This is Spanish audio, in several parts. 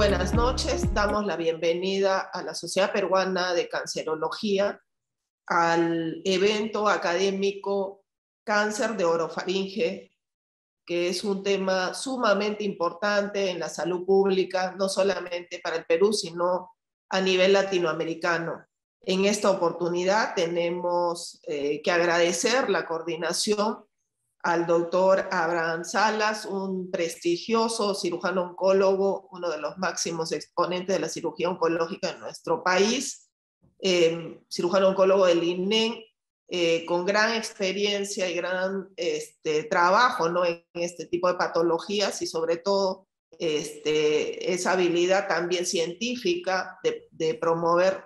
buenas noches. Damos la bienvenida a la Sociedad Peruana de Cancerología al evento académico Cáncer de orofaringe, que es un tema sumamente importante en la salud pública, no solamente para el Perú, sino a nivel latinoamericano. En esta oportunidad tenemos eh, que agradecer la coordinación al doctor Abraham Salas, un prestigioso cirujano oncólogo, uno de los máximos exponentes de la cirugía oncológica en nuestro país, eh, cirujano oncólogo del INEN, eh, con gran experiencia y gran este, trabajo ¿no? en este tipo de patologías y sobre todo este, esa habilidad también científica de promover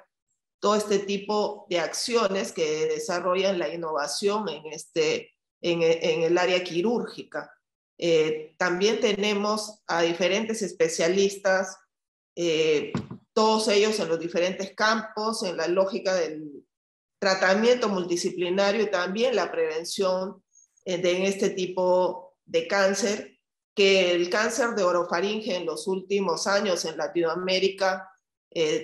todo este tipo de acciones que desarrollan la innovación en este en, el área quirúrgica. Eh, también tenemos a diferentes especialistas, eh, todos ellos en los diferentes campos, en la lógica del tratamiento multidisciplinario y también la prevención eh, de, en este tipo de cáncer, que el cáncer de orofaringe en los últimos años en Latinoamérica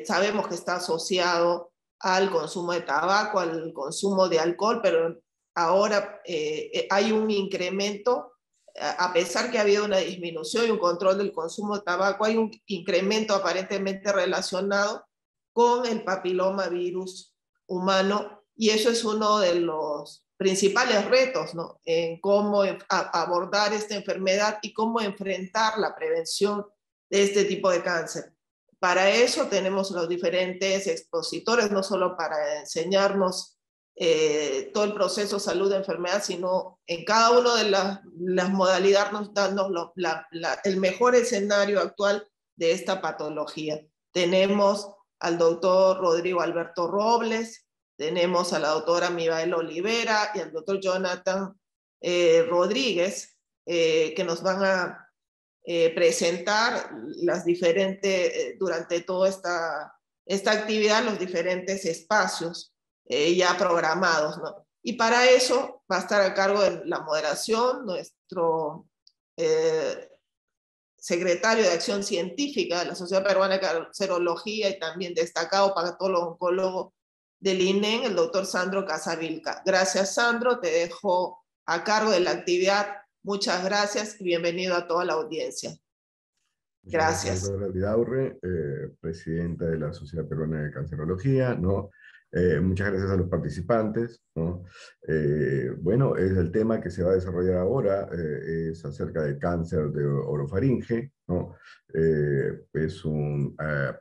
sabemos que está asociado al consumo de tabaco, al consumo de alcohol, pero ahora eh, eh, hay un incremento, a pesar que ha habido una disminución y un control del consumo de tabaco, hay un incremento aparentemente relacionado con el papiloma virus humano y eso es uno de los principales retos ¿no? en cómo abordar esta enfermedad y cómo enfrentar la prevención de este tipo de cáncer. Para eso tenemos los diferentes expositores, no solo para enseñarnos eh, todo el proceso salud de enfermedad, sino en cada una de las, modalidades dando el mejor escenario actual de esta patología. Tenemos al doctor Rodrigo Alberto Robles, tenemos a la doctora Mibael Olivera y al doctor Jonathan eh, Rodríguez, eh, que nos van a presentar las diferentes, durante toda esta, esta actividad, los diferentes espacios eh, ya programados, ¿no? Y para eso va a estar a cargo de la moderación nuestro eh, secretario de Acción Científica de la Sociedad Peruana de Cancerología y también destacado los oncólogo del INEN, el doctor Sandro Casavilca. Gracias, Sandro. Te dejo a cargo de la actividad. Muchas gracias y bienvenido a toda la audiencia. Gracias. Gracias, eh, presidenta de la Sociedad Peruana de Cancerología, ¿no? Eh, muchas gracias a los participantes. Eh, bueno, es el tema que se va a desarrollar ahora, eh, es acerca del cáncer de orofaringe. ¿no? es una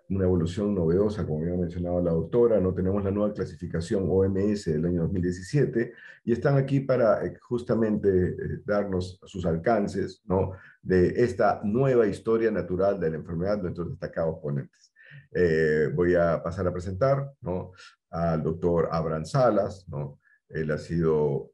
evolución novedosa, como ya ha mencionado la doctora. No tenemos la nueva clasificación OMS del año 2017 y están aquí para justamente darnos sus alcances ¿no? de esta nueva historia natural de la enfermedad nuestros destacados ponentes. voy a pasar a presentar ¿no? Al doctor Abraham Salas, ¿no? Él ha sido...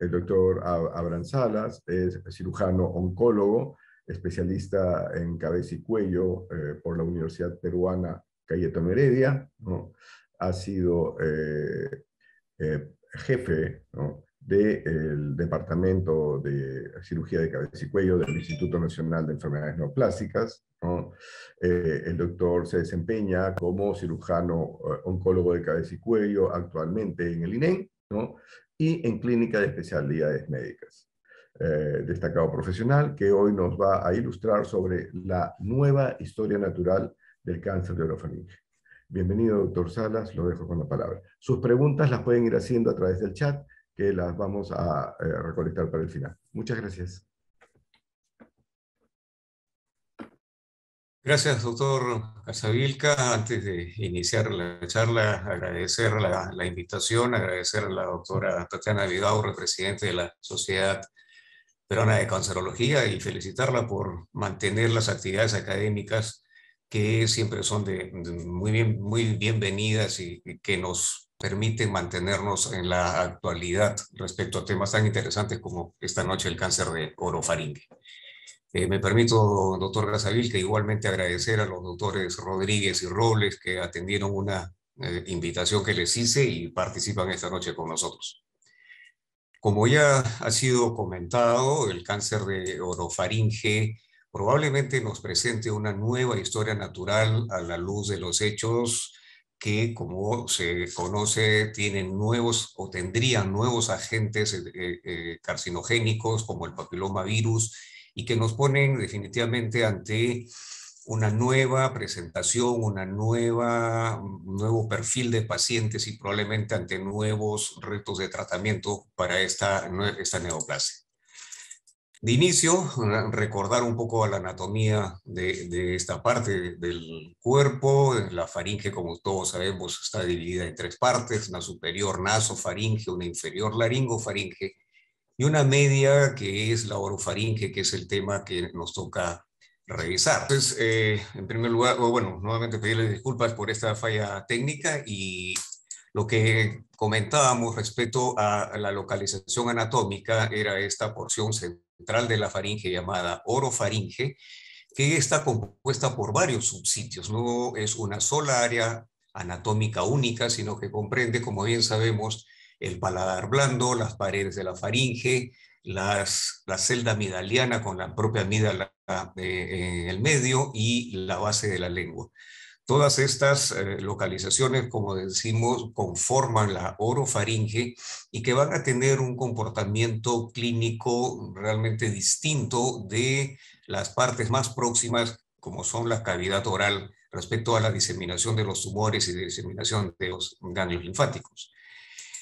El doctor Abraham Salas es cirujano oncólogo, especialista en cabeza y cuello eh, por la Universidad Peruana Cayetano Heredia, ¿no? Ha sido eh, eh, jefe del Departamento de Cirugía de Cabeza y Cuello del Instituto Nacional de Enfermedades Neoplásicas. Eh, el doctor se desempeña como cirujano eh, oncólogo de cabeza y cuello actualmente en el INEN ¿no? y en clínica de especialidades médicas. Eh, destacado profesional que hoy nos va a ilustrar sobre la nueva historia natural del cáncer de orofaringe. Bienvenido, doctor Salas, lo dejo con la palabra. Sus preguntas las pueden ir haciendo a través del chat que las vamos a eh, recolectar para el final. Muchas gracias. Gracias, doctor Casavilca. Antes de iniciar la charla, agradecer la, invitación, agradecer a la doctora Tatiana Vidaurre, presidente de la Sociedad Peruana de Cancerología, y felicitarla por mantener las actividades académicas que siempre son de, muy, bien, muy bienvenidas y que nos permite mantenernos en la actualidad respecto a temas tan interesantes como esta noche el cáncer de orofaringe. Eh, me permito, doctor Gazavil, que igualmente agradecer a los doctores Rodríguez y Robles que atendieron una eh, invitación que les hice y participan esta noche con nosotros. Como ya ha sido comentado, el cáncer de orofaringe probablemente nos presente una nueva historia natural a la luz de los hechos que, como se conoce, tienen nuevos o tendrían nuevos agentes eh, eh, carcinogénicos como el papilomavirus y que nos ponen definitivamente ante una nueva presentación, una nueva, un nuevo perfil de pacientes y probablemente ante nuevos retos de tratamiento para esta, esta neoplasia. De inicio, recordar un poco la anatomía de, de, esta parte del cuerpo. La faringe, como todos sabemos, está dividida en tres partes, una superior nasofaringe, una inferior laringofaringe y una media que es la orofaringe, que es el tema que nos toca revisar. Entonces, eh, en primer lugar, bueno, nuevamente pedirles disculpas por esta falla técnica y lo que comentábamos respecto a la localización anatómica era esta porción central de la faringe llamada orofaringe, que está compuesta por varios subsitios, no es una sola área anatómica única, sino que comprende, como bien sabemos, el paladar blando, las paredes de la faringe, las, la celda amidaliana con la propia amígdala eh, en el medio y la base de la lengua. Todas estas eh, localizaciones, como decimos, conforman la orofaringe y que van a tener un comportamiento clínico realmente distinto de las partes más próximas, como son la cavidad oral, respecto a la diseminación de los tumores y diseminación de los ganglios linfáticos.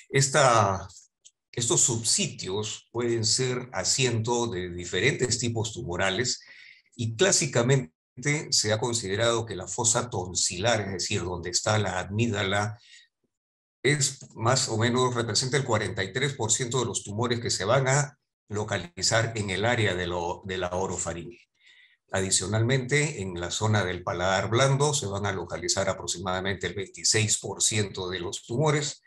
Estos subsitios pueden ser asiento de diferentes tipos tumorales y clásicamente se ha considerado que la fosa tonsilar, es decir, donde está la amígdala, es más o menos, representa el 43% de los tumores que se van a localizar en el área de, lo, de la orofaringe. Adicionalmente, en la zona del paladar blando se van a localizar aproximadamente el 26% de los tumores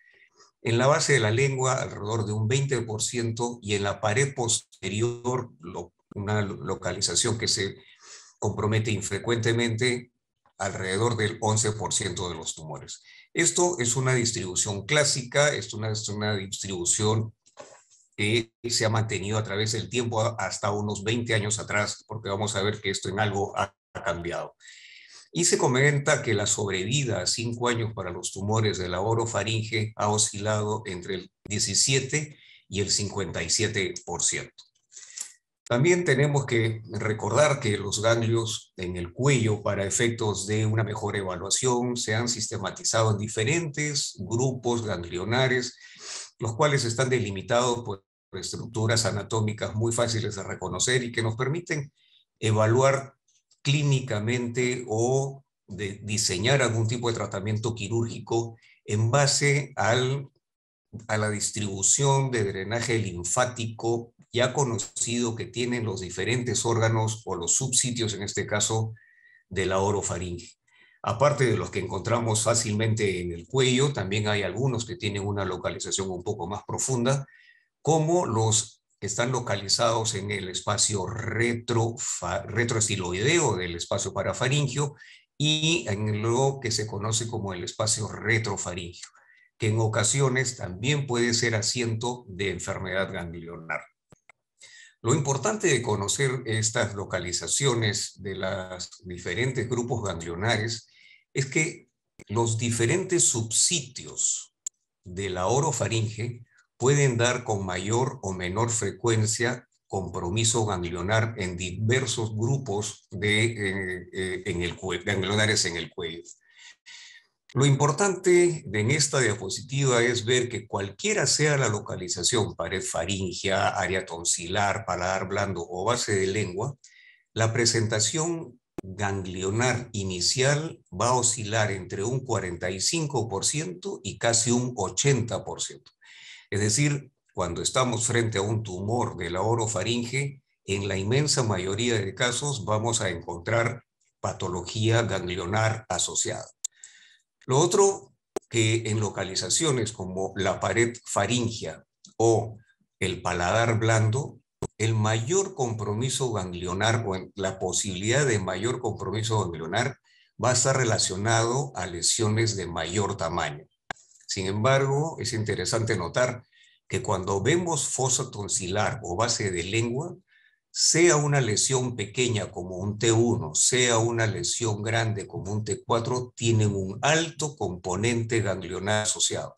en la base de la lengua alrededor de un 20% y en la pared posterior una localización que se compromete infrecuentemente alrededor del 11% de los tumores. Esto es una distribución clásica, es una, es una distribución que se ha mantenido a través del tiempo hasta unos 20 años atrás, porque vamos a ver que esto en algo ha cambiado. Y se comenta que la sobrevida a cinco años para los tumores de la orofaringe ha oscilado entre el 17 y el 57%. También tenemos que recordar que los ganglios en el cuello, para efectos de una mejor evaluación, se han sistematizado en diferentes grupos ganglionares, los cuales están delimitados por estructuras anatómicas muy fáciles de reconocer y que nos permiten evaluar clínicamente o de diseñar algún tipo de tratamiento quirúrgico en base al, a la distribución de drenaje linfático ya conocido que tienen los diferentes órganos o los subsitios, en este caso, de la orofaringe. Aparte de los que encontramos fácilmente en el cuello, también hay algunos que tienen una localización un poco más profunda, como los están localizados en el espacio retro, retroestiloideo del espacio parafaringio y en lo que se conoce como el espacio retrofaringio, que en ocasiones también puede ser asiento de enfermedad ganglionar. Lo importante de conocer estas localizaciones de los diferentes grupos ganglionares es que los diferentes subsitios de la orofaringe pueden dar con mayor o menor frecuencia compromiso ganglionar en diversos grupos de, eh, eh, ganglionares en el cuello. Lo importante en esta diapositiva es ver que cualquiera sea la localización, pared faringea, área tonsilar, paladar blando o base de lengua, la presentación ganglionar inicial va a oscilar entre un 45% y casi un 80%. Es decir, cuando estamos frente a un tumor de la orofaringe, en la inmensa mayoría de casos vamos a encontrar patología ganglionar asociada. Lo otro que en localizaciones como la pared faringea o el paladar blando, el mayor compromiso ganglionar o la posibilidad de mayor compromiso ganglionar va a estar relacionado a lesiones de mayor tamaño. Sin embargo, es interesante notar que cuando vemos fosa tonsilar o base de lengua, sea una lesión pequeña como un T1, sea una lesión grande como un T4, tienen un alto componente ganglionar asociado.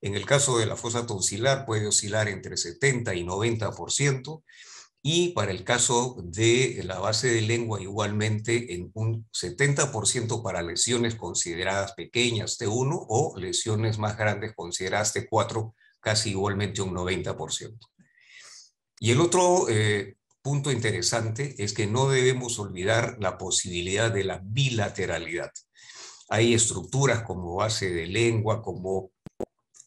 En el caso de la fosa tonsilar puede oscilar entre 70 y 90%, y para el caso de la base de lengua igualmente en un 70% para lesiones consideradas pequeñas T1 o lesiones más grandes consideradas T4, casi igualmente un 90%. Y el otro eh, punto interesante es que no debemos olvidar la posibilidad de la bilateralidad. Hay estructuras como base de lengua, como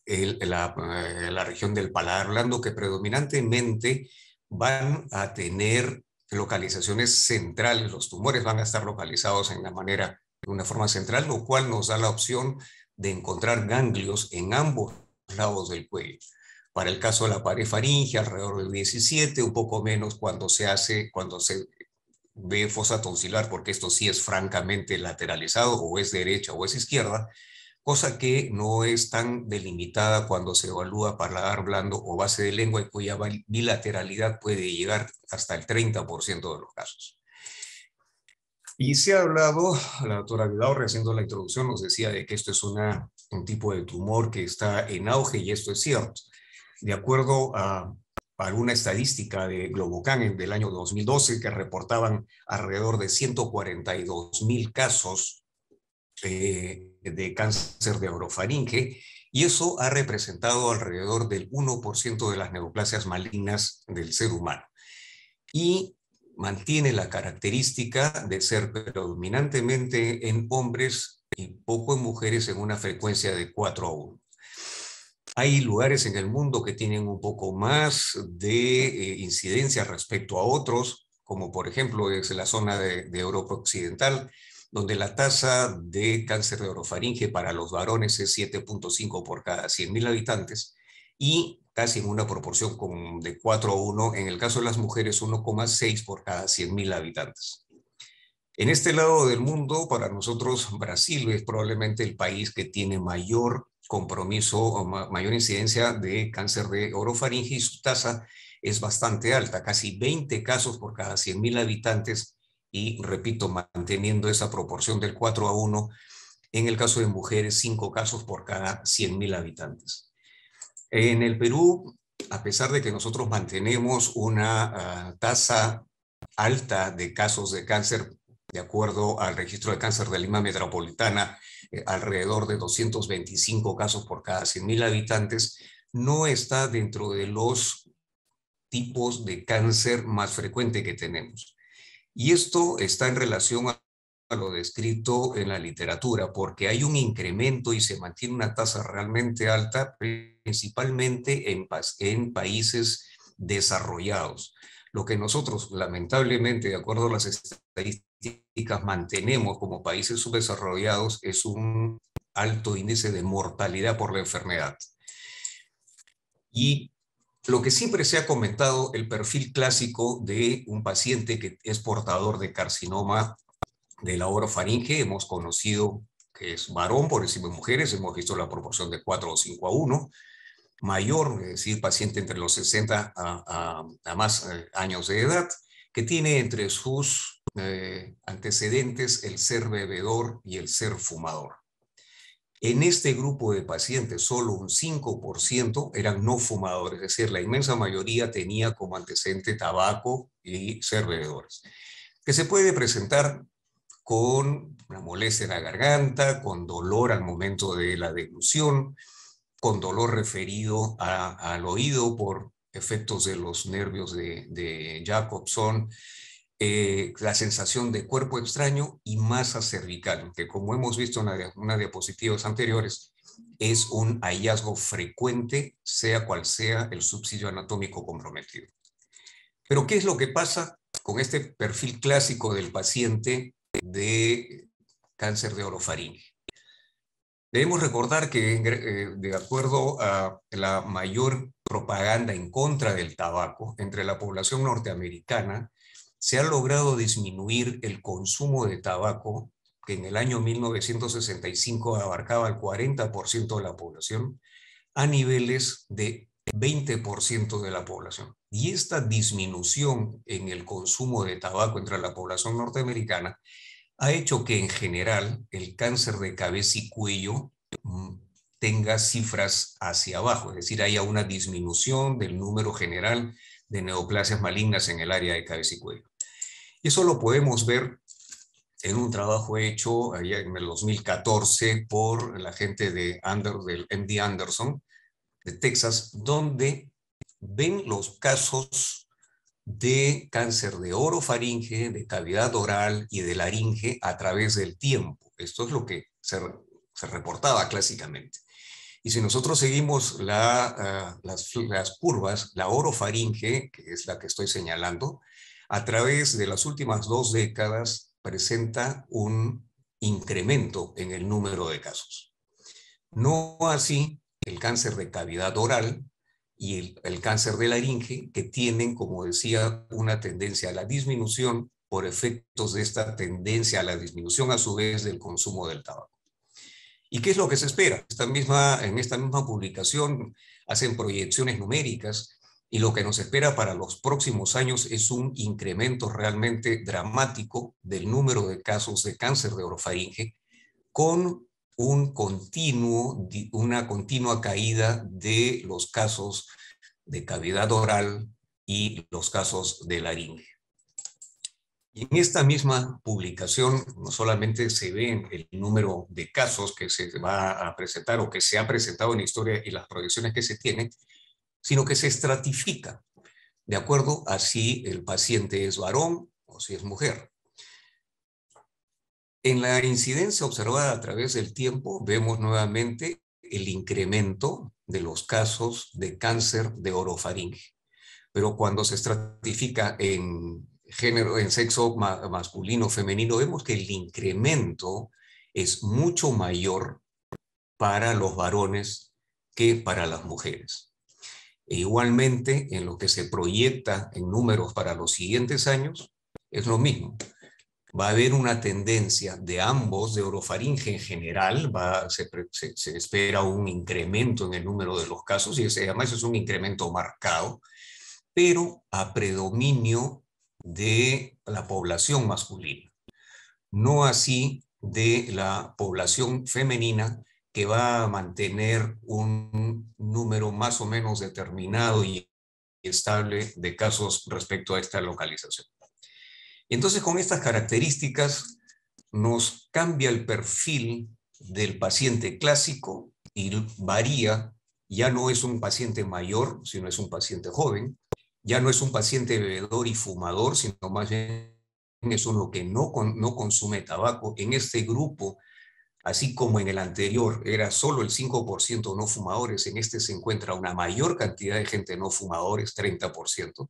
la, eh, la, región del paladar blando, que predominantemente van a tener localizaciones centrales, los tumores van a estar localizados en la manera, de una forma central, lo cual nos da la opción de encontrar ganglios en ambos lados del cuello. Para el caso de la pared faringe, alrededor del 17, un poco menos cuando se hace, cuando se ve fosa tonsilar, porque esto sí es francamente lateralizado, o es derecha o es izquierda, cosa que no es tan delimitada cuando se evalúa paladar blando o base de lengua y cuya bilateralidad puede llegar hasta el 30% de los casos. Y se ha hablado, la doctora Vidaurre haciendo la introducción nos decía de que esto es una, un tipo de tumor que está en auge y esto es cierto. De acuerdo a, a una estadística de Globocan del año 2012 que reportaban alrededor de 142 mil casos eh, de cáncer de orofaringe y eso ha representado alrededor del 1% de las neoplasias malignas del ser humano. Y mantiene la característica de ser predominantemente en hombres y poco en mujeres en una frecuencia de 4 a 1. Hay lugares en el mundo que tienen un poco más de eh, incidencia respecto a otros, como por ejemplo es la zona de, de Europa Occidental, donde la tasa de cáncer de orofaringe para los varones es 7.5 por cada 100.000 habitantes y casi en una proporción de 4 a 1, en el caso de las mujeres 1,6 por cada 100.000 habitantes. En este lado del mundo, para nosotros Brasil es probablemente el país que tiene mayor compromiso o mayor incidencia de cáncer de orofaringe y su tasa es bastante alta, casi 20 casos por cada 100.000 habitantes y, repito, manteniendo esa proporción del 4 a 1, en el caso de mujeres, 5 casos por cada 100.000 habitantes. En el Perú, a pesar de que nosotros mantenemos una ah, tasa alta de casos de cáncer, de acuerdo al registro de cáncer de Lima Metropolitana, eh, alrededor de 225 casos por cada 100.000 habitantes, no está dentro de los tipos de cáncer más frecuente que tenemos. Y esto está en relación a lo descrito en la literatura, porque hay un incremento y se mantiene una tasa realmente alta, principalmente en, países desarrollados. Lo que nosotros, lamentablemente, de acuerdo a las estadísticas, mantenemos como países subdesarrollados es un alto índice de mortalidad por la enfermedad. Y lo que siempre se ha comentado, el perfil clásico de un paciente que es portador de carcinoma de la orofaringe, hemos conocido que es varón por encima de mujeres, hemos visto la proporción de 4 o 5 a 1, mayor, es decir, paciente entre los 60 a, más eh, años de edad, que tiene entre sus eh, antecedentes el ser bebedor y el ser fumador. En este grupo de pacientes, solo un 5% eran no fumadores, es decir, la inmensa mayoría tenía como antecedente tabaco y ser bebedores, que se puede presentar con una molestia en la garganta, con dolor al momento de la deglución, con dolor referido al oído por efectos de los nervios de, de Jacobson, eh, la sensación de cuerpo extraño y masa cervical, que como hemos visto en una, una diapositivas anteriores, es un hallazgo frecuente, sea cual sea el subsidio anatómico comprometido. Pero, ¿qué es lo que pasa con este perfil clásico del paciente de cáncer de orofaringe? Debemos recordar que, eh, de acuerdo a la mayor propaganda en contra del tabaco entre la población norteamericana, se ha logrado disminuir el consumo de tabaco, que en el año 1965 abarcaba el 40% de la población, a niveles de 20% de la población. Y esta disminución en el consumo de tabaco entre la población norteamericana ha hecho que en general el cáncer de cabeza y cuello mm, tenga cifras hacia abajo, es decir, haya una disminución del número general de neoplasias malignas en el área de cabeza y cuello. Y eso lo podemos ver en un trabajo hecho allá en el 2014 por la gente de del MD Anderson de Texas, donde ven los casos de cáncer de orofaringe, de cavidad oral y de laringe a través del tiempo. Esto es lo que se, reportaba clásicamente. Y si nosotros seguimos la, uh, las, las, curvas, la orofaringe, que es la que estoy señalando, a través de las últimas dos décadas presenta un incremento en el número de casos. No así el cáncer de cavidad oral y el, cáncer de laringe, que tienen, como decía, una tendencia a la disminución por efectos de esta tendencia a la disminución a su vez del consumo del tabaco. ¿Y qué es lo que se espera? Esta misma, en esta misma publicación hacen proyecciones numéricas y lo que nos espera para los próximos años es un incremento realmente dramático del número de casos de cáncer de orofaringe con un continuo, una continua caída de los casos de cavidad oral y los casos de laringe. Y en esta misma publicación no solamente se ve el número de casos que se va a presentar o que se ha presentado en la historia y las proyecciones que se tienen, sino que se estratifica de acuerdo a si el paciente es varón o si es mujer. En la incidencia observada a través del tiempo vemos nuevamente el incremento de los casos de cáncer de orofaringe. Pero cuando se estratifica en género, en sexo masculino o femenino, vemos que el incremento es mucho mayor para los varones que para las mujeres. E igualmente, en lo que se proyecta en números para los siguientes años, es lo mismo. Va a haber una tendencia de ambos, de orofaringe en general, se, espera un incremento en el número de los casos y ese, además es un incremento marcado, pero a predominio de la población masculina, no así de la población femenina que va a mantener un número más o menos determinado y estable de casos respecto a esta localización. Entonces, con estas características, nos cambia el perfil del paciente clásico y varía, ya no es un paciente mayor, sino es un paciente joven, ya no es un paciente bebedor y fumador, sino más bien es uno que no, no consume tabaco. En este grupo Así como en el anterior era solo el 5% no fumadores, en este se encuentra una mayor cantidad de gente no fumadores, 30%.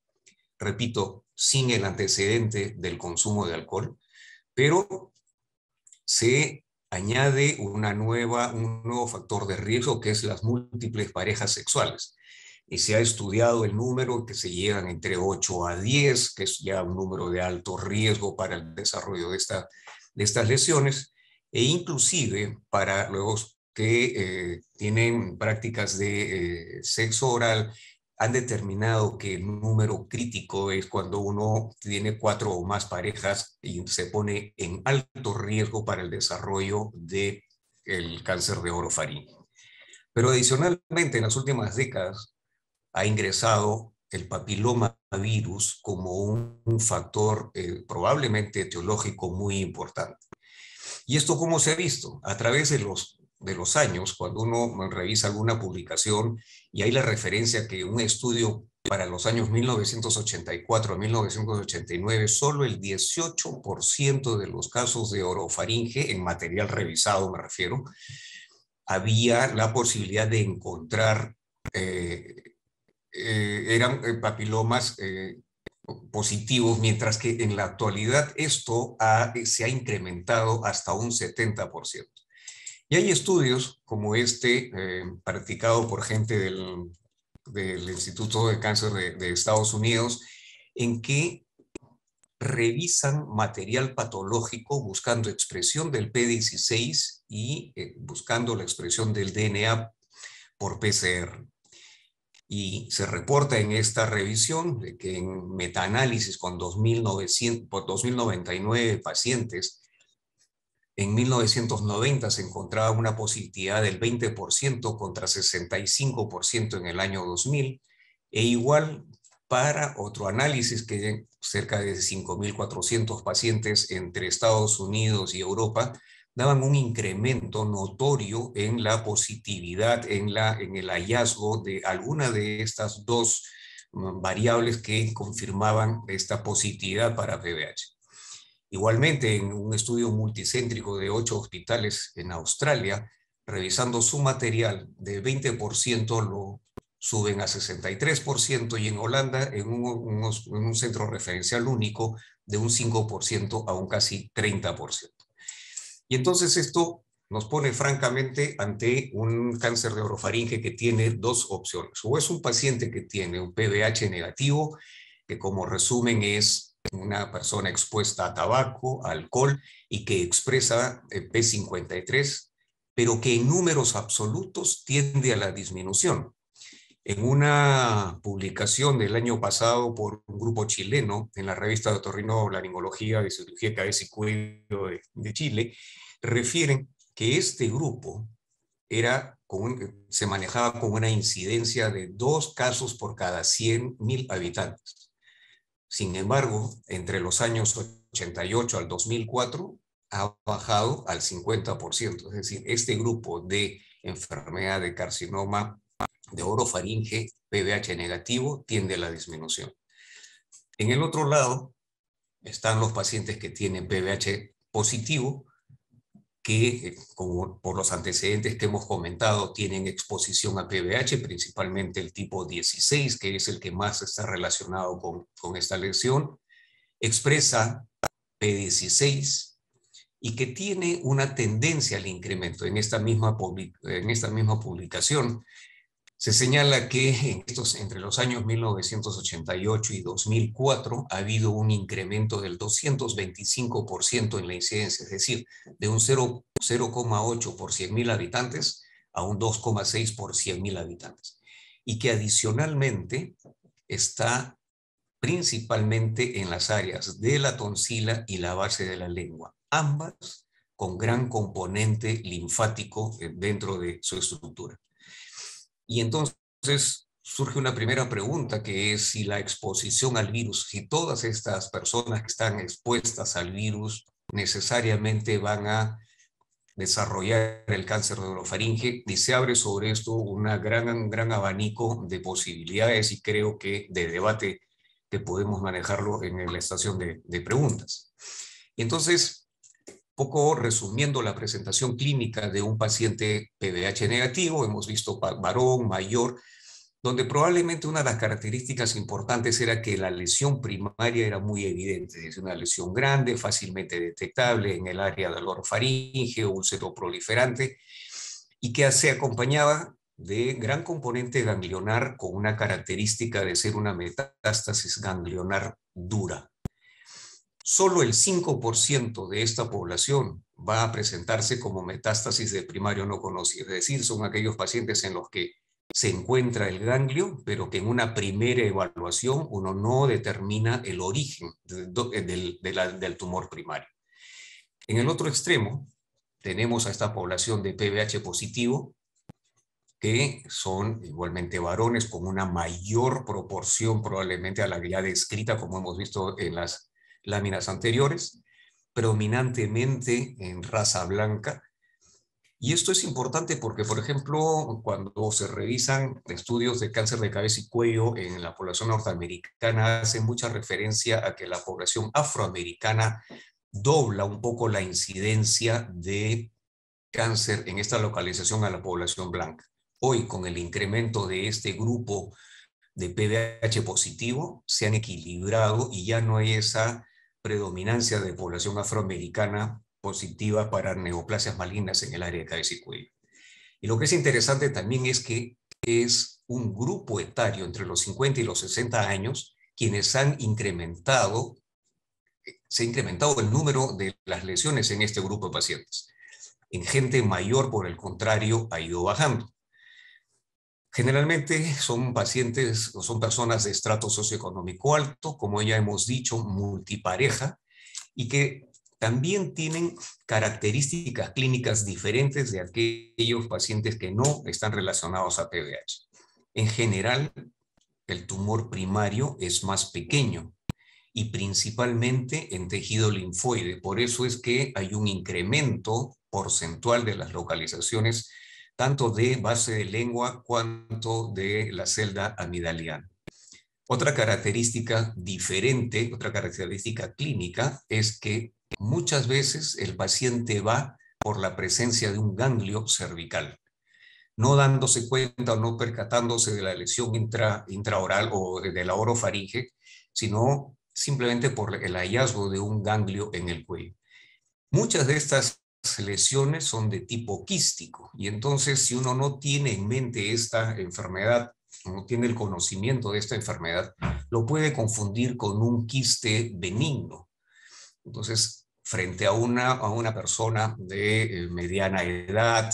Repito, sin el antecedente del consumo de alcohol, pero se añade una nueva, un nuevo factor de riesgo que es las múltiples parejas sexuales. Y se ha estudiado el número que se llegan entre 8 a 10, que es ya un número de alto riesgo para el desarrollo de, esta, de estas lesiones e inclusive para los que eh, tienen prácticas de eh, sexo oral, han determinado que el número crítico es cuando uno tiene cuatro o más parejas y se pone en alto riesgo para el desarrollo del el cáncer de orofaringe. Pero adicionalmente, en las últimas décadas ha ingresado el papiloma virus como un, factor eh, probablemente etiológico muy importante. ¿Y esto cómo se ha visto? A través de los, de los años, cuando uno revisa alguna publicación y hay la referencia que un estudio para los años 1984 a 1989, solo el 18% de los casos de orofaringe, en material revisado me refiero, había la posibilidad de encontrar, eh, eh, eran eh, papilomas positivos, mientras que en la actualidad esto se ha incrementado hasta un 70%. Y hay estudios como este, eh, practicado por gente del, Instituto de Cáncer de, Estados Unidos, en que revisan material patológico buscando expresión del P16 y eh, buscando la expresión del DNA por PCR. Y se reporta en esta revisión de que en metaanálisis con 2.099 pacientes, en 1990 se encontraba una positividad del 20% contra 65% en el año 2000, e igual para otro análisis que cerca de 5.400 pacientes entre Estados Unidos y Europa daban un incremento notorio en la positividad, en, la, en el hallazgo de alguna de estas dos mm, variables que confirmaban esta positividad para VIH. Igualmente, en un estudio multicéntrico de ocho hospitales en Australia, revisando su material de 20% lo suben a 63% y en Holanda, en un centro referencial único, de un 5% a un casi 30%. Y entonces esto nos pone francamente ante un cáncer de orofaringe que tiene dos opciones. O es un paciente que tiene un PBH negativo, que como resumen es una persona expuesta a tabaco, alcohol y que expresa eh, P53, pero que en números absolutos tiende a la disminución. En una publicación del año pasado por un grupo chileno en la revista de Otorrinolaringología de Cirugía Cabeza y Cuello de, de Chile, refieren que este grupo era se manejaba con una incidencia de dos casos por cada 100.000 habitantes. Sin embargo, entre los años 88 al 2004 ha bajado al 50%. Es decir, este grupo de enfermedad de carcinoma de orofaringe PBH negativo tiende a la disminución. En el otro lado están los pacientes que tienen PBH positivo, que, eh, como por los antecedentes que hemos comentado, tienen exposición a PBH, principalmente el tipo 16, que es el que más está relacionado con, con esta lesión, expresa P16 y que tiene una tendencia al incremento. En esta misma, en esta misma publicación se señala que entre los años 1988 y 2004 ha habido un incremento del 225% en la incidencia, es decir, de un 0,8 por 100.000 habitantes a un 2,6 por 100.000 habitantes. Y que adicionalmente está principalmente en las áreas de la tonsila y la base de la lengua, ambas con gran componente linfático eh, dentro de su estructura. Y entonces surge una primera pregunta que es si la exposición al virus, si todas estas personas que están expuestas al virus necesariamente van a desarrollar el cáncer de orofaringe y se abre sobre esto una gran, un gran abanico de posibilidades y creo que de debate que podemos manejarlo en la estación de, de preguntas. Entonces, resumiendo la presentación clínica de un paciente PBH negativo, hemos visto varón, mayor, donde probablemente una de las características importantes era que la lesión primaria era muy evidente, es una lesión grande, fácilmente detectable en el área del orofaringe, úlcero proliferante, y que se acompañaba de gran componente ganglionar con una característica de ser una metástasis ganglionar dura. Solo el 5% de esta población va a presentarse como metástasis de primario no conocido, es decir, son aquellos pacientes en los que se encuentra el ganglio, pero que en una primera evaluación uno no determina el origen del, del tumor primario. En el otro extremo, tenemos a esta población de PBH positivo, que son igualmente varones con una mayor proporción probablemente a la ya descrita, como hemos visto en las láminas anteriores, predominantemente en raza blanca. Y esto es importante porque, por ejemplo, cuando se revisan estudios de cáncer de cabeza y cuello en la población norteamericana, hace mucha referencia a que la población afroamericana dobla un poco la incidencia de cáncer en esta localización a la población blanca. Hoy, con el incremento de este grupo de PDH positivo, se han equilibrado y ya no hay esa predominancia de población afroamericana positiva para neoplasias malignas en el área de cabeza y. Y lo que es interesante también es que es un grupo etario entre los 50 y los 60 años quienes han incrementado, se ha incrementado el número de las lesiones en este grupo de pacientes. En gente mayor, por el contrario, ha ido bajando. Generalmente son pacientes o son personas de estrato socioeconómico alto, como ya hemos dicho, multipareja, y que también tienen características clínicas diferentes de aquellos pacientes que no están relacionados a PVH. En general, el tumor primario es más pequeño y principalmente en tejido linfoide. Por eso es que hay un incremento porcentual de las localizaciones tanto de base de lengua cuanto de la celda amidaliana. Otra característica diferente, otra característica clínica es que muchas veces el paciente va por la presencia de un ganglio cervical, no dándose cuenta o no percatándose de la lesión intra, intraoral o de la orofaringe, sino simplemente por el hallazgo de un ganglio en el cuello. Muchas de estas lesiones son de tipo quístico y entonces si uno no tiene en mente esta enfermedad, no tiene el conocimiento de esta enfermedad, lo puede confundir con un quiste benigno. Entonces, frente a una, a una persona de eh, mediana edad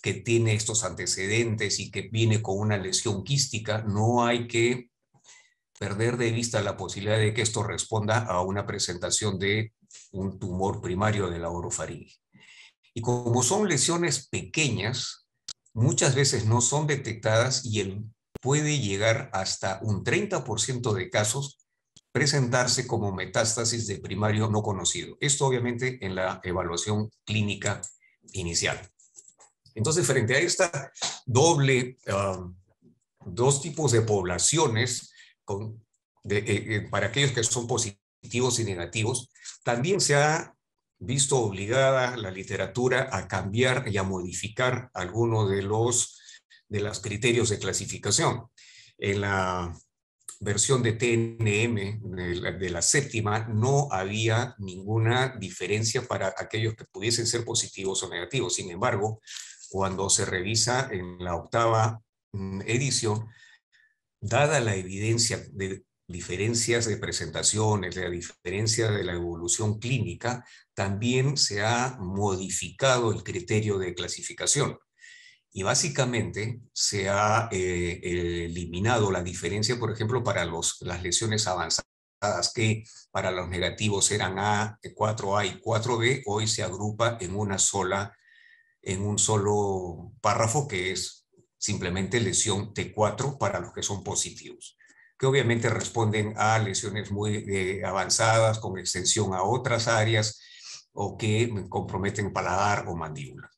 que tiene estos antecedentes y que viene con una lesión quística, no hay que perder de vista la posibilidad de que esto responda a una presentación de un tumor primario de la orofaringe. Y como son lesiones pequeñas, muchas veces no son detectadas y él puede llegar hasta un 30% de casos presentarse como metástasis de primario no conocido. Esto obviamente en la evaluación clínica inicial. Entonces, frente a esta doble, um, dos tipos de poblaciones, con, eh, eh, para aquellos que son positivos y negativos, también se ha visto obligada la literatura a cambiar y a modificar algunos de los, de los criterios de clasificación. En la versión de TNM de la, séptima no había ninguna diferencia para aquellos que pudiesen ser positivos o negativos. Sin embargo, cuando se revisa en la octava mm, edición, dada la evidencia de diferencias de presentaciones, la diferencia de la evolución clínica, también se ha modificado el criterio de clasificación. Y básicamente se ha eh, eliminado la diferencia, por ejemplo, para los, las lesiones avanzadas, que para los negativos eran A, 4A y 4B, hoy se agrupa en una sola, en un solo párrafo que es simplemente lesión T4 para los que son positivos que obviamente responden a lesiones muy eh, avanzadas con extensión a otras áreas o que comprometen paladar o mandíbula.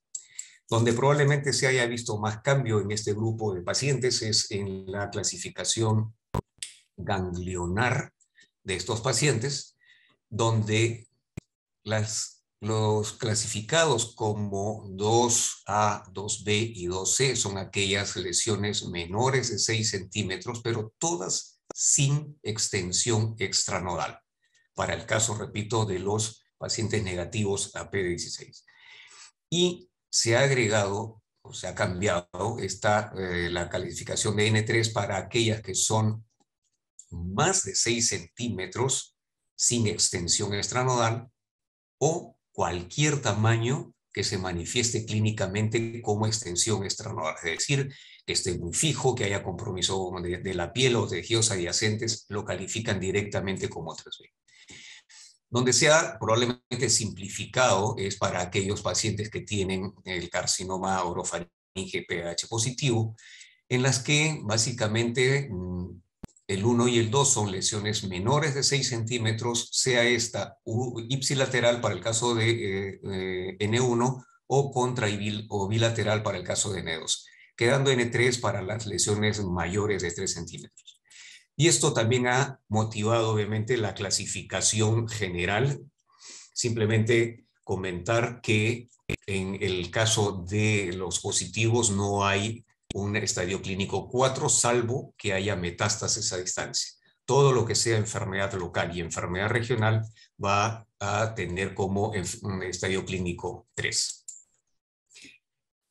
Donde probablemente se haya visto más cambio en este grupo de pacientes es en la clasificación ganglionar de estos pacientes, donde las, los clasificados como 2A, 2B y 2C son aquellas lesiones menores de 6 centímetros, pero todas sin extensión extranodal, para el caso, repito, de los pacientes negativos a PD16. Y se ha agregado, o se ha cambiado esta, eh, la calificación de N3 para aquellas que son más de 6 centímetros sin extensión extranodal o cualquier tamaño que se manifieste clínicamente como extensión extranodal, es decir, que esté muy fijo, que haya compromiso de, la piel o tejidos adyacentes, lo califican directamente como 3B. Donde se ha probablemente simplificado es para aquellos pacientes que tienen el carcinoma orofaringe pH positivo, en las que básicamente mm, el 1 y el 2 son lesiones menores de 6 centímetros, sea esta ipsilateral para el caso de eh, eh, N1 o contra o bilateral para el caso de N2, quedando N3 para las lesiones mayores de 3 centímetros. Y esto también ha motivado obviamente la clasificación general. Simplemente comentar que en el caso de los positivos no hay un estadio clínico 4, salvo que haya metástasis a distancia. Todo lo que sea enfermedad local y enfermedad regional va a tener como un estadio clínico 3.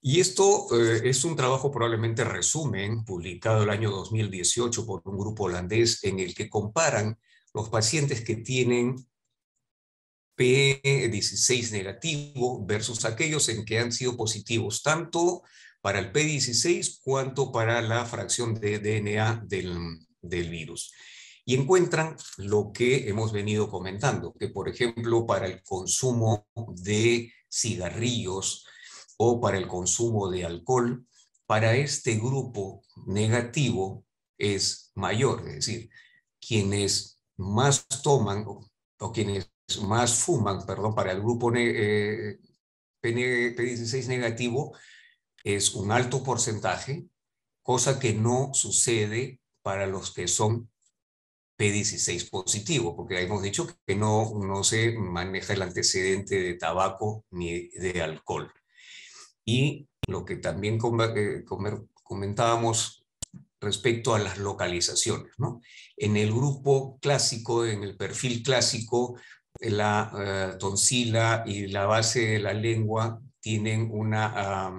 Y esto eh, es un trabajo probablemente resumen, publicado el año 2018 por un grupo holandés, en el que comparan los pacientes que tienen P16 negativo versus aquellos en que han sido positivos, tanto para el P16 cuanto para la fracción de DNA del, del virus. Y encuentran lo que hemos venido comentando, que por ejemplo para el consumo de cigarrillos o para el consumo de alcohol, para este grupo negativo es mayor, es decir, quienes más toman o, quienes más fuman, perdón, para el grupo eh, P16 negativo es un alto porcentaje, cosa que no sucede para los que son P16 positivo, porque hemos dicho que no, no se maneja el antecedente de tabaco ni de alcohol. Y lo que también eh, comentábamos respecto a las localizaciones. ¿no? En el grupo clásico, en el perfil clásico, la uh, tonsila y la base de la lengua tienen una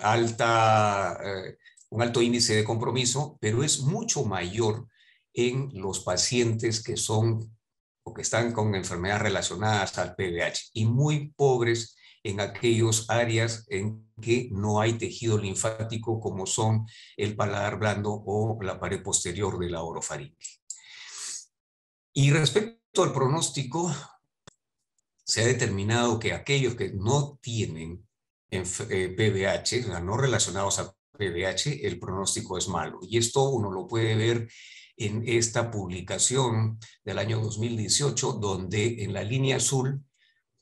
alta, uh, un alto índice de compromiso, pero es mucho mayor en los pacientes que son o que están con enfermedades relacionadas al PVH y muy pobres en aquellos áreas en que no hay tejido linfático como son el paladar blando o la pared posterior de la orofaringe. Y respecto al pronóstico, se ha determinado que aquellos que no tienen PVH, eh, no relacionados a PVH, el pronóstico es malo. Y esto uno lo puede ver en esta publicación del año 2018, donde en la línea azul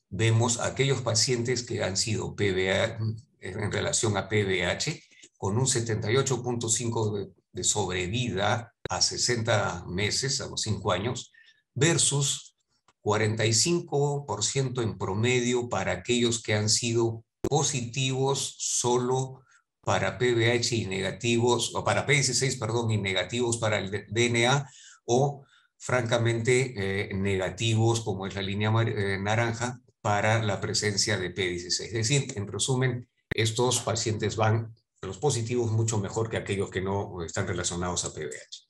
vemos aquellos pacientes que han sido PVA, en relación a PVH con un 78.5 de, sobrevida a 60 meses, a los 5 años, versus 45% en promedio para aquellos que han sido positivos solo para PVH y negativos, o para P16, perdón, y negativos para el DNA, o francamente eh, negativos, como es la línea eh, naranja, para la presencia de P16. Es decir, en resumen, estos pacientes van, los positivos, mucho mejor que aquellos que no están relacionados a PVH.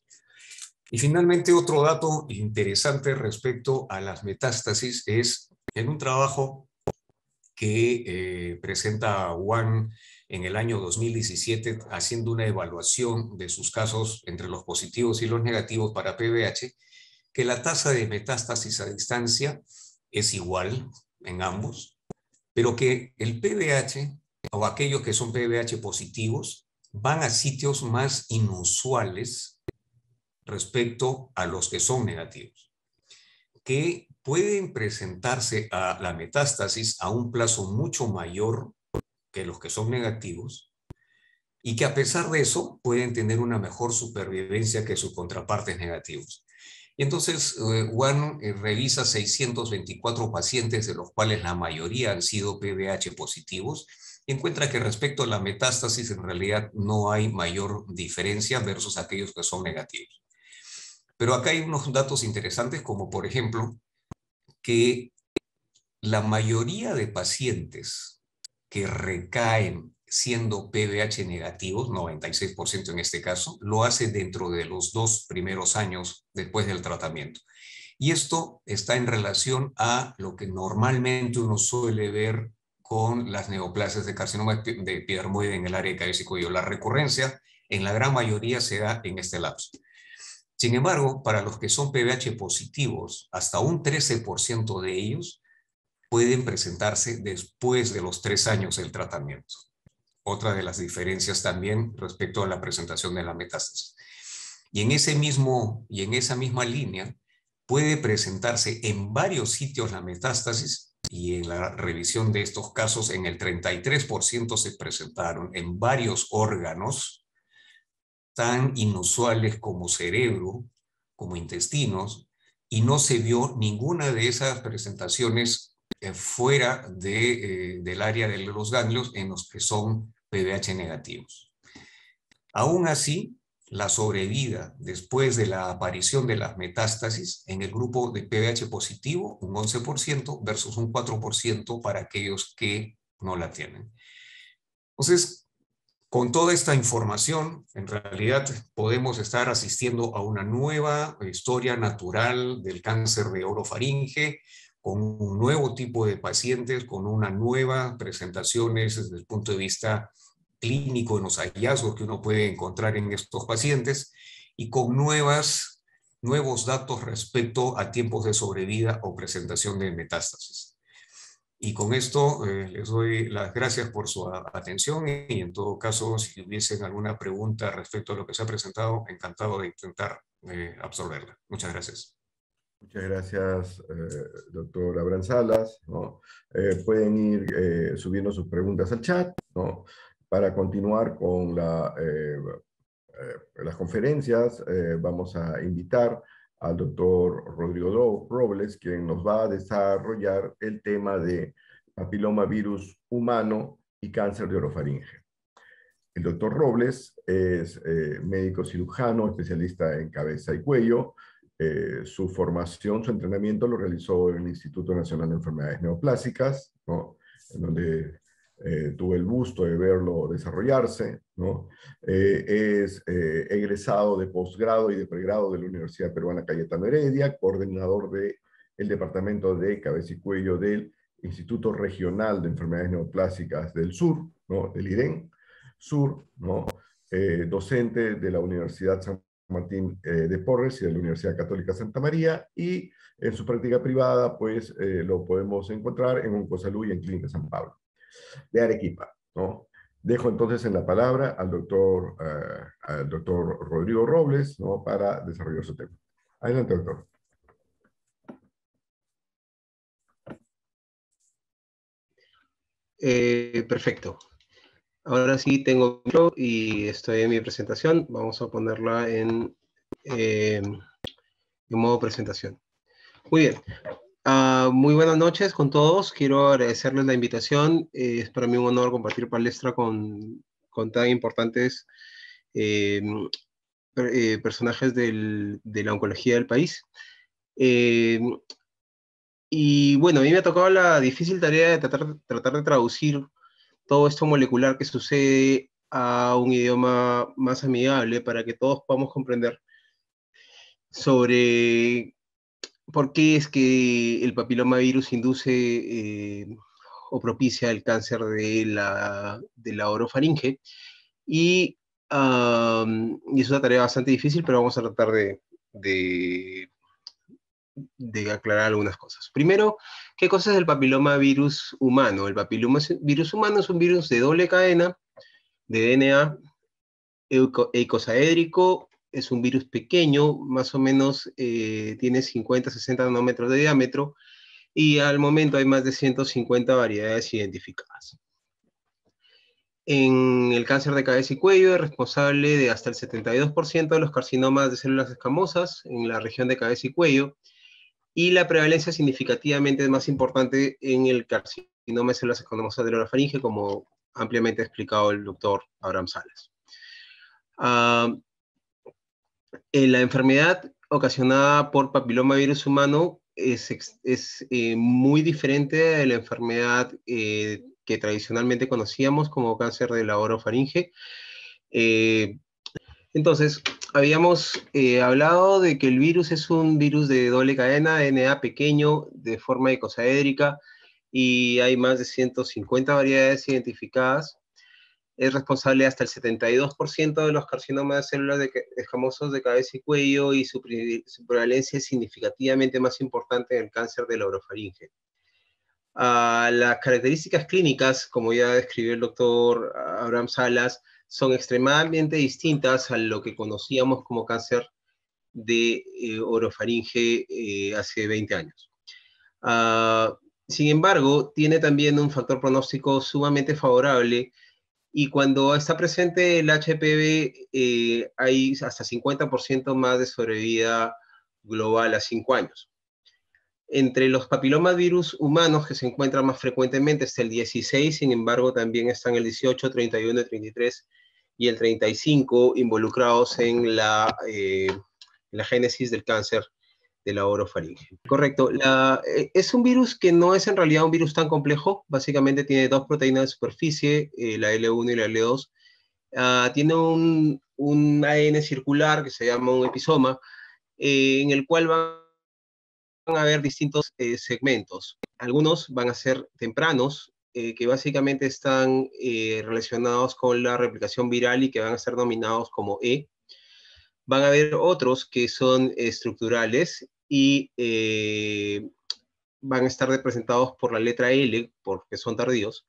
Y finalmente, otro dato interesante respecto a las metástasis es en un trabajo que eh, presenta Juan en el año 2017 haciendo una evaluación de sus casos entre los positivos y los negativos para PVH, que la tasa de metástasis a distancia es igual en ambos, pero que el PBH o aquellos que son PBH positivos van a sitios más inusuales respecto a los que son negativos, que pueden presentarse a la metástasis a un plazo mucho mayor que los que son negativos y que a pesar de eso pueden tener una mejor supervivencia que sus contrapartes negativos. Y entonces Juan eh, eh, revisa 624 pacientes, de los cuales la mayoría han sido PBH positivos, y encuentra que respecto a la metástasis en realidad no hay mayor diferencia versus aquellos que son negativos. Pero acá hay unos datos interesantes, como por ejemplo, que la mayoría de pacientes que recaen siendo PBH negativos, 96% en este caso, lo hace dentro de los dos primeros años después del tratamiento. Y esto está en relación a lo que normalmente uno suele ver con las neoplasias de carcinoma de epidermoide en el área de cabeza y cuello. La recurrencia en la gran mayoría se da en este lapso. Sin embargo, para los que son PBH positivos, hasta un 13% de ellos pueden presentarse después de los tres años del tratamiento otra de las diferencias también respecto a la presentación de la metástasis. Y en, ese mismo, y en esa misma línea puede presentarse en varios sitios la metástasis y en la revisión de estos casos en el 33% se presentaron en varios órganos tan inusuales como cerebro, como intestinos, y no se vio ninguna de esas presentaciones eh, fuera de, eh, del área de los ganglios en los que son PBH negativos. Aún así, la sobrevida después de la aparición de las metástasis en el grupo de PBH positivo, un 11% versus un 4% para aquellos que no la tienen. Entonces, con toda esta información, en realidad podemos estar asistiendo a una nueva historia natural del cáncer de orofaringe, con un nuevo tipo de pacientes, con una nueva presentaciones desde el punto de vista clínico en los hallazgos que uno puede encontrar en estos pacientes y con nuevas, nuevos datos respecto a tiempos de sobrevida o presentación de metástasis. Y con esto eh, les doy las gracias por su atención y en todo caso, si hubiesen alguna pregunta respecto a lo que se ha presentado, encantado de intentar eh, absorberla. Muchas gracias. Muchas gracias, eh, doctor Abraham Salas. ¿no? pueden ir subiendo sus preguntas al chat ¿no? Para continuar con la, las conferencias. vamos a invitar al doctor Rodrigo Robles, quien nos va a desarrollar el tema de papiloma virus humano y cáncer de orofaringe. El doctor Robles es eh, médico cirujano, especialista en cabeza y cuello. Eh, su formación, su entrenamiento lo realizó en el Instituto Nacional de Enfermedades Neoplásicas, en donde eh, tuve el gusto de verlo desarrollarse. Eh, es eh, egresado de posgrado y de pregrado de la Universidad Peruana Cayetano Heredia, coordinador del el Departamento de Cabeza y Cuello del Instituto Regional de Enfermedades Neoplásicas del Sur, ¿no? del IREN Sur, docente de la Universidad San Martín de Porres y de la Universidad Católica Santa María, y en su práctica privada, pues lo podemos encontrar en Oncosalud y en Clínica San Pablo de Arequipa. ¿no? Dejo entonces en la palabra al doctor, eh, al doctor Rodrigo Robles ¿no? para desarrollar su tema. Adelante, doctor. Eh, perfecto. Ahora sí tengo y estoy en mi presentación. Vamos a ponerla en, eh, en modo presentación. Muy bien. Ah, muy buenas noches con todos. Quiero agradecerles la invitación. Eh, es para mí un honor compartir palestra con, con tan importantes eh, eh, personajes de la oncología del país. y bueno, a mí me ha tocado la difícil tarea de tratar de traducir todo esto molecular que sucede a un idioma más amigable para que todos podamos comprender sobre por qué es que el papilomavirus induce eh, o propicia el cáncer de la, de la orofaringe. Y, es una tarea bastante difícil, pero vamos a tratar de, de, aclarar algunas cosas. Primero, ¿qué cosa es el papilomavirus humano? El papilomavirus humano es un virus de doble cadena de DNA eicosaédrico es un virus pequeño, más o menos eh, tiene 50-60 nanómetros de diámetro y al momento hay más de 150 variedades identificadas. En el cáncer de cabeza y cuello es responsable de hasta el 72% de los carcinomas de células escamosas en la región de cabeza y cuello y la prevalencia significativamente es más importante en el carcinoma de células escamosas de la faringe, como ampliamente explicado el doctor Abraham Salas. Ah, eh, la enfermedad ocasionada por papilomavirus humano es, es eh, muy diferente de la enfermedad eh, que tradicionalmente conocíamos como cáncer de la orofaringe. entonces, habíamos hablado de que el virus es un virus de doble cadena, DNA pequeño, de forma icosaédrica, y hay más de 150 variedades identificadas es responsable hasta el 72% de los carcinomas de células de, escamosos de cabeza y cuello y su, prevalencia es significativamente más importante en el cáncer de la orofaringe. Las características clínicas, como ya describió el doctor Abraham Salas, son extremadamente distintas a lo que conocíamos como cáncer de eh, orofaringe eh, hace 20 años. Ah, sin embargo, tiene también un factor pronóstico sumamente favorable y cuando está presente el HPV, eh, hay hasta 50% más de sobrevida global a 5 años. Entre los papilomas virus humanos que se encuentran más frecuentemente está el 16, sin embargo también están el 18, 31, 33 y el 35 involucrados en la, eh, la génesis del cáncer de la orofaringe. Correcto. Eh, es un virus que no es en realidad un virus tan complejo. Básicamente tiene dos proteínas de superficie, eh, la L1 y la L2. Ah, tiene un, un, ADN circular que se llama un episoma, eh, en el cual van a haber distintos segmentos. Algunos van a ser tempranos, que básicamente están relacionados con la replicación viral y que van a ser nominados como E. Van a haber otros que son estructurales y van a estar representados por la letra L, porque son tardíos.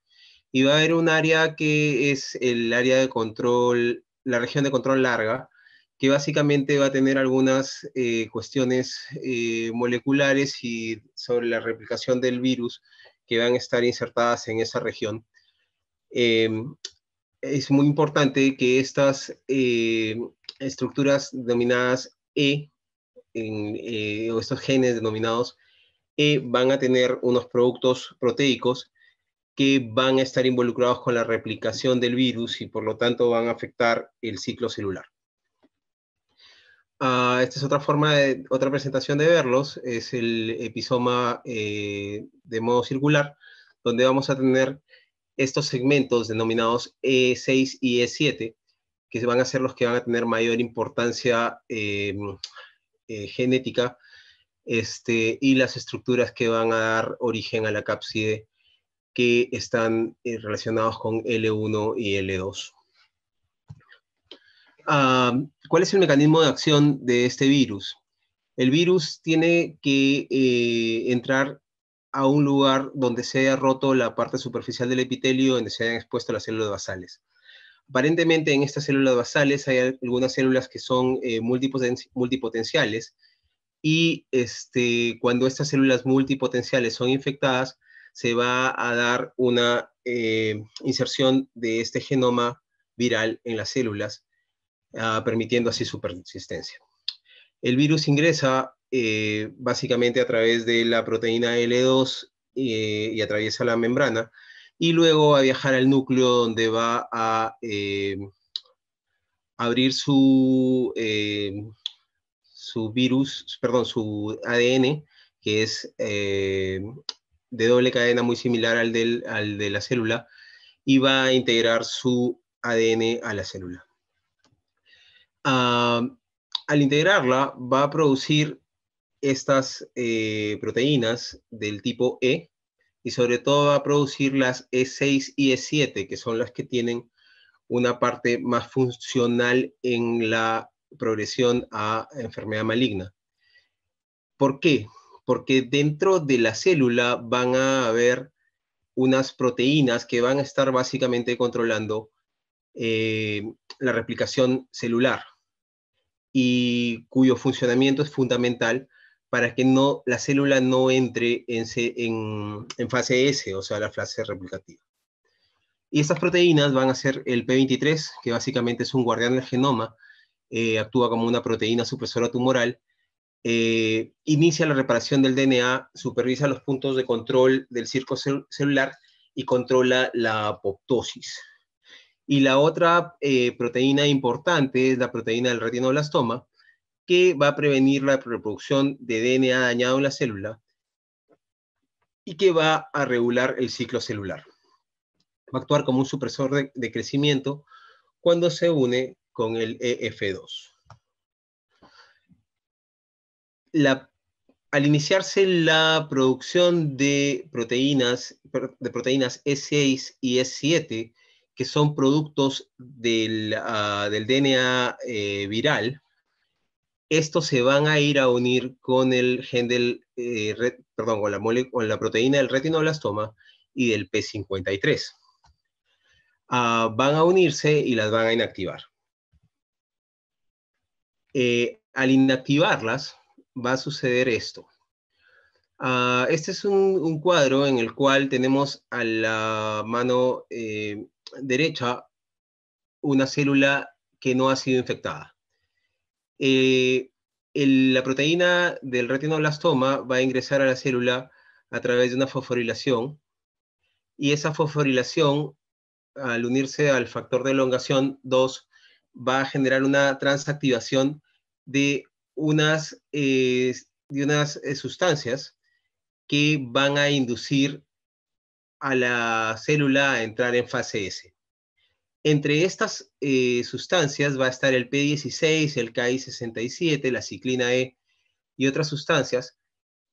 Y va a haber un área que es el área de control, la región de control larga, que básicamente va a tener algunas eh, cuestiones eh, moleculares y sobre la replicación del virus que van a estar insertadas en esa región. Em, es muy importante que estas eh, estructuras denominadas E, o estos genes denominados E, van a tener unos productos proteicos que van a estar involucrados con la replicación del virus y por lo tanto van a afectar el ciclo celular. Ah, esta es otra forma, de, otra presentación de verlos, es el episoma eh, de modo circular, donde vamos a tener estos segmentos denominados E6 y E7, que van a ser los que van a tener mayor importancia em, eh, genética, este, y las estructuras que van a dar origen a la cápside que están eh, relacionados con L1 y L2. Ah, ¿Cuál es el mecanismo de acción de este virus? El virus tiene que eh, entrar a un lugar donde se haya roto la parte superficial del epitelio, donde se hayan expuesto las células basales. Aparentemente en estas células basales hay algunas células que son eh, multipotenciales y este, cuando estas células multipotenciales son infectadas, se va a dar una eh, inserción de este genoma viral en las células Ah, permitiendo así su persistencia. El virus ingresa eh, básicamente a través de la proteína L2 eh, y atraviesa la membrana y luego va a viajar al núcleo donde va a eh, abrir su, su virus, perdón, su ADN, que es de doble cadena muy similar al, del, al de la célula, y va a integrar su ADN a la célula. Ah, al integrarla va a producir estas eh, proteínas del tipo E y sobre todo va a producir las E6 y E7, que son las que tienen una parte más funcional en la progresión a enfermedad maligna. ¿Por qué? Porque dentro de la célula van a haber unas proteínas que van a estar básicamente controlando eh, la replicación celular y cuyo funcionamiento es fundamental para que no, la célula no entre en, en, fase S, o sea, la fase replicativa. Y estas proteínas van a ser el P23, que básicamente es un guardián del genoma, eh, actúa como una proteína supresora tumoral, eh, inicia la reparación del DNA, supervisa los puntos de control del circo celular y controla la apoptosis. Y la otra eh, proteína importante es la proteína del retinoblastoma, que va a prevenir la reproducción de DNA dañado en la célula y que va a regular el ciclo celular. Va a actuar como un supresor de, crecimiento cuando se une con el EF2. al iniciarse la producción de proteínas, de proteínas E6 y E7, que son productos del, ah, DNA eh, viral, estos se van a ir a unir con el gen del, eh, perdón, con la, proteína del retinoblastoma y del P53. Ah, van a unirse y las van a inactivar. Eh, al inactivarlas, va a suceder esto. Ah, este es un, cuadro en el cual tenemos a la mano derecha una célula que no ha sido infectada. Eh, la proteína del retinoblastoma va a ingresar a la célula a través de una fosforilación y esa fosforilación, al unirse al factor de elongación 2, va a generar una transactivación de unas, eh, de unas eh, sustancias que van a inducir a la célula a entrar en fase S. Entre estas eh, sustancias va a estar el P16, el KI67, la ciclina E y otras sustancias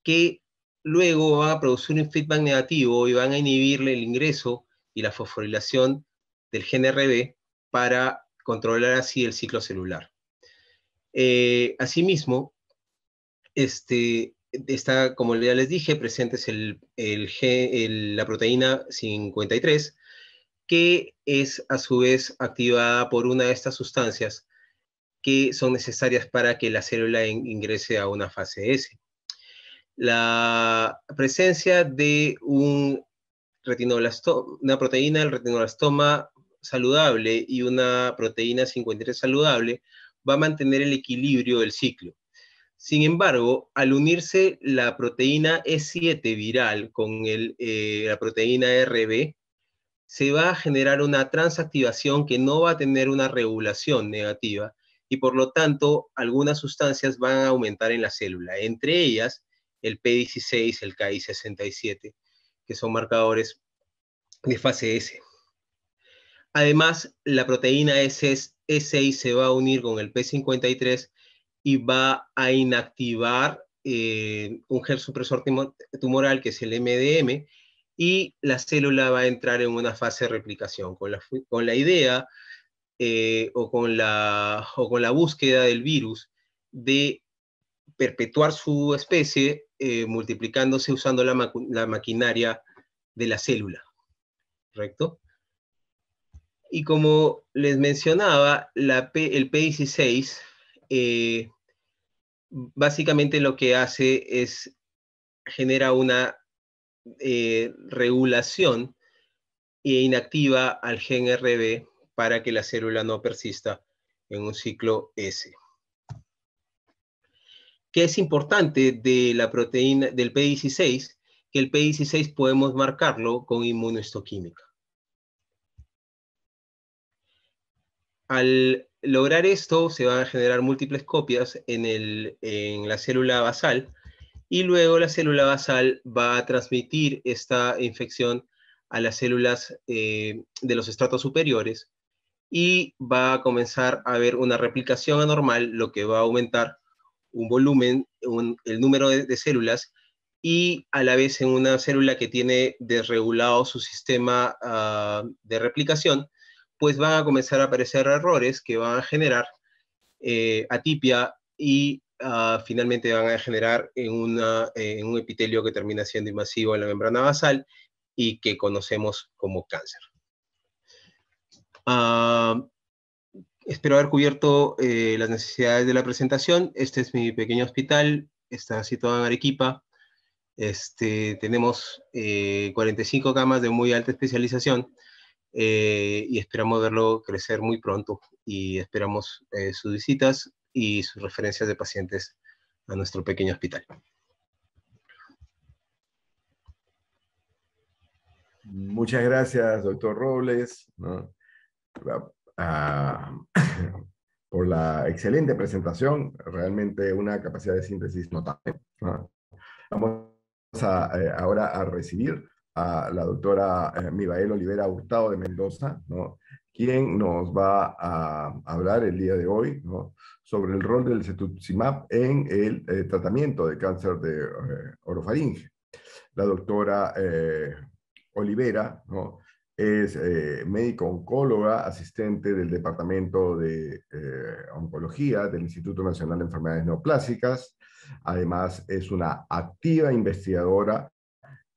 que luego van a producir un feedback negativo y van a inhibirle el ingreso y la fosforilación del GNRB para controlar así el ciclo celular. Eh, asimismo, este, está, como ya les dije, presente es el, la proteína 53, que es a su vez activada por una de estas sustancias que son necesarias para que la célula ingrese a una fase S. La presencia de un una proteína del retinoblastoma saludable y una proteína 53 saludable va a mantener el equilibrio del ciclo. Sin embargo, al unirse la proteína E7 viral con eh, la proteína RB, se va a generar una transactivación que no va a tener una regulación negativa y por lo tanto algunas sustancias van a aumentar en la célula, entre ellas el P16, el KI67, que son marcadores de fase S. Además, la proteína S6 se va a unir con el P53 y va a inactivar eh, un gen supresor tumoral que es el MDM y la célula va a entrar en una fase de replicación con la, con la idea eh, o, con la, o con la búsqueda del virus de perpetuar su especie eh, multiplicándose usando la, la maquinaria de la célula. ¿Correcto? Y como les mencionaba, la el P16 eh, básicamente lo que hace es genera una eh, regulación e inactiva al gen RB para que la célula no persista en un ciclo S. ¿Qué es importante de la proteína del P16? Que el P16 podemos marcarlo con inmunohistoquímica. Al lograr esto, se van a generar múltiples copias en, la célula basal y luego la célula basal va a transmitir esta infección a las células eh, de los estratos superiores y va a comenzar a haber una replicación anormal, lo que va a aumentar un volumen, el número de, células y a la vez en una célula que tiene desregulado su sistema ah, de replicación, pues van a comenzar a aparecer errores que van a generar eh, atipia y ah, finalmente van a generar en, un epitelio que termina siendo invasivo en la membrana basal y que conocemos como cáncer. Ah, espero haber cubierto eh, las necesidades de la presentación. Este es mi pequeño hospital, está situado en Arequipa. Este, tenemos 45 eh, camas de muy alta especialización eh, y esperamos verlo crecer muy pronto y esperamos eh, sus visitas y sus referencias de pacientes a nuestro pequeño hospital. Muchas gracias, doctor Robles, ah, por la excelente presentación, realmente una capacidad de síntesis notable. Vamos eh, ahora a recibir a la doctora eh, Mibael Olivera Hurtado de Mendoza, ¿no? Quien nos va a hablar el día de hoy sobre el rol del cetuximab en el eh, tratamiento de cáncer de eh, orofaringe. La doctora Olivera ¿no? es médico oncóloga, asistente del Departamento de Oncología del Instituto Nacional de Enfermedades Neoplásicas. Además, es una activa investigadora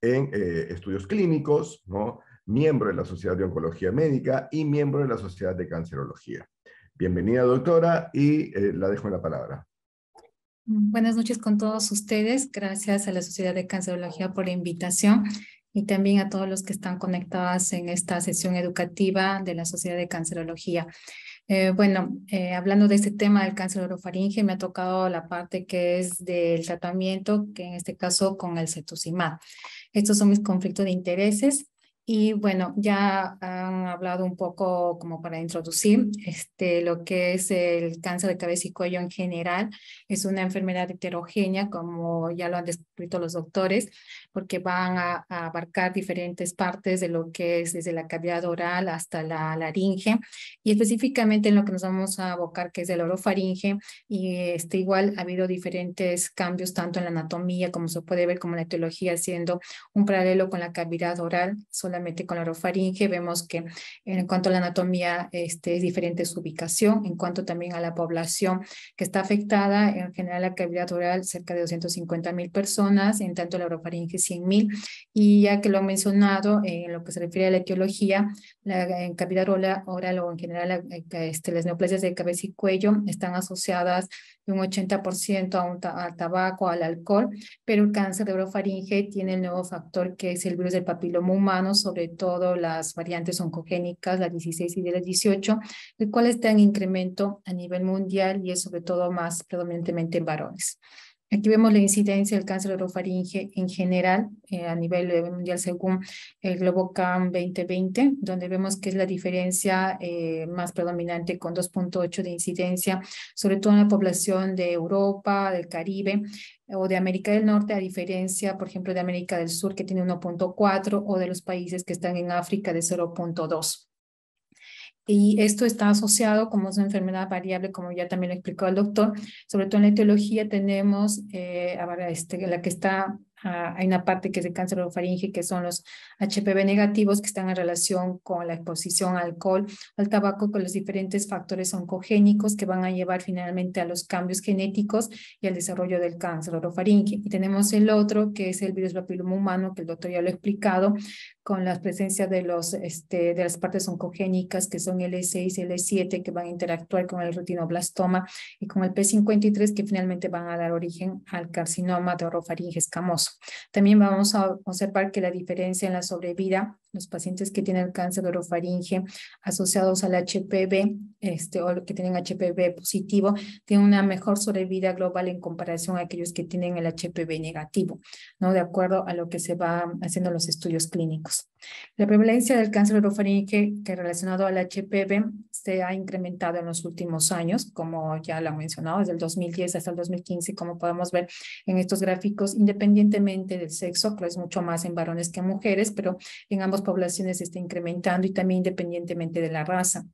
en eh, estudios clínicos, ¿no? Miembro de la Sociedad de Oncología Médica y miembro de la Sociedad de Cancerología. Bienvenida, doctora, y eh, la dejo en la palabra. Buenas noches con todos ustedes. Gracias a la Sociedad de Cancerología por la invitación y también a todos los que están conectados en esta sesión educativa de la Sociedad de Cancerología. Eh, bueno, hablando de este tema del cáncer orofaringe, me ha tocado la parte que es del tratamiento, que en este caso con el cetuximab. Estos son mis conflictos de intereses Y bueno, ya han hablado un poco como para introducir este, lo que es el cáncer de cabeza y cuello en general. Es una enfermedad heterogénea, como ya lo han descrito los doctores, porque van a, abarcar diferentes partes de lo que es desde la cavidad oral hasta la laringe. Y específicamente en lo que nos vamos a abocar, que es el orofaringe. Y este, igual ha habido diferentes cambios, tanto en la anatomía, como se puede ver, como la etiología, haciendo un paralelo con la cavidad oral con la orofaringe. Vemos que en cuanto a la anatomía este, es diferente su ubicación, en cuanto también a la población que está afectada, en general la cavidad oral cerca de 250 mil personas, en tanto la orofaringe 100 mil. Y ya que lo he mencionado, en lo que se refiere a la etiología, la en cavidad oral, oral o en general este, las neoplasias de cabeza y cuello están asociadas de un 80% a un al tabaco, al alcohol, pero el cáncer de orofaringe tiene el nuevo factor que es el virus del papiloma humano, sobre todo las variantes oncogénicas, la 16 y la 18, el cual está en incremento a nivel mundial y es sobre todo más predominantemente en varones. Aquí vemos la incidencia del cáncer orofaringe en general eh, a nivel mundial según el GloboCam 2020, donde vemos que es la diferencia eh, más predominante con 2.8 de incidencia, sobre todo en la población de Europa, del Caribe o de América del Norte, a diferencia, por ejemplo, de América del Sur, que tiene 1.4, o de los países que están en África de 0.2. Y esto está asociado como es una enfermedad variable, como ya también lo explicó el doctor. Sobre todo en la etiología tenemos eh, este, la que está Ah, hay una parte que es de cáncer orofaringe, que son los HPV negativos, que están en relación con la exposición al alcohol, al tabaco, con los diferentes factores oncogénicos que van a llevar finalmente a los cambios genéticos y al desarrollo del cáncer orofaringe. Y tenemos el otro, que es el virus papiloma humano, que el doctor ya lo ha explicado, con la presencia de, los, este, de las partes oncogénicas, que son L6 y L7, que van a interactuar con el retinoblastoma y con el P53, que finalmente van a dar origen al carcinoma de orofaringe escamoso. También vamos a observar que la diferencia en la sobrevida, los pacientes que tienen cáncer de orofaringe asociados al HPV, este, o que tienen HPV positivo, tienen una mejor sobrevida global en comparación a aquellos que tienen el HPV negativo, ¿no? De acuerdo a lo que se va haciendo los estudios clínicos. La prevalencia del cáncer orofaringe que relacionado al HPV se ha incrementado en los últimos años, como ya lo he mencionado, desde el 2010 hasta el 2015, como podemos ver en estos gráficos, independientemente del sexo, que es mucho más en varones que en mujeres, pero en ambas poblaciones se está incrementando y también independientemente de la raza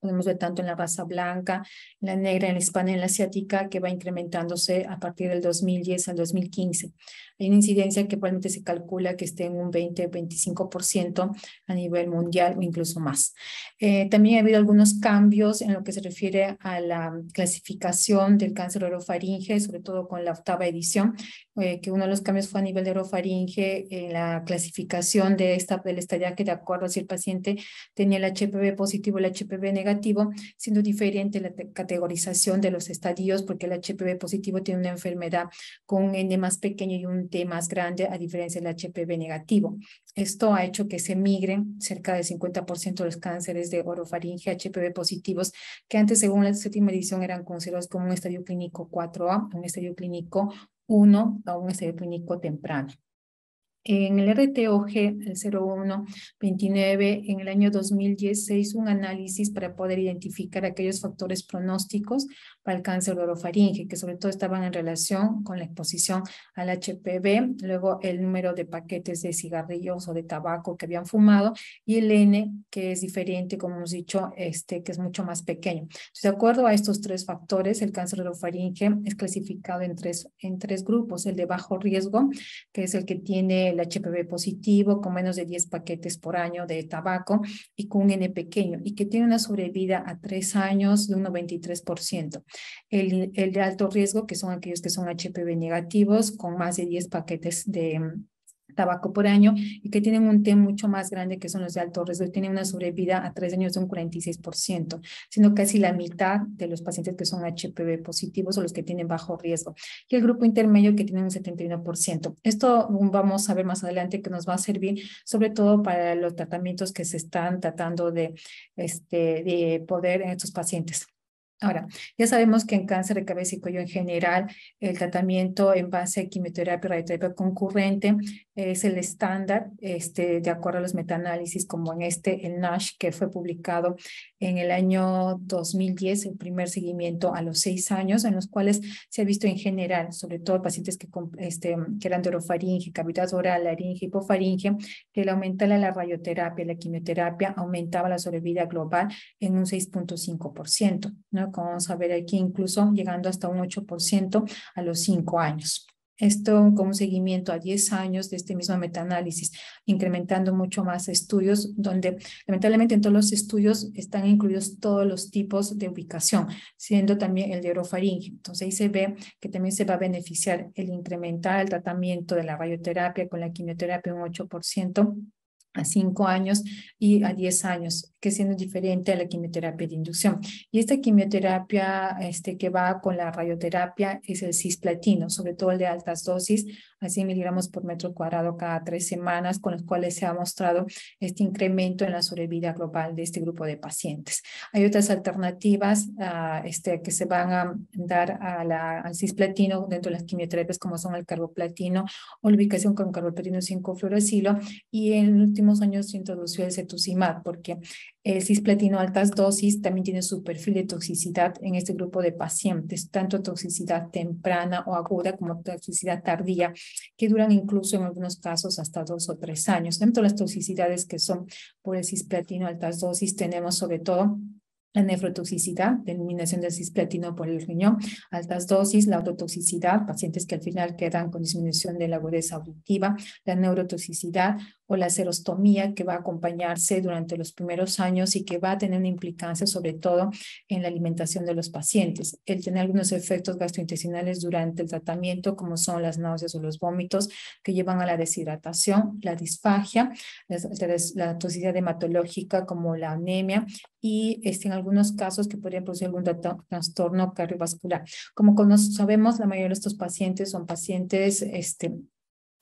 podemos ver tanto en la raza blanca, en la negra, en la hispana, en la asiática, que va incrementándose a partir del 2010 al 2015. Hay una incidencia que probablemente se calcula que esté en un 20-25% a nivel mundial o incluso más. Eh, también ha habido algunos cambios en lo que se refiere a la clasificación del cáncer orofaringe, sobre todo con la octava edición, eh, que uno de los cambios fue a nivel de orofaringe en la clasificación de esta, del estallaje de acuerdo a si el paciente tenía el HPV positivo o el HPV negativo, siendo diferente la categorización de los estadios, porque el HPV positivo tiene una enfermedad con un N más pequeño y un más grande a diferencia del HPV negativo. Esto ha hecho que se migren cerca del 50% de los cánceres de orofaringe HPV positivos que antes, según la séptima edición, eran considerados como un estadio clínico 4A, un estadio clínico 1 o un estadio clínico temprano. En el RTOG, el 0129, en el año 2010 se hizo un análisis para poder identificar aquellos factores pronósticos para el cáncer de orofaringe, que sobre todo estaban en relación con la exposición al HPV, luego el número de paquetes de cigarrillos o de tabaco que habían fumado y el N, que es diferente, como hemos dicho, este, que es mucho más pequeño. de acuerdo a estos tres factores, el cáncer de orofaringe es clasificado en tres, en tres grupos, el de bajo riesgo, que es el que tiene el HPV positivo con menos de 10 paquetes por año de tabaco y con un N pequeño y que tiene una sobrevida a tres años de un 93%. El, el de alto riesgo, que son aquellos que son HPV negativos con más de 10 paquetes de tabaco por año y que tienen un T mucho más grande que son los de alto riesgo y tienen una sobrevida a tres años de un 46%, siendo casi la mitad de los pacientes que son HPV positivos o los que tienen bajo riesgo. Y el grupo intermedio que tiene un 71%. Esto vamos a ver más adelante que nos va a servir sobre todo para los tratamientos que se están tratando de, este, de poder en estos pacientes. Ahora, ya sabemos que en cáncer de cabeza y cuello en general, el tratamiento en base a quimioterapia y radioterapia concurrente es el estándar, este, de acuerdo a los metaanálisis, como en este, el NASH, que fue publicado en el año 2010, el primer seguimiento a los seis años, en los cuales se ha visto en general, sobre todo pacientes que, este, que eran de orofaringe, cavidad oral, laringe, hipofaringe, que el aumentar la radioterapia, la quimioterapia, aumentaba la sobrevida global en un 6.5%, ¿no? Vamos a ver aquí, incluso llegando hasta un 8% a los 5 años. Esto como seguimiento a 10 años de este mismo metaanálisis, incrementando mucho más estudios, donde lamentablemente en todos los estudios están incluidos todos los tipos de ubicación, siendo también el de orofaringe. Entonces ahí se ve que también se va a beneficiar el incrementar el tratamiento de la radioterapia con la quimioterapia un 8%, a 5 años y a 10 años, que siendo diferente a la quimioterapia de inducción. Y esta quimioterapia este, que va con la radioterapia es el cisplatino, sobre todo el de altas dosis, a 100 miligramos por metro cuadrado cada tres semanas, con los cuales se ha mostrado este incremento en la sobrevida global de este grupo de pacientes. Hay otras alternativas uh, este, que se van a dar a la, al cisplatino dentro de las quimioterapias, como son el carboplatino o la ubicación con carboplatino 5-fluoracilo, y en los últimos años se introdució el cetuximab, porque el cisplatino altas dosis también tiene su perfil de toxicidad en este grupo de pacientes, tanto toxicidad temprana o aguda como toxicidad tardía, que duran incluso en algunos casos hasta dos o tres años. Dentro de las toxicidades que son por el cisplatino altas dosis, tenemos sobre todo la nefrotoxicidad, la eliminación del cisplatino por el riñón, altas dosis, la autotoxicidad, pacientes que al final quedan con disminución de la agudeza auditiva, la neurotoxicidad o la serostomía que va a acompañarse durante los primeros años y que va a tener una implicancia sobre todo en la alimentación de los pacientes. El tener algunos efectos gastrointestinales durante el tratamiento, como son las náuseas o los vómitos, que llevan a la deshidratación, la disfagia, la, toxicidad hematológica como la anemia y este, en algunos casos que podrían producir algún trastorno cardiovascular. Como sabemos, la mayoría de estos pacientes son pacientes este,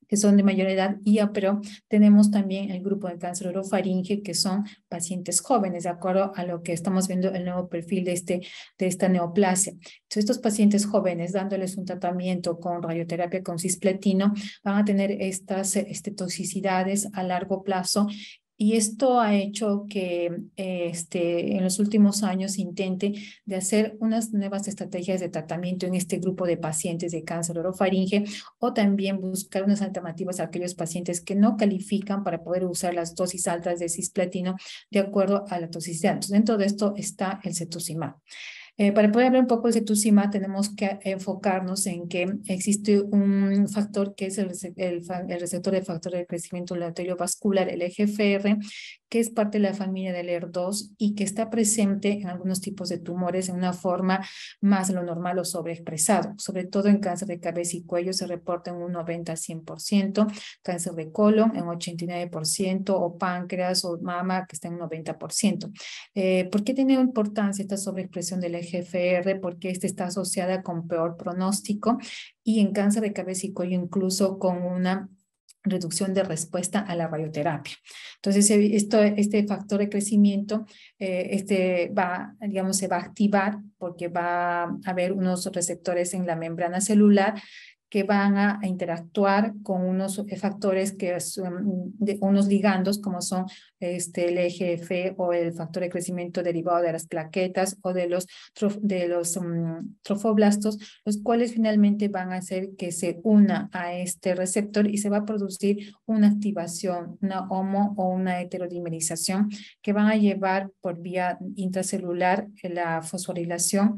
que son de mayor edad y pero tenemos también el grupo de cáncer orofaringe que son pacientes jóvenes, de acuerdo a lo que estamos viendo el nuevo perfil de, este, de esta neoplasia. Entonces, estos pacientes jóvenes, dándoles un tratamiento con radioterapia con cisplatino, van a tener estas este, toxicidades a largo plazo y esto ha hecho que este, en los últimos años intente de hacer unas nuevas estrategias de tratamiento en este grupo de pacientes de cáncer orofaringe o también buscar unas alternativas a aquellos pacientes que no califican para poder usar las dosis altas de cisplatino de acuerdo a la toxicidad. Dentro de esto está el cetuximab. Eh, para poder hablar un poco de cetuximab, tenemos que enfocarnos en que existe un factor que es el, receptor de factor de crecimiento vascular, el EGFR, que es parte de la familia del ER2 y que está presente en algunos tipos de tumores en una forma más lo normal o sobreexpresado. Sobre todo en cáncer de cabeza y cuello se reporta en un 90-100%, cáncer de colon en 89% o páncreas o mama que está en un 90%. Eh, ¿Por qué tiene importancia esta sobreexpresión del EGFR? Porque esta está asociada con peor pronóstico y en cáncer de cabeza y cuello incluso con una reducción de respuesta a la radioterapia. Entonces, esto, este factor de crecimiento eh, este va, digamos, se va a activar porque va a haber unos receptores en la membrana celular que van a, interactuar con unos factores que son de, unos ligandos como son este, el EGF o el factor de crecimiento derivado de las plaquetas o de los, de los um, trofoblastos, los cuales finalmente van a hacer que se una a este receptor y se va a producir una activación, una homo o una heterodimerización que van a llevar por vía intracelular la fosforilación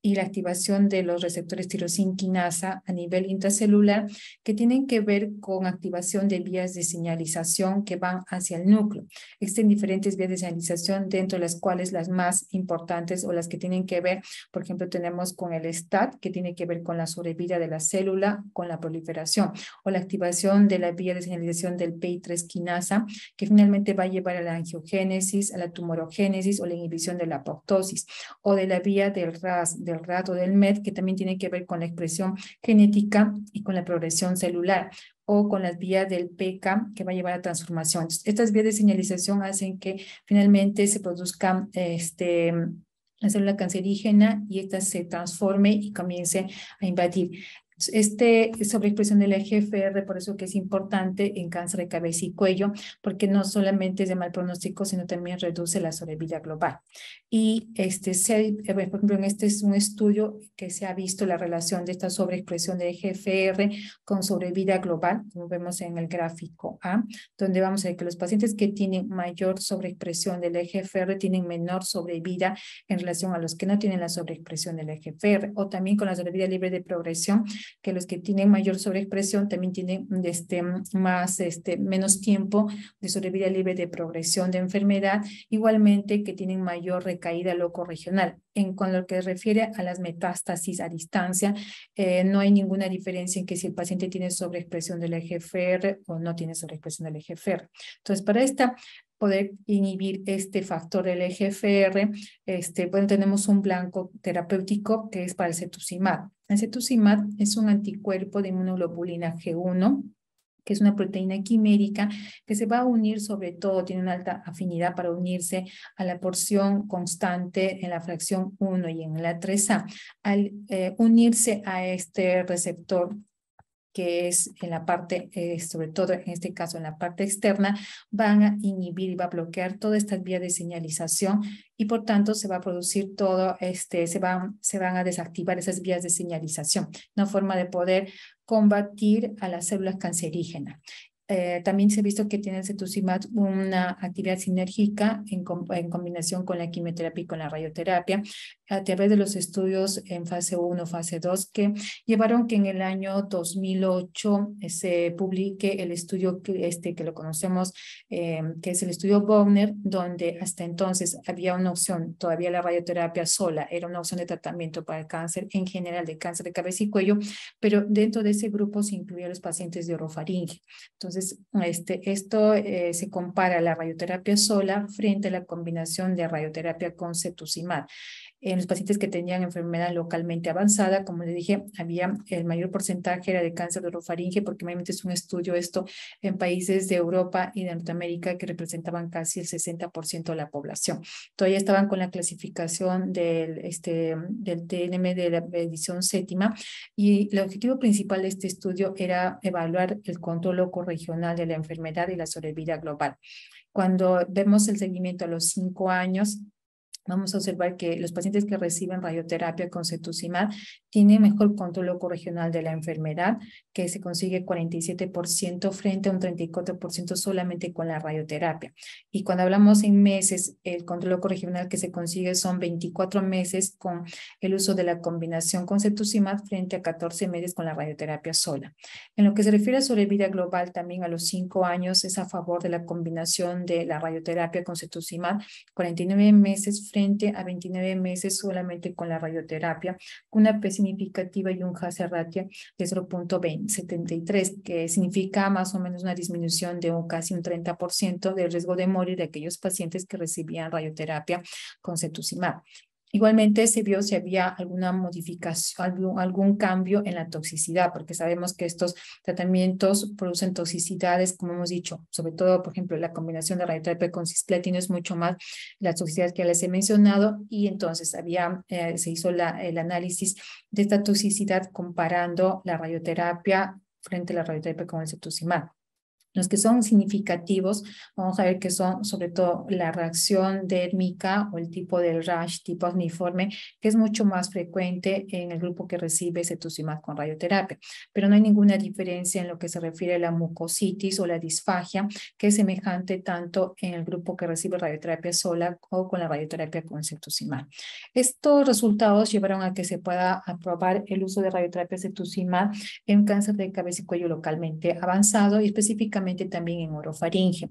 y la activación de los receptores tirosinquinasa a nivel intracelular que tienen que ver con activación de vías de señalización que van hacia el núcleo. Existen diferentes vías de señalización dentro de las cuales las más importantes o las que tienen que ver, por ejemplo, tenemos con el STAT que tiene que ver con la sobrevida de la célula, con la proliferación o la activación de la vía de señalización del PI3 quinasa que finalmente va a llevar a la angiogénesis, a la tumorogénesis o la inhibición de la apoptosis o de la vía del RAS del rato del MED, que también tiene que ver con la expresión genética y con la progresión celular o con las vías del PK que va a llevar a transformación. Estas vías de señalización hacen que finalmente se produzcan este, la célula cancerígena y esta se transforme y comience a invadir. Este sobreexpresión del EGFR, por eso que es importante en cáncer de cabeza y cuello, porque no solamente es de mal pronóstico, sino también reduce la sobrevida global. Y este, se, por ejemplo, en este es un estudio que se ha visto la relación de esta sobreexpresión de EGFR con sobrevida global, como vemos en el gráfico A, donde vamos a ver que los pacientes que tienen mayor sobreexpresión del EGFR tienen menor sobrevida en relación a los que no tienen la sobreexpresión del EGFR, o también con la sobrevida libre de progresión, que los que tienen mayor sobreexpresión también tienen este, más, este, menos tiempo de sobrevida libre de progresión de enfermedad, igualmente que tienen mayor recaída loco regional. En cuanto lo que refiere a las metástasis a distancia, eh, no hay ninguna diferencia en que si el paciente tiene sobreexpresión del EGFR o no tiene sobreexpresión del EGFR. Entonces, para esta poder inhibir este factor del EGFR, este, bueno, tenemos un blanco terapéutico que es para el cetuximab. El cetuximab es un anticuerpo de inmunoglobulina G1 que es una proteína quimérica que se va a unir sobre todo, tiene una alta afinidad para unirse a la porción constante en la fracción 1 y en la 3A. Al eh, unirse a este receptor que es en la parte, eh, sobre todo en este caso en la parte externa, van a inhibir y va a bloquear todas estas vías de señalización y por tanto se va a producir todo, este, se, van, a desactivar esas vías de señalización, una forma de poder combatir a las células cancerígenas. Eh, también se ha visto que tiene el cetuximab una actividad sinérgica en, en, combinación con la quimioterapia y con la radioterapia a través de los estudios en fase 1, fase 2, que llevaron que en el año 2008 eh, se publique el estudio que, este, que lo conocemos, eh, que es el estudio Bogner, donde hasta entonces había una opción, todavía la radioterapia sola era una opción de tratamiento para el cáncer en general, de cáncer de cabeza y cuello, pero dentro de ese grupo se incluían los pacientes de orofaringe. Entonces, este, esto eh, se compara la radioterapia sola frente a la combinación de radioterapia con cetuximab. En los pacientes que tenían enfermedad localmente avanzada, como les dije, había el mayor porcentaje era de cáncer de orofaringe, porque obviamente es un estudio esto en países de Europa y de Norteamérica que representaban casi el 60% de la población. Todavía estaban con la clasificación del, este, del TNM de la edición séptima y el objetivo principal de este estudio era evaluar el control regional de la enfermedad y la sobrevida global. Cuando vemos el seguimiento a los cinco años, vamos a observar que los pacientes que reciben radioterapia con cetuximab tienen mejor control regional de la enfermedad, que se consigue 47% frente a un 34% solamente con la radioterapia. Y cuando hablamos en meses, el control regional que se consigue son 24 meses con el uso de la combinación con cetuximab frente a 14 meses con la radioterapia sola. En lo que se refiere a sobrevida global, también a los 5 años es a favor de la combinación de la radioterapia con cetuximab, 49 meses frente a 29 meses solamente con la radioterapia, una significativa y un Hazard ratio de 0.73, que significa más o menos una disminución de un, casi un 30% del riesgo de morir de aquellos pacientes que recibían radioterapia con cetuximab. Igualmente se vio si había alguna modificación, algún, algún, cambio en la toxicidad, porque sabemos que estos tratamientos producen toxicidades, como hemos dicho, sobre todo, por ejemplo, la combinación de radioterapia con cisplatino es mucho más la toxicidad que les he mencionado, y entonces había, eh, se hizo el análisis de esta toxicidad comparando la radioterapia frente a la radioterapia con el cetuximab. Los que son significativos, vamos a ver que son sobre todo la reacción dérmica o el tipo del rash tipo uniforme, que es mucho más frecuente en el grupo que recibe cetuximab con radioterapia. Pero no hay ninguna diferencia en lo que se refiere a la mucositis o la disfagia, que es semejante tanto en el grupo que recibe radioterapia sola o con la radioterapia con cetuximab. Estos resultados llevaron a que se pueda aprobar el uso de radioterapia cetuximab en cáncer de cabeza y cuello localmente avanzado y específicamente también en orofaringe.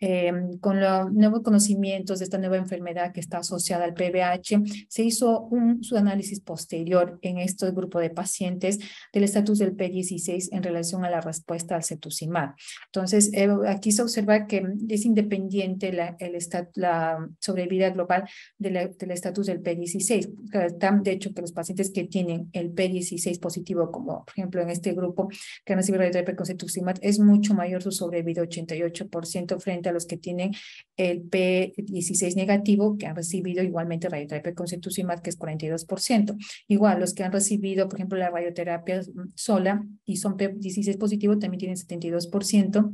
Eh, con los nuevos conocimientos de esta nueva enfermedad que está asociada al PBH, se hizo un análisis posterior en este grupo de pacientes del estatus del P16 en relación a la respuesta al cetuximab. Entonces, eh, aquí se observa que es independiente la, el la sobrevida global del estatus del P16. De hecho, que los pacientes que tienen el P16 positivo, como por ejemplo en este grupo que han recibido radioterapia con cetuximab, es mucho mayor su sobrevida 88% frente a los que tienen el P16 negativo, que han recibido igualmente radioterapia con cetuximab, que es 42%. Igual, los que han recibido, por ejemplo, la radioterapia sola y son P16 positivo, también tienen 72%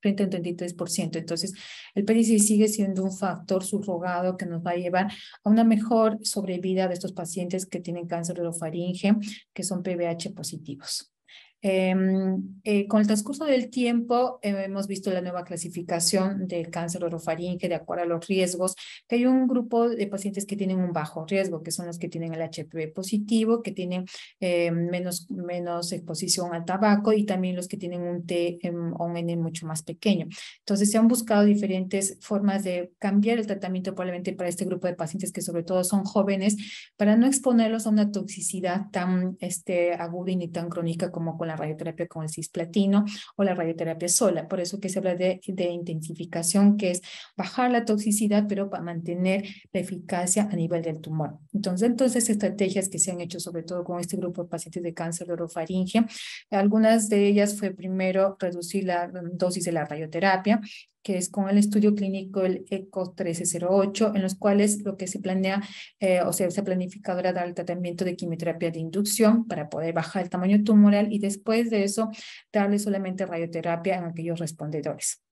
frente al 33%. Entonces, el PDC sigue siendo un factor subrogado que nos va a llevar a una mejor sobrevida de estos pacientes que tienen cáncer de orofaringe, que son PBH positivos. Em, eh, con el transcurso del tiempo eh, hemos visto la nueva clasificación del cáncer orofaringe de acuerdo a los riesgos, que hay un grupo de pacientes que tienen un bajo riesgo, que son los que tienen el HPV positivo, que tienen eh, menos, menos exposición al tabaco y también los que tienen un T em, o un N mucho más pequeño. Entonces se han buscado diferentes formas de cambiar el tratamiento probablemente para este grupo de pacientes que sobre todo son jóvenes, para no exponerlos a una toxicidad tan este, aguda y ni tan crónica como con la radioterapia con el cisplatino o la radioterapia sola. Por eso que se habla de, de intensificación, que es bajar la toxicidad, pero para mantener la eficacia a nivel del tumor. Entonces, entonces estrategias que se han hecho sobre todo con este grupo de pacientes de cáncer de orofaringe, algunas de ellas fue primero reducir la dosis de la radioterapia, que es con el estudio clínico el ECO 1308, en los cuales lo que se planea, eh, o sea, se ha planificado era dar el tratamiento de quimioterapia de inducción para poder bajar el tamaño tumoral y después de eso darle solamente radioterapia en aquellos respondedores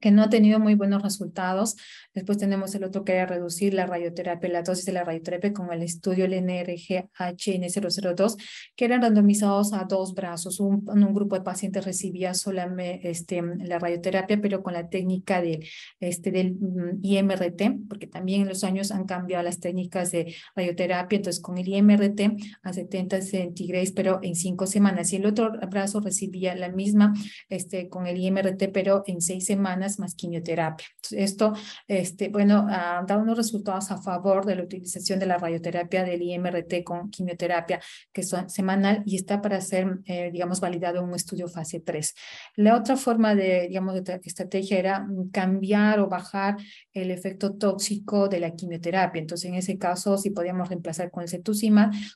que no ha tenido muy buenos resultados. Después tenemos el otro que era reducir la radioterapia, la dosis de la radioterapia con el estudio LNRG-HN002, que eran randomizados a dos brazos. Un, un grupo de pacientes recibía solamente este, la radioterapia, pero con la técnica de, este, del mm, IMRT, porque también en los años han cambiado las técnicas de radioterapia. Entonces, con el IMRT a 70 centígrados, pero en cinco semanas. Y el otro brazo recibía la misma este, con el IMRT, pero en seis semanas más quimioterapia. Esto, este, bueno, ha dado unos resultados a favor de la utilización de la radioterapia del IMRT con quimioterapia que son semanal y está para ser, eh, digamos, validado en un estudio fase 3. La otra forma de, digamos, de estrategia era cambiar o bajar el efecto tóxico de la quimioterapia. Entonces, en ese caso, si podíamos reemplazar con el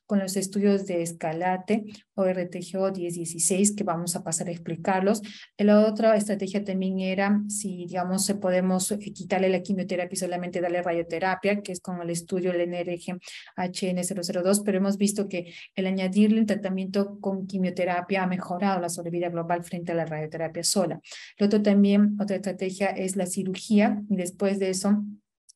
con los estudios de escalate o RTGO 1016, que vamos a pasar a explicarlos. La otra estrategia también era si, digamos, podemos quitarle la quimioterapia y solamente darle radioterapia, que es con el estudio del NRG HN002, pero hemos visto que el añadirle el tratamiento con quimioterapia ha mejorado la sobrevida global frente a la radioterapia sola. Lo otro también, otra estrategia es la cirugía y después de eso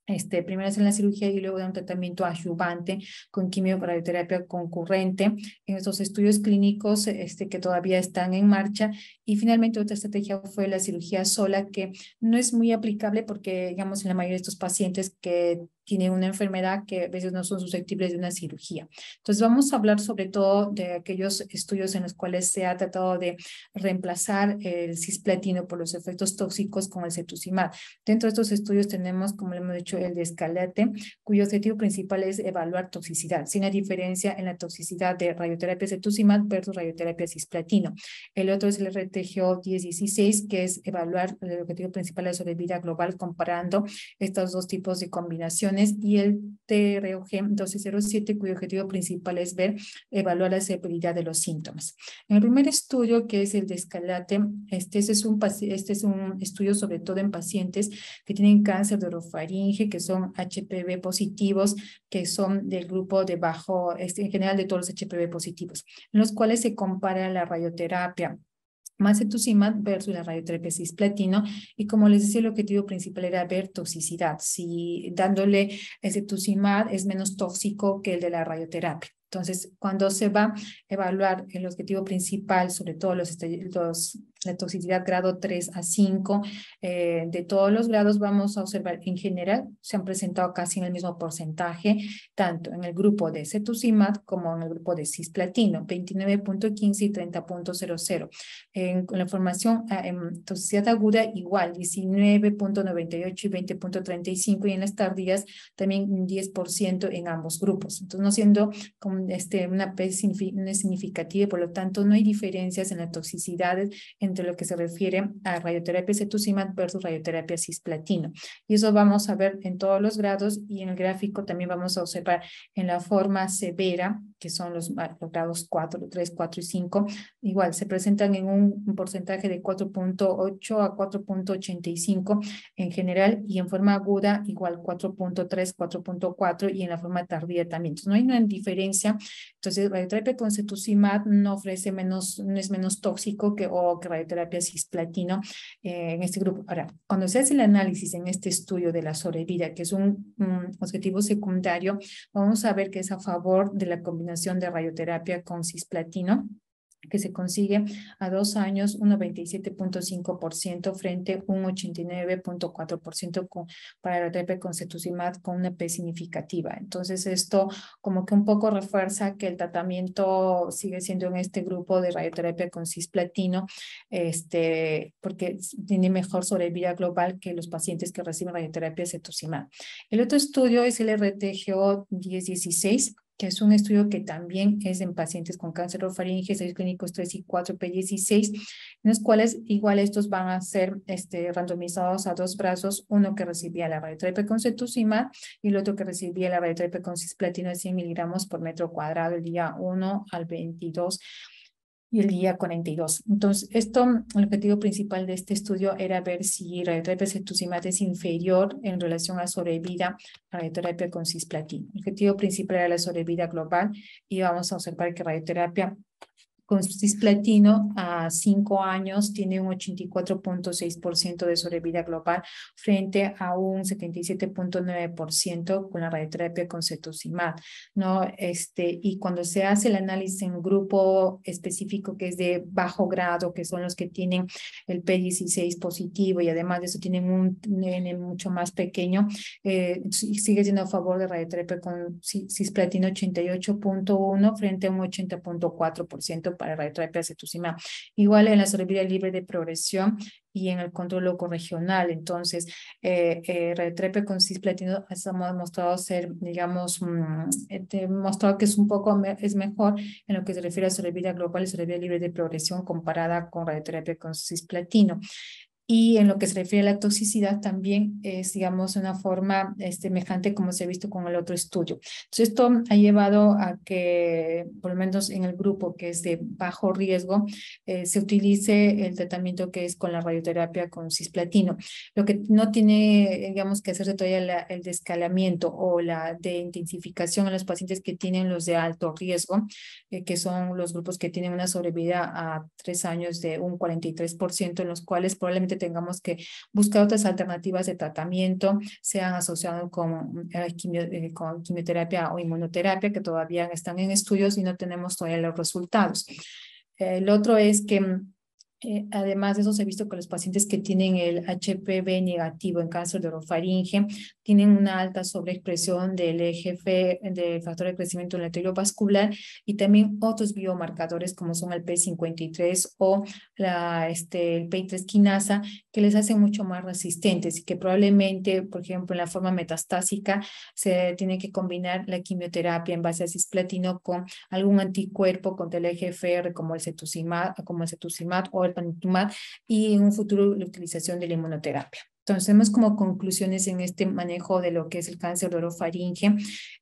este, primero hacen la cirugía y luego dan un tratamiento adyuvante con quimioterapia concurrente en estos estudios clínicos este, que todavía están en marcha. Y finalmente otra estrategia fue la cirugía sola, que no es muy aplicable porque, digamos, en la mayoría de estos pacientes que tienen una enfermedad que a veces no son susceptibles de una cirugía. Entonces vamos a hablar sobre todo de aquellos estudios en los cuales se ha tratado de reemplazar el cisplatino por los efectos tóxicos con el cetuximab. Dentro de estos estudios tenemos, como le hemos dicho, el de escalate, cuyo objetivo principal es evaluar toxicidad, sin la diferencia en la toxicidad de radioterapia cetuximab versus radioterapia cisplatino. El otro es el RTGO 1016, que es evaluar el objetivo principal de sobrevida global comparando estos dos tipos de combinación y el TROG 1207, cuyo objetivo principal es ver, evaluar la severidad de los síntomas. En el primer estudio, que es el de escalate, este, es un, este es un estudio sobre todo en pacientes que tienen cáncer de orofaringe, que son HPV positivos, que son del grupo de bajo, este, en general de todos los HPV positivos, en los cuales se compara la radioterapia más cetuximab versus la radioterapia cisplatino y como les decía el objetivo principal era ver toxicidad, si dándole el cetuximab es menos tóxico que el de la radioterapia. Entonces, cuando se va a evaluar el objetivo principal, sobre todo los, los la toxicidad grado 3 a 5, eh, de todos los grados vamos a observar en general, se han presentado casi en el mismo porcentaje, tanto en el grupo de cetuximab como en el grupo de cisplatino, 29.15 y 30.00. En la información ah, en toxicidad aguda igual, 19.98 y 20.35 y en las tardías también un 10% en ambos grupos. Entonces, no siendo como este, una P significativa, por lo tanto no hay diferencias en las toxicidades lo que se refiere a radioterapia cetuximab versus radioterapia cisplatino. Y eso vamos a ver en todos los grados y en el gráfico también vamos a observar en la forma severa, que son los, los grados 4, 3, 4 y 5, igual se presentan en un, un porcentaje de 4.8 a 4.85 en general y en forma aguda igual 4.3, 4.4 y en la forma tardía también. Entonces, no hay una diferencia. Entonces, radioterapia con cetuximab no ofrece menos, no es menos tóxico que, o que radioterapia cisplatino eh, en este grupo. Ahora, cuando se hace el análisis en este estudio de la sobrevida, que es un, un objetivo secundario, vamos a ver que es a favor de la combinación de radioterapia con cisplatino que se consigue a dos años un 97.5% frente a un 89.4% para la terapia con cetuximab con una P significativa. Entonces esto como que un poco refuerza que el tratamiento sigue siendo en este grupo de radioterapia con cisplatino, este, porque tiene mejor sobrevida global que los pacientes que reciben radioterapia cetuximab. El otro estudio es el RTGO 1016 que es un estudio que también es en pacientes con cáncer faringe, ensayos clínicos 3 y 4, P16, en los cuales igual estos van a ser este, randomizados a dos brazos, uno que recibía la radioterapia con cetuximab y el otro que recibía la radioterapia con cisplatino de 100 miligramos por metro cuadrado el día 1 al 22 y el día 42. Entonces, esto, el objetivo principal de este estudio era ver si radioterapia cetuximab es inferior en relación a sobrevida a radioterapia con cisplatino. El objetivo principal era la sobrevida global y vamos a observar que radioterapia con cisplatino a cinco años tiene un 84.6% de sobrevida global frente a un 77.9% con la radioterapia con cetuximab, ¿no? Este, y cuando se hace el análisis en grupo específico que es de bajo grado, que son los que tienen el P16 positivo y además de eso tienen un N mucho más pequeño, eh, sigue siendo a favor de radioterapia con cisplatino 88.1 frente a un 80.4% para radioterapia cetuximab. Igual en la sobrevida libre de progresión y en el control loco regional. Entonces, eh, eh, radioterapia con cisplatino ha demostrado ser, digamos, mm, demostrado que es un poco es mejor en lo que se refiere a sobrevida global y sobrevida libre de progresión comparada con radioterapia con cisplatino. Y en lo que se refiere a la toxicidad también es, digamos, una forma este, semejante como se ha visto con el otro estudio. Entonces, esto ha llevado a que, por lo menos en el grupo que es de bajo riesgo, eh, se utilice el tratamiento que es con la radioterapia con cisplatino. Lo que no tiene, digamos, que hacerse todavía el descalamiento o la de intensificación en los pacientes que tienen los de alto riesgo, eh, que son los grupos que tienen una sobrevida a tres años de un 43%, en los cuales probablemente tengamos que buscar otras alternativas de tratamiento, sean asociados con, eh, eh, con quimioterapia o inmunoterapia, que todavía están en estudios y no tenemos todavía los resultados. El otro es que eh, además de eso, se ha visto que los pacientes que tienen el HPV negativo en cáncer de orofaringe tienen una alta sobreexpresión del EGF, del factor de crecimiento vascular y también otros biomarcadores como son el P53 o la, este, el P3 quinasa que les hacen mucho más resistentes y que probablemente, por ejemplo, en la forma metastásica se tiene que combinar la quimioterapia en base a cisplatino con algún anticuerpo contra el EGFR como el cetuximab, como el cetuximab o el y en un futuro la utilización de la inmunoterapia. Entonces, tenemos como conclusiones en este manejo de lo que es el cáncer orofaringe,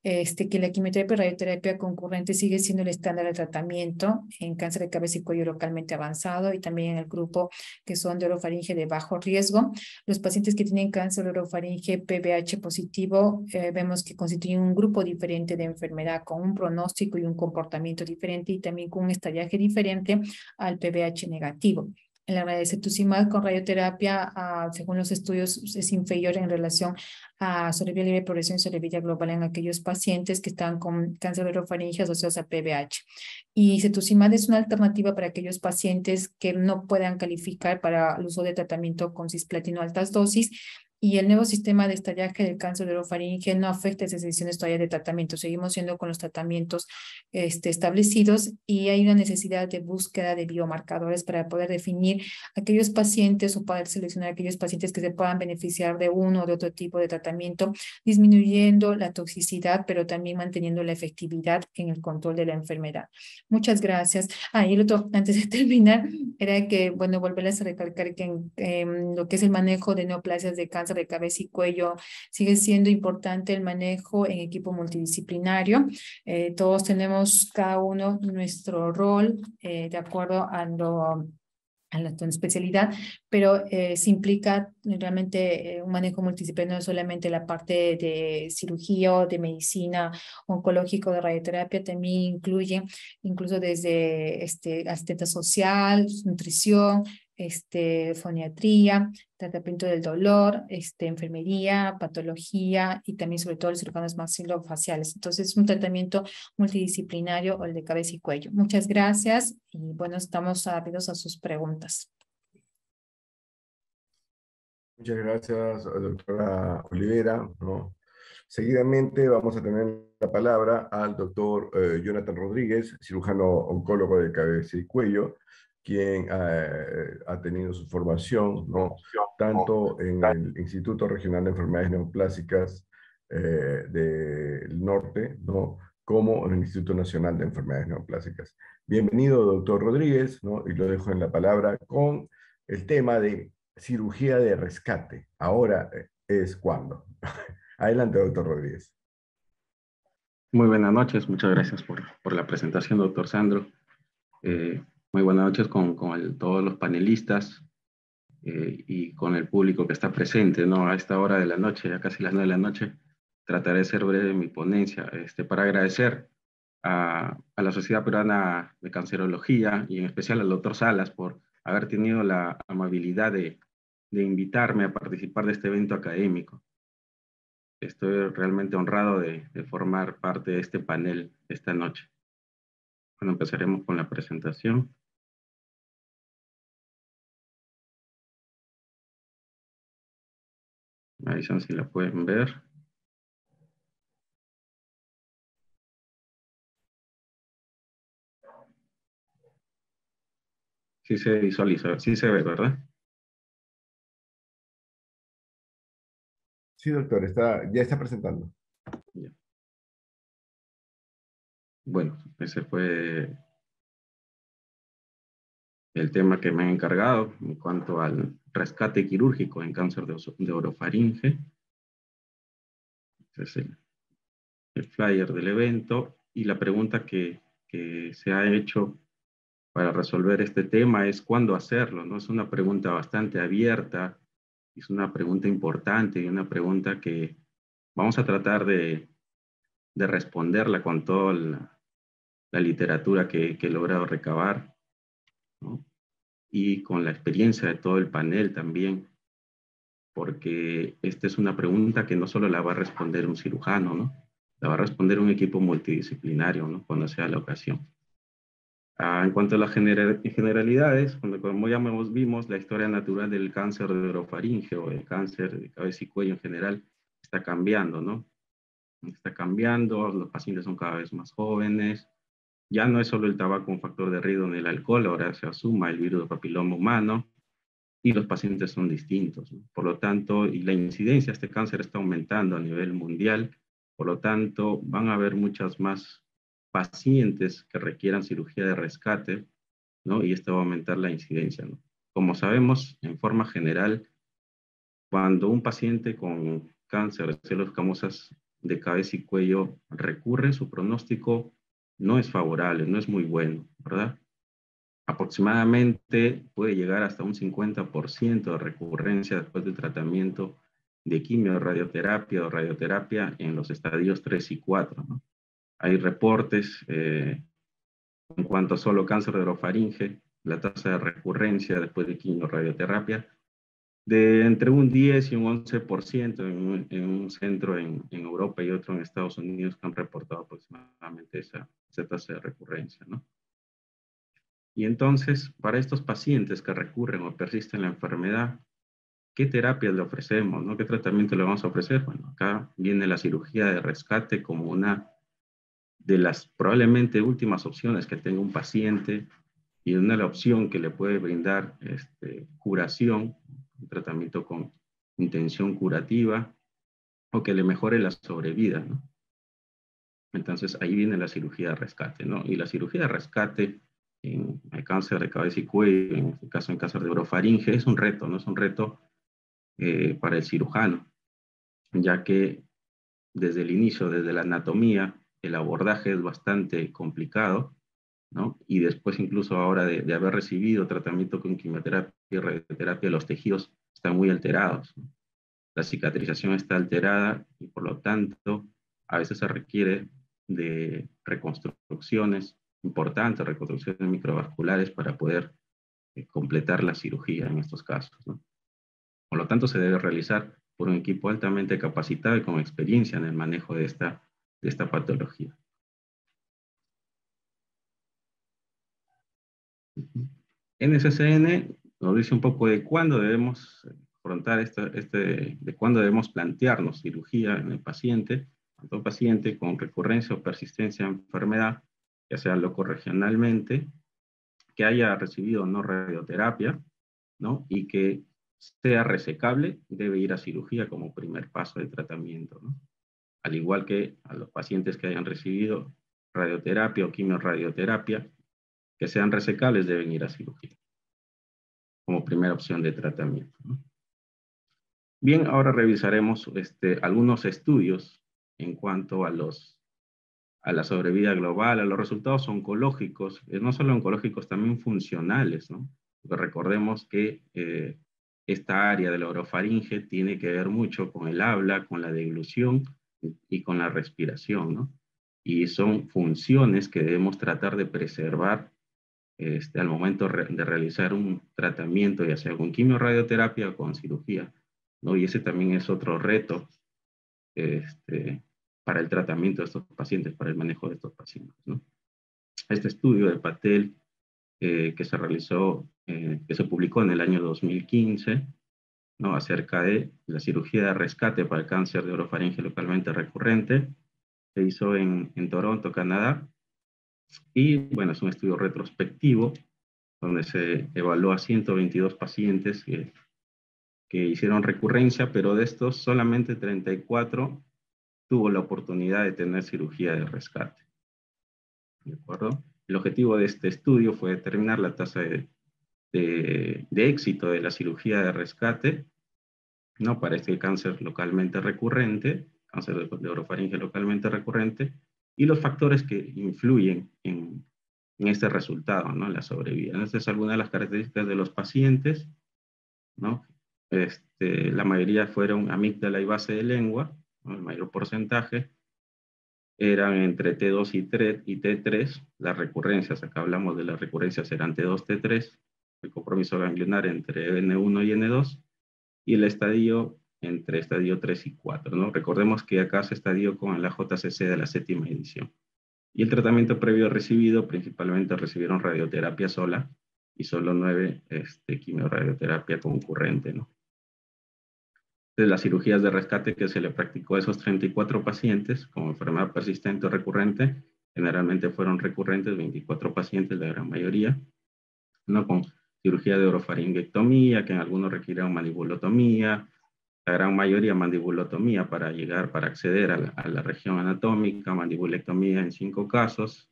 este, que la quimioterapia y radioterapia concurrente sigue siendo el estándar de tratamiento en cáncer de cabeza y cuello localmente avanzado y también en el grupo que son de orofaringe de bajo riesgo. Los pacientes que tienen cáncer orofaringe PBH positivo, eh, vemos que constituyen un grupo diferente de enfermedad con un pronóstico y un comportamiento diferente y también con un estallaje diferente al PBH negativo la radiocetuximab con radioterapia, ah, según los estudios, es inferior en relación a sobrevida libre, progresión y sobrevida global en aquellos pacientes que están con cáncer de orofaringe asociados a PBH. Y cetuximab es una alternativa para aquellos pacientes que no puedan calificar para el uso de tratamiento con cisplatino altas dosis y el nuevo sistema de estallaje del cáncer de orofaringe no afecta esas decisiones todavía de tratamiento. Seguimos siendo con los tratamientos este, establecidos y hay una necesidad de búsqueda de biomarcadores para poder definir aquellos pacientes o poder seleccionar aquellos pacientes que se puedan beneficiar de uno o de otro tipo de tratamiento, disminuyendo la toxicidad, pero también manteniendo la efectividad en el control de la enfermedad. Muchas gracias. Ah, y el otro, antes de terminar, era que, bueno, volverles a recalcar que en lo que es el manejo de neoplasias de cáncer de cabeza y cuello, sigue siendo importante el manejo en equipo multidisciplinario. Eh, todos tenemos cada uno nuestro rol eh, de acuerdo a lo a la especialidad, pero eh, se implica realmente un manejo multidisciplinario, no solamente la parte de cirugía o de medicina oncológico, de radioterapia, también incluye incluso desde este, asistente social, nutrición, este, foniatría, tratamiento del dolor, este, enfermería, patología y también sobre todo los cirujanos maxilofaciales. Entonces es un tratamiento multidisciplinario o el de cabeza y cuello. Muchas gracias y bueno, estamos abiertos a sus preguntas. Muchas gracias, doctora Olivera. Seguidamente vamos a tener la palabra al doctor eh, Jonathan Rodríguez, cirujano oncólogo de cabeza y cuello, quien eh, ha tenido su formación, ¿no? tanto en el Instituto Regional de Enfermedades Neoplásicas eh, del Norte, ¿no? como en el Instituto Nacional de Enfermedades Neoplásicas. Bienvenido, doctor Rodríguez, ¿no? y lo dejo en la palabra con el tema de cirugía de rescate. Ahora eh, es cuando. Adelante, doctor Rodríguez. Muy buenas noches, muchas gracias por, por la presentación, doctor Sandro. Eh, muy buenas noches con, con todos los panelistas eh, y con el público que está presente, ¿no? A esta hora de la noche, ya casi las nueve de la noche, trataré de ser breve en mi ponencia, este, para agradecer a, a, la Sociedad Peruana de Cancerología y en especial al doctor Salas por haber tenido la amabilidad de, de invitarme a participar de este evento académico. Estoy realmente honrado de, de formar parte de este panel esta noche. Bueno, empezaremos con la presentación. Me avisan si la pueden ver. Sí se visualiza, sí se ve, ¿verdad? Sí, doctor, está, ya está presentando. Bueno, ese fue el tema que me han encargado en cuanto al rescate quirúrgico en cáncer de, orofaringe. Ese es el, flyer del evento y la pregunta que, se ha hecho para resolver este tema es cuándo hacerlo, ¿no? Es una pregunta bastante abierta, es una pregunta importante y una pregunta que vamos a tratar de, de responderla con toda la, literatura que, he logrado recabar. ¿No? y con la experiencia de todo el panel también, porque esta es una pregunta que no solo la va a responder un cirujano, ¿no? La va a responder un equipo multidisciplinario, ¿no? Cuando sea la ocasión. Ah, en cuanto a las generalidades, como ya vimos, la historia natural del cáncer de orofaringe o el cáncer de cabeza y cuello en general está cambiando, ¿no? Está cambiando, los pacientes son cada vez más jóvenes, ya no es solo el tabaco un factor de riesgo en el alcohol, ahora se asuma el virus del papiloma humano y los pacientes son distintos. Por lo tanto, y la incidencia de este cáncer está aumentando a nivel mundial, por lo tanto, van a haber muchas más pacientes que requieran cirugía de rescate, ¿no? Y esto va a aumentar la incidencia, ¿no? Como sabemos, en forma general, cuando un paciente con cáncer de células camosas de cabeza y cuello recurre, su pronóstico no es favorable, no es muy bueno, ¿verdad? Aproximadamente puede llegar hasta un 50% de recurrencia después del tratamiento de quimio, radioterapia o radioterapia en los estadios 3 y 4. ¿no? Hay reportes eh, en cuanto a solo cáncer de orofaringe, la tasa de recurrencia después de quimio, radioterapia de entre un 10 y un 11% en en un centro en, en, Europa y otro en Estados Unidos que han reportado aproximadamente esa, esa tasa de recurrencia. ¿no? Y entonces, para estos pacientes que recurren o persisten la enfermedad, ¿qué terapia le ofrecemos? ¿no? ¿Qué tratamiento le vamos a ofrecer? Bueno, acá viene la cirugía de rescate como una de las probablemente últimas opciones que tenga un paciente y una opción que le puede brindar este, curación, tratamiento con intención curativa o que le mejore la sobrevida. Entonces ahí viene la cirugía de rescate. ¿no? Y la cirugía de rescate en el cáncer de cabeza y cuello, en este caso en cáncer de orofaringe, es un reto, ¿no? Es un reto eh, para el cirujano, ya que desde el inicio, desde la anatomía, el abordaje es bastante complicado, ¿no? Y después incluso ahora de, haber recibido tratamiento con quimioterapia y radioterapia, los tejidos están muy alterados. La cicatrización está alterada y por lo tanto a veces se requiere de reconstrucciones importantes, reconstrucciones microvasculares para poder eh, completar la cirugía en estos casos. Por lo tanto, se debe realizar por un equipo altamente capacitado y con experiencia en el manejo de esta, de esta patología. NSCN nos dice un poco de cuándo debemos este, de cuándo debemos plantearnos cirugía en el paciente, tanto paciente con recurrencia o persistencia de enfermedad, ya sea loco regionalmente, que haya recibido no radioterapia, ¿no? Y que sea resecable, debe ir a cirugía como primer paso de tratamiento, ¿no? Al igual que a los pacientes que hayan recibido radioterapia o quimioradioterapia, que sean resecables, deben ir a cirugía como primera opción de tratamiento. Bien, ahora revisaremos este, algunos estudios en cuanto a los a la sobrevida global, a los resultados oncológicos, eh, no solo oncológicos, también funcionales, recordemos que eh, esta área de la orofaringe tiene que ver mucho con el habla, con la deglución y con la respiración. Y son funciones que debemos tratar de preservar este, al momento de realizar un tratamiento, ya sea con quimioradioterapia o con cirugía, ¿no? Y ese también es otro reto este, para el tratamiento de estos pacientes, para el manejo de estos pacientes. ¿no? Este estudio de Patel eh, que se realizó, eh, que se publicó en el año 2015, ¿no? acerca de la cirugía de rescate para el cáncer de orofaringe localmente recurrente, se hizo en, en Toronto, Canadá, y bueno, es un estudio retrospectivo donde se evaluó a 122 pacientes que, que hicieron recurrencia, pero de estos solamente 34 tuvo la oportunidad de tener cirugía de rescate. ¿De acuerdo? El objetivo de este estudio fue determinar la tasa de, éxito de la cirugía de rescate ¿no? para este cáncer localmente recurrente, cáncer de, orofaringe localmente recurrente, y los factores que influyen en, este resultado, ¿no? la sobrevida. Estas es alguna de las características de los pacientes, ¿no? Este, la mayoría fueron amígdala y base de lengua, el mayor porcentaje, eran entre T2 y, T3, las recurrencias, acá hablamos de las recurrencias, eran T2, T3, el compromiso ganglionar entre N1 y N2, y el estadio entre estadio 3 y 4. ¿no? Recordemos que acá se estadio con la JCC de la séptima edición. Y el tratamiento previo recibido, principalmente recibieron radioterapia sola y solo nueve este, quimioradioterapia concurrente. ¿no? de las cirugías de rescate que se le practicó a esos 34 pacientes como enfermedad persistente o recurrente, generalmente fueron recurrentes, 24 pacientes, la gran mayoría, ¿no? con cirugía de orofaringectomía, que en algunos requirieron mandibulotomía, la gran mayoría mandibulotomía para llegar, para acceder a la, región anatómica, mandibulectomía en cinco casos,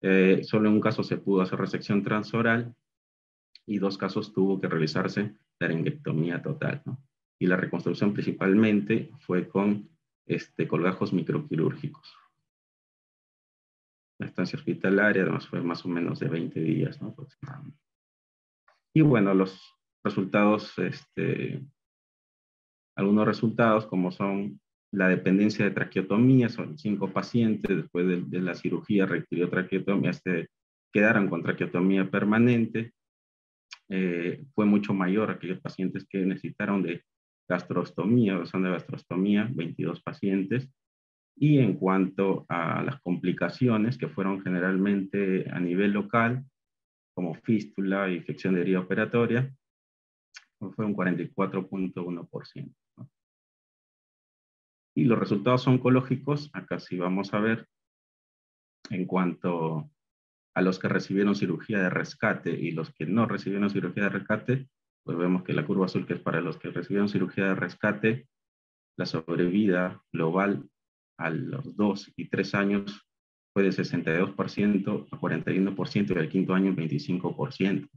eh, solo en un caso se pudo hacer resección transoral y dos casos tuvo que realizarse laringectomía total. y la reconstrucción principalmente fue con este, colgajos microquirúrgicos. La estancia hospitalaria además fue más o menos de 20 días ¿no? Y bueno, los resultados, este, algunos resultados como son la dependencia de traqueotomía, son cinco pacientes después de, la cirugía requirió traqueotomía, este, quedaron con traqueotomía permanente, eh, fue mucho mayor aquellos pacientes que necesitaron de gastrostomía, razón de gastrostomía, 22 pacientes. Y en cuanto a las complicaciones, que fueron generalmente a nivel local, como fístula, infección de herida operatoria, fue un 44.1%. Y los resultados oncológicos, acá sí vamos a ver, en cuanto a los que recibieron cirugía de rescate y los que no recibieron cirugía de rescate, pues vemos que la curva azul, que es para los que recibieron cirugía de rescate, la sobrevida global a los 2 y 3 años fue de 62% a 41% y al quinto año 25%.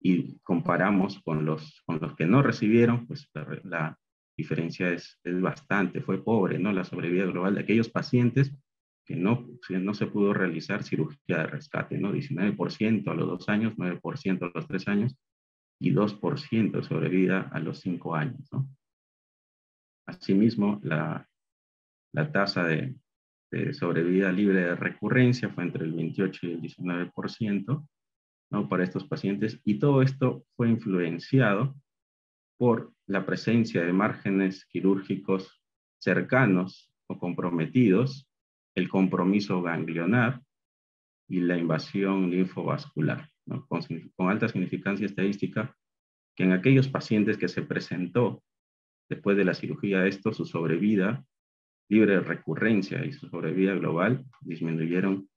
Y comparamos con los, con los que no recibieron, pues la, diferencia es, es, bastante, fue pobre, ¿no? La sobrevida global de aquellos pacientes que no, no se pudo realizar cirugía de rescate, ¿no? 19% a los dos años, 9% a los tres años y 2% de sobrevida a los cinco años, ¿no? Asimismo, la, la tasa de, de, sobrevida libre de recurrencia fue entre el 28 y el 19%, ¿no? Para estos pacientes y todo esto fue influenciado por la presencia de márgenes quirúrgicos cercanos o comprometidos, el compromiso ganglionar y la invasión linfovascular, con, alta significancia estadística, que en aquellos pacientes que se presentó después de la cirugía esto, su sobrevida libre de recurrencia y su sobrevida global disminuyeron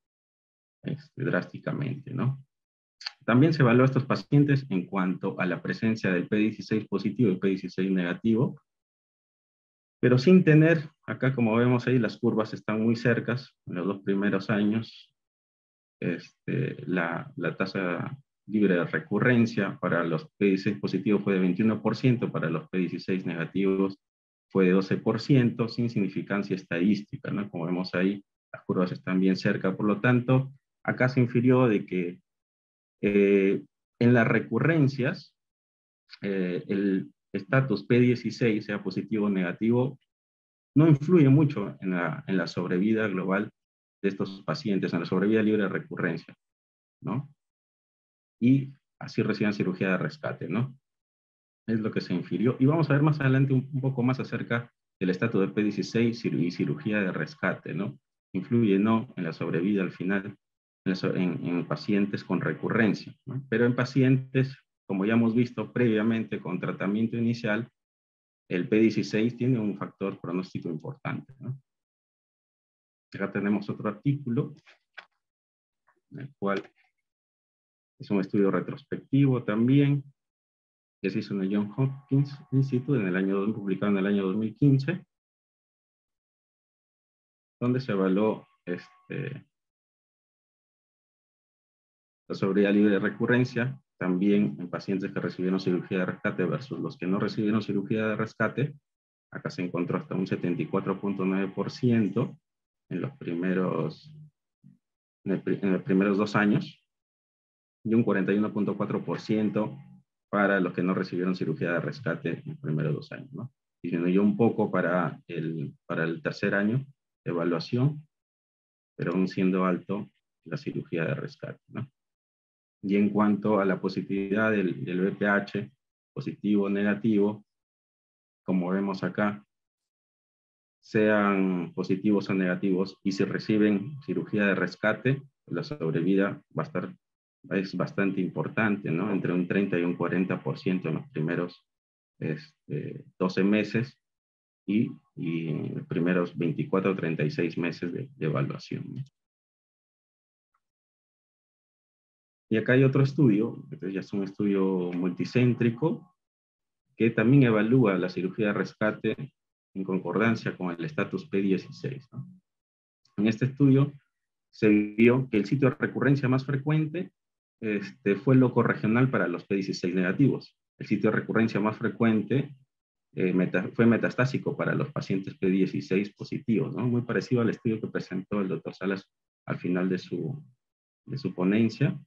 este, drásticamente, ¿no? También se evaluó a estos pacientes en cuanto a la presencia del P16 positivo y P16 negativo, pero sin tener, acá como vemos ahí, las curvas están muy cercas, en los dos primeros años, este, la, la tasa libre de recurrencia para los P16 positivos fue de 21%, para los P16 negativos fue de 12%, sin significancia estadística, ¿no? Como vemos ahí, las curvas están bien cerca, por lo tanto, acá se infirió de que eh, en las recurrencias, eh, el estatus P16, sea positivo o negativo, no influye mucho en la, en sobrevida global de estos pacientes, en la sobrevida libre de recurrencia, ¿no? Y así reciben cirugía de rescate, ¿no? Es lo que se infirió. Y vamos a ver más adelante un, un poco más acerca del estatus de P16 y cirugía de rescate, ¿no? Influye, ¿no? En la sobrevida al final en, pacientes con recurrencia. Pero en pacientes, como ya hemos visto previamente con tratamiento inicial, el P16 tiene un factor pronóstico importante. Acá tenemos otro artículo, en el cual es un estudio retrospectivo también, que se hizo en el John Hopkins Institute en el año, publicado en el año 2015, donde se evaluó este, la sobrevida libre de recurrencia, también en pacientes que recibieron cirugía de rescate versus los que no recibieron cirugía de rescate, acá se encontró hasta un 74.9% en los primeros en, los primeros dos años y un 41.4% para los que no recibieron cirugía de rescate en los primeros dos años. ¿no? Disminuyó un poco para el, para el tercer año de evaluación, pero aún siendo alto la cirugía de rescate. ¿no? Y en cuanto a la positividad del, del BPH, positivo o negativo, como vemos acá, sean positivos o negativos, y si reciben cirugía de rescate, la sobrevida va a estar, es bastante importante, ¿no? Entre un 30 y un 40% en los primeros este, 12 meses y, y los primeros 24 o 36 meses de, de evaluación. Y acá hay otro estudio, que ya es un estudio multicéntrico, que también evalúa la cirugía de rescate en concordancia con el estatus P16. En este estudio se vio que el sitio de recurrencia más frecuente este, fue el loco regional para los P16 negativos. El sitio de recurrencia más frecuente eh, fue metastásico para los pacientes P16 positivos, ¿no? muy parecido al estudio que presentó el doctor Salas al final de su, de su ponencia.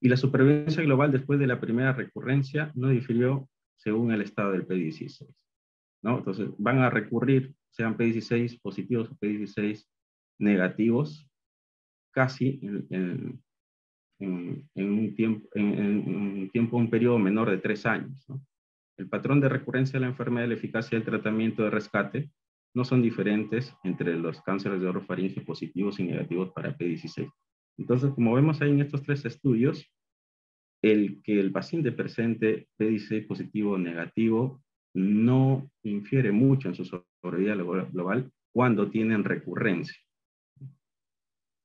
Y la supervivencia global después de la primera recurrencia no difirió según el estado del P16, ¿no? Entonces, van a recurrir, sean P16 positivos o P16 negativos, casi en, un tiempo, en, un tiempo, un periodo menor de tres años, El patrón de recurrencia de la enfermedad y la eficacia del tratamiento de rescate no son diferentes entre los cánceres de orofaringe positivos y negativos para P16. Entonces, como vemos ahí en estos tres estudios, el que el paciente presente PDC positivo o negativo no infiere mucho en su sobrevida global cuando tienen recurrencia.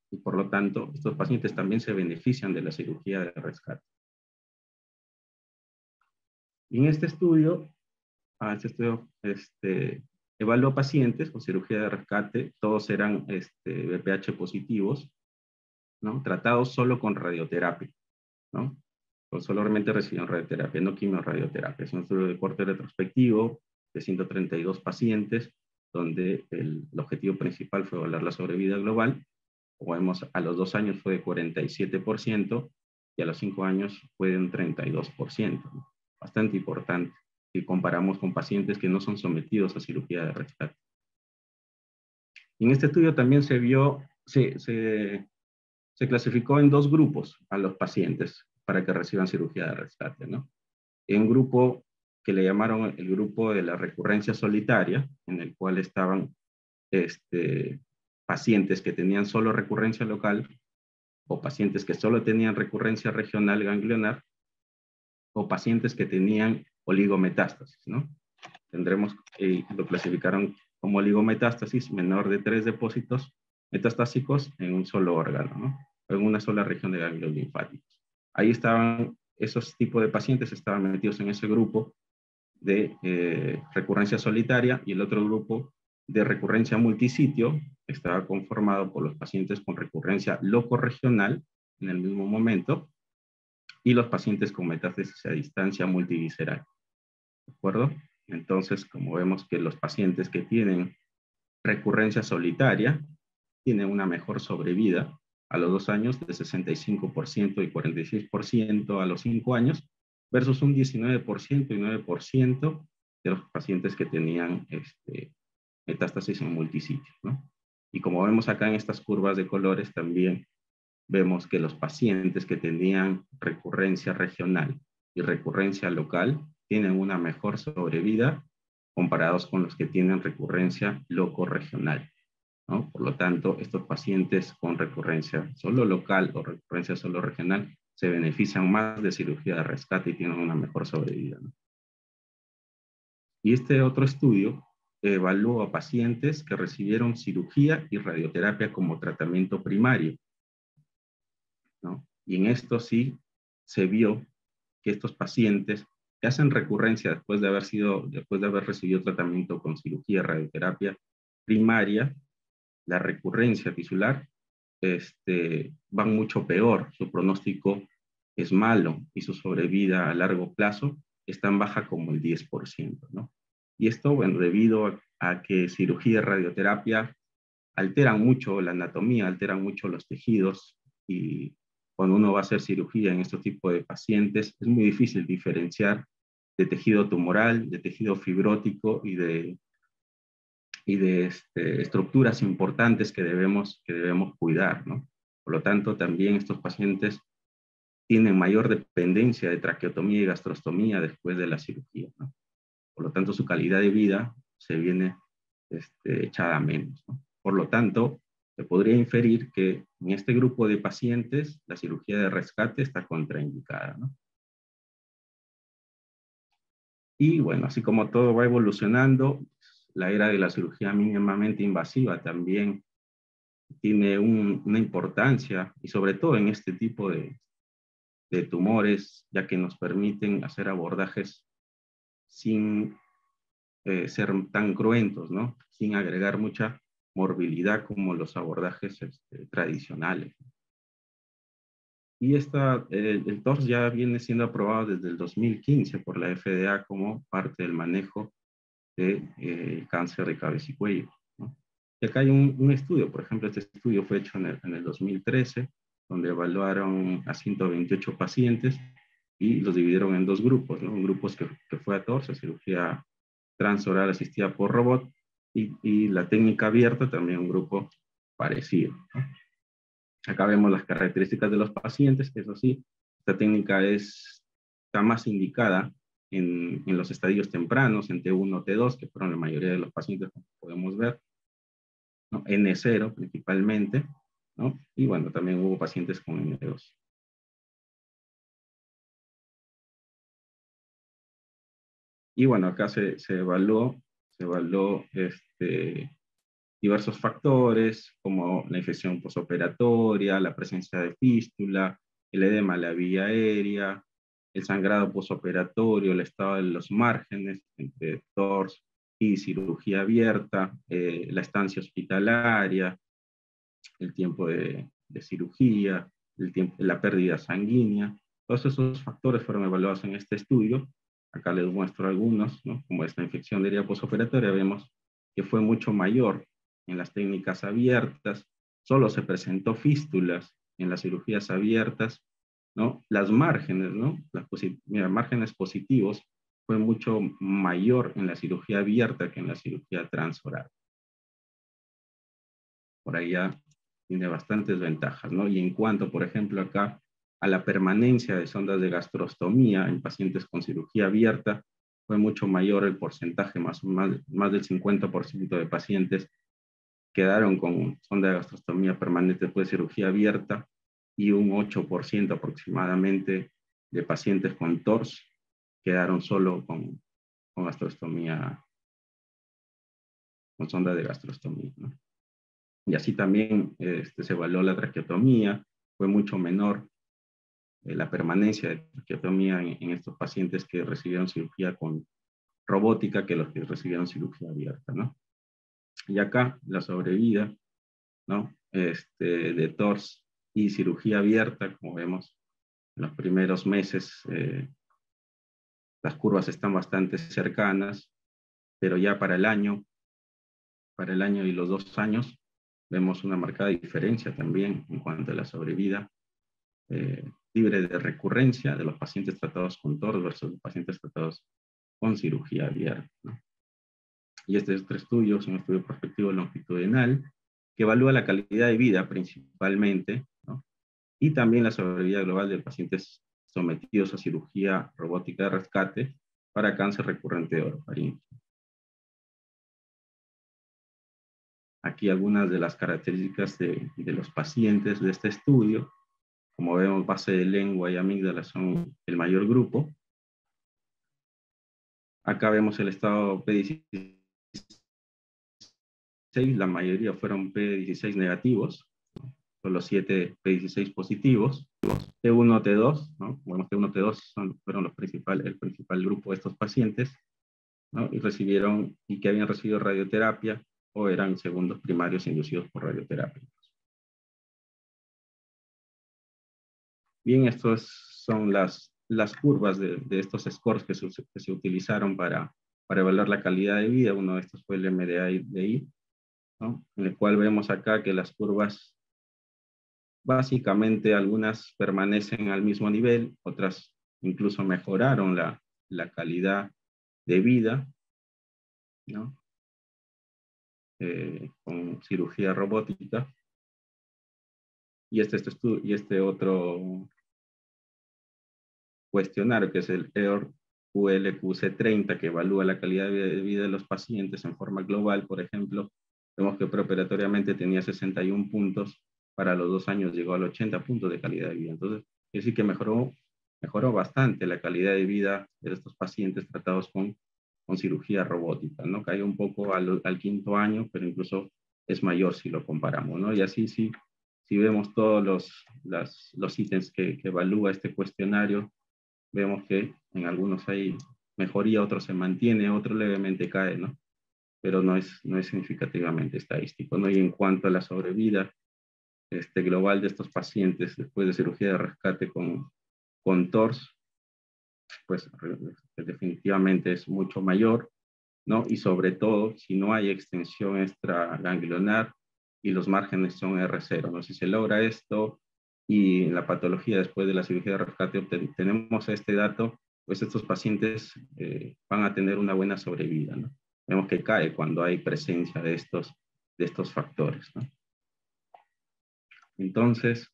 Y por lo tanto, estos pacientes también se benefician de la cirugía de rescate. Y en este estudio, ah, este estudio este, evaluó pacientes con cirugía de rescate, todos eran este, BPH positivos, ¿no? tratados solo con radioterapia. ¿no? solamente recibieron radioterapia, no quimio-radioterapia. Es un estudio de corte retrospectivo de 132 pacientes, donde el, objetivo principal fue evaluar la sobrevida global. Como vemos, a los dos años fue de 47% y a los cinco años fue de un 32%. Bastante importante si comparamos con pacientes que no son sometidos a cirugía de rescate. En este estudio también se vio, se, se, se clasificó en dos grupos a los pacientes para que reciban cirugía de rescate, ¿no? En un grupo que le llamaron el grupo de la recurrencia solitaria, en el cual estaban este, pacientes que tenían solo recurrencia local o pacientes que solo tenían recurrencia regional ganglionar o pacientes que tenían oligometástasis, ¿no? Tendremos, eh, lo clasificaron como oligometástasis menor de tres depósitos metastásicos en un solo órgano, ¿no? En una sola región de ganglios linfáticos. Ahí estaban, esos tipos de pacientes estaban metidos en ese grupo de eh, recurrencia solitaria y el otro grupo de recurrencia multisitio estaba conformado por los pacientes con recurrencia loco-regional en el mismo momento y los pacientes con metástasis a distancia multivisceral. ¿De acuerdo? Entonces, como vemos que los pacientes que tienen recurrencia solitaria tienen una mejor sobrevida a los dos años de 65% y 46% a los cinco años, versus un 19% y 9% de los pacientes que tenían este, metástasis en multisitio. ¿no? Y como vemos acá en estas curvas de colores, también vemos que los pacientes que tenían recurrencia regional y recurrencia local tienen una mejor sobrevida comparados con los que tienen recurrencia loco-regional. Por lo tanto, estos pacientes con recurrencia solo local o recurrencia solo regional se benefician más de cirugía de rescate y tienen una mejor sobrevida. Y este otro estudio evaluó a pacientes que recibieron cirugía y radioterapia como tratamiento primario. Y en esto sí se vio que estos pacientes que hacen recurrencia después de haber, sido, después de haber recibido tratamiento con cirugía y radioterapia primaria, la recurrencia tisular, este, van mucho peor, su pronóstico es malo y su sobrevida a largo plazo es tan baja como el 10%, ¿no? Y esto, bueno, debido a, que cirugía y radioterapia alteran mucho la anatomía, alteran mucho los tejidos y cuando uno va a hacer cirugía en este tipo de pacientes es muy difícil diferenciar de tejido tumoral, de tejido fibrótico y de y de este, estructuras importantes que debemos, que debemos cuidar. ¿no? Por lo tanto, también estos pacientes tienen mayor dependencia de traqueotomía y gastrostomía después de la cirugía. ¿no? Por lo tanto, su calidad de vida se viene este, echada menos. ¿no? Por lo tanto, se podría inferir que en este grupo de pacientes la cirugía de rescate está contraindicada. ¿no? Y bueno, así como todo va evolucionando, la era de la cirugía mínimamente invasiva también tiene una importancia y sobre todo en este tipo de, tumores, ya que nos permiten hacer abordajes sin eh, ser tan cruentos, ¿no? Sin agregar mucha morbilidad como los abordajes este, tradicionales. Y esta, el, el TORS ya viene siendo aprobado desde el 2015 por la FDA como parte del manejo de eh, cáncer de cabeza y cuello. Y acá hay un, estudio, por ejemplo, este estudio fue hecho en el, 2013, donde evaluaron a 128 pacientes y los dividieron en dos grupos, un grupo que, que fue a torso, cirugía transoral asistida por robot, y, y, la técnica abierta, también un grupo parecido. Acá vemos las características de los pacientes, eso sí, esta técnica es, está más indicada en, en, los estadios tempranos, en T1, T2, que fueron la mayoría de los pacientes, como podemos ver, ¿no? N0 e principalmente, ¿no? Y bueno, también hubo pacientes con N2. Y bueno, acá se, se evaluó, se evaluó este, diversos factores como la infección posoperatoria, la presencia de fístula, el edema de la vía aérea, el sangrado posoperatorio, el estado de los márgenes entre TORS y cirugía abierta, eh, la estancia hospitalaria, el tiempo de, cirugía, el tiempo, la pérdida sanguínea. Todos esos factores fueron evaluados en este estudio. Acá les muestro algunos, como esta infección de herida posoperatoria, vemos que fue mucho mayor en las técnicas abiertas, solo se presentó fístulas en las cirugías abiertas, ¿no? Las márgenes, ¿no? Las márgenes positivos fue mucho mayor en la cirugía abierta que en la cirugía transoral. Por ahí ya tiene bastantes ventajas, ¿no? Y en cuanto, por ejemplo, acá a la permanencia de sondas de gastrostomía en pacientes con cirugía abierta, fue mucho mayor el porcentaje, más, más, más del 50% de pacientes quedaron con sonda de gastrostomía permanente después de cirugía abierta y un 8% aproximadamente de pacientes con TORS quedaron solo con, con gastrostomía, con sonda de gastrostomía. Y así también este, se evaluó la traqueotomía, fue mucho menor eh, la permanencia de traqueotomía en, en, estos pacientes que recibieron cirugía con robótica que los que recibieron cirugía abierta. ¿no? Y acá la sobrevida ¿no? este, de TORS y cirugía abierta, como vemos en los primeros meses, eh, las curvas están bastante cercanas, pero ya para el año, para el año y los dos años, vemos una marcada diferencia también en cuanto a la sobrevida eh, libre de recurrencia de los pacientes tratados con TORS versus los pacientes tratados con cirugía abierta. ¿no? Y este otro estudio es un estudio prospectivo longitudinal que evalúa la calidad de vida principalmente. Y también la sobrevida global de pacientes sometidos a cirugía robótica de rescate para cáncer recurrente de orofaringe. Aquí algunas de las características de, de, los pacientes de este estudio. Como vemos, base de lengua y amígdala son el mayor grupo. Acá vemos el estado P16 la mayoría fueron P16 negativos, solo 7 P16 positivos. T1, T2, ¿no? bueno, T1, T2 fueron los principal, el principal grupo de estos pacientes, ¿no? y recibieron, y que habían recibido radioterapia o eran segundos primarios inducidos por radioterapia. Bien, estas son las, las curvas de, de estos scores que se, que se utilizaron para, para evaluar la calidad de vida. Uno de estos fue el MDA-I, ¿no? en el cual vemos acá que las curvas, básicamente algunas permanecen al mismo nivel, otras incluso mejoraron la, la calidad de vida. Eh, con cirugía robótica. Y este, este, y este otro cuestionario, que es el EOR ULQC30, que evalúa la calidad de vida de los pacientes en forma global, por ejemplo, vemos que preoperatoriamente tenía 61 puntos, para los dos años llegó al 80 puntos de calidad de vida. Entonces, es decir que mejoró, mejoró bastante la calidad de vida de estos pacientes tratados con, con cirugía robótica, ¿no? Cae un poco al, al, quinto año, pero incluso es mayor si lo comparamos, ¿no? Y así, sí, si vemos todos los, las, los ítems que, que evalúa este cuestionario, vemos que en algunos hay mejoría, otros se mantiene, otro levemente cae, ¿no? Pero no es, no es significativamente estadístico, ¿no? Y en cuanto a la sobrevida este, global de estos pacientes después de cirugía de rescate con, con TORS, pues definitivamente es mucho mayor, ¿no? Y sobre todo, si no hay extensión extraganglionar y los márgenes son R0, ¿no? Si se logra esto, y la patología después de la cirugía de rescate tenemos este dato, pues estos pacientes eh, van a tener una buena sobrevida. ¿no? Vemos que cae cuando hay presencia de estos, de estos factores. ¿no? Entonces,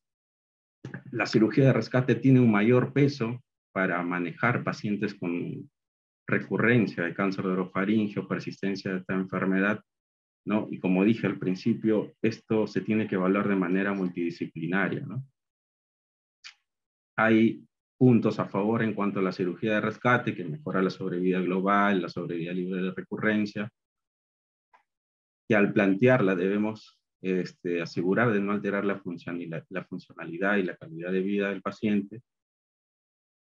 la cirugía de rescate tiene un mayor peso para manejar pacientes con recurrencia de cáncer de orofaringe o persistencia de esta enfermedad, ¿no? Y como dije al principio, esto se tiene que evaluar de manera multidisciplinaria, ¿no? hay puntos a favor en cuanto a la cirugía de rescate, que mejora la sobrevida global, la sobrevida libre de recurrencia, que al plantearla debemos este, asegurar de no alterar la, funcionalidad, y la calidad de vida del paciente,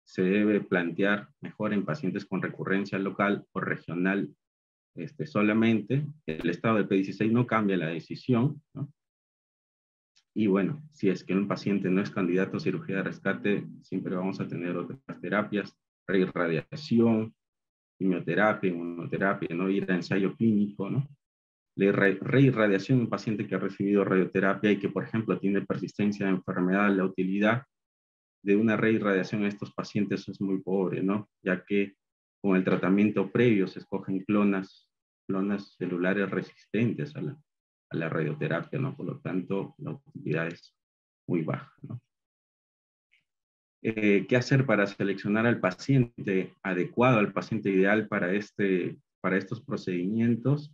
se debe plantear mejor en pacientes con recurrencia local o regional este, solamente. El estado del P16 no cambia la decisión. Y bueno, si es que un paciente no es candidato a cirugía de rescate, siempre vamos a tener otras terapias, reirradiación, quimioterapia, inmunoterapia, ¿no? ir a ensayo clínico, ¿no? La reirradiación en paciente que ha recibido radioterapia y que, por ejemplo, tiene persistencia de enfermedad, la utilidad de una reirradiación en estos pacientes es muy pobre, ¿no? Ya que con el tratamiento previo se escogen clonas, clonas celulares resistentes a la, a la radioterapia, ¿no? Por lo tanto, la utilidad es muy baja, ¿no? Eh, ¿Qué hacer para seleccionar al paciente adecuado, al paciente ideal para, este, para estos procedimientos?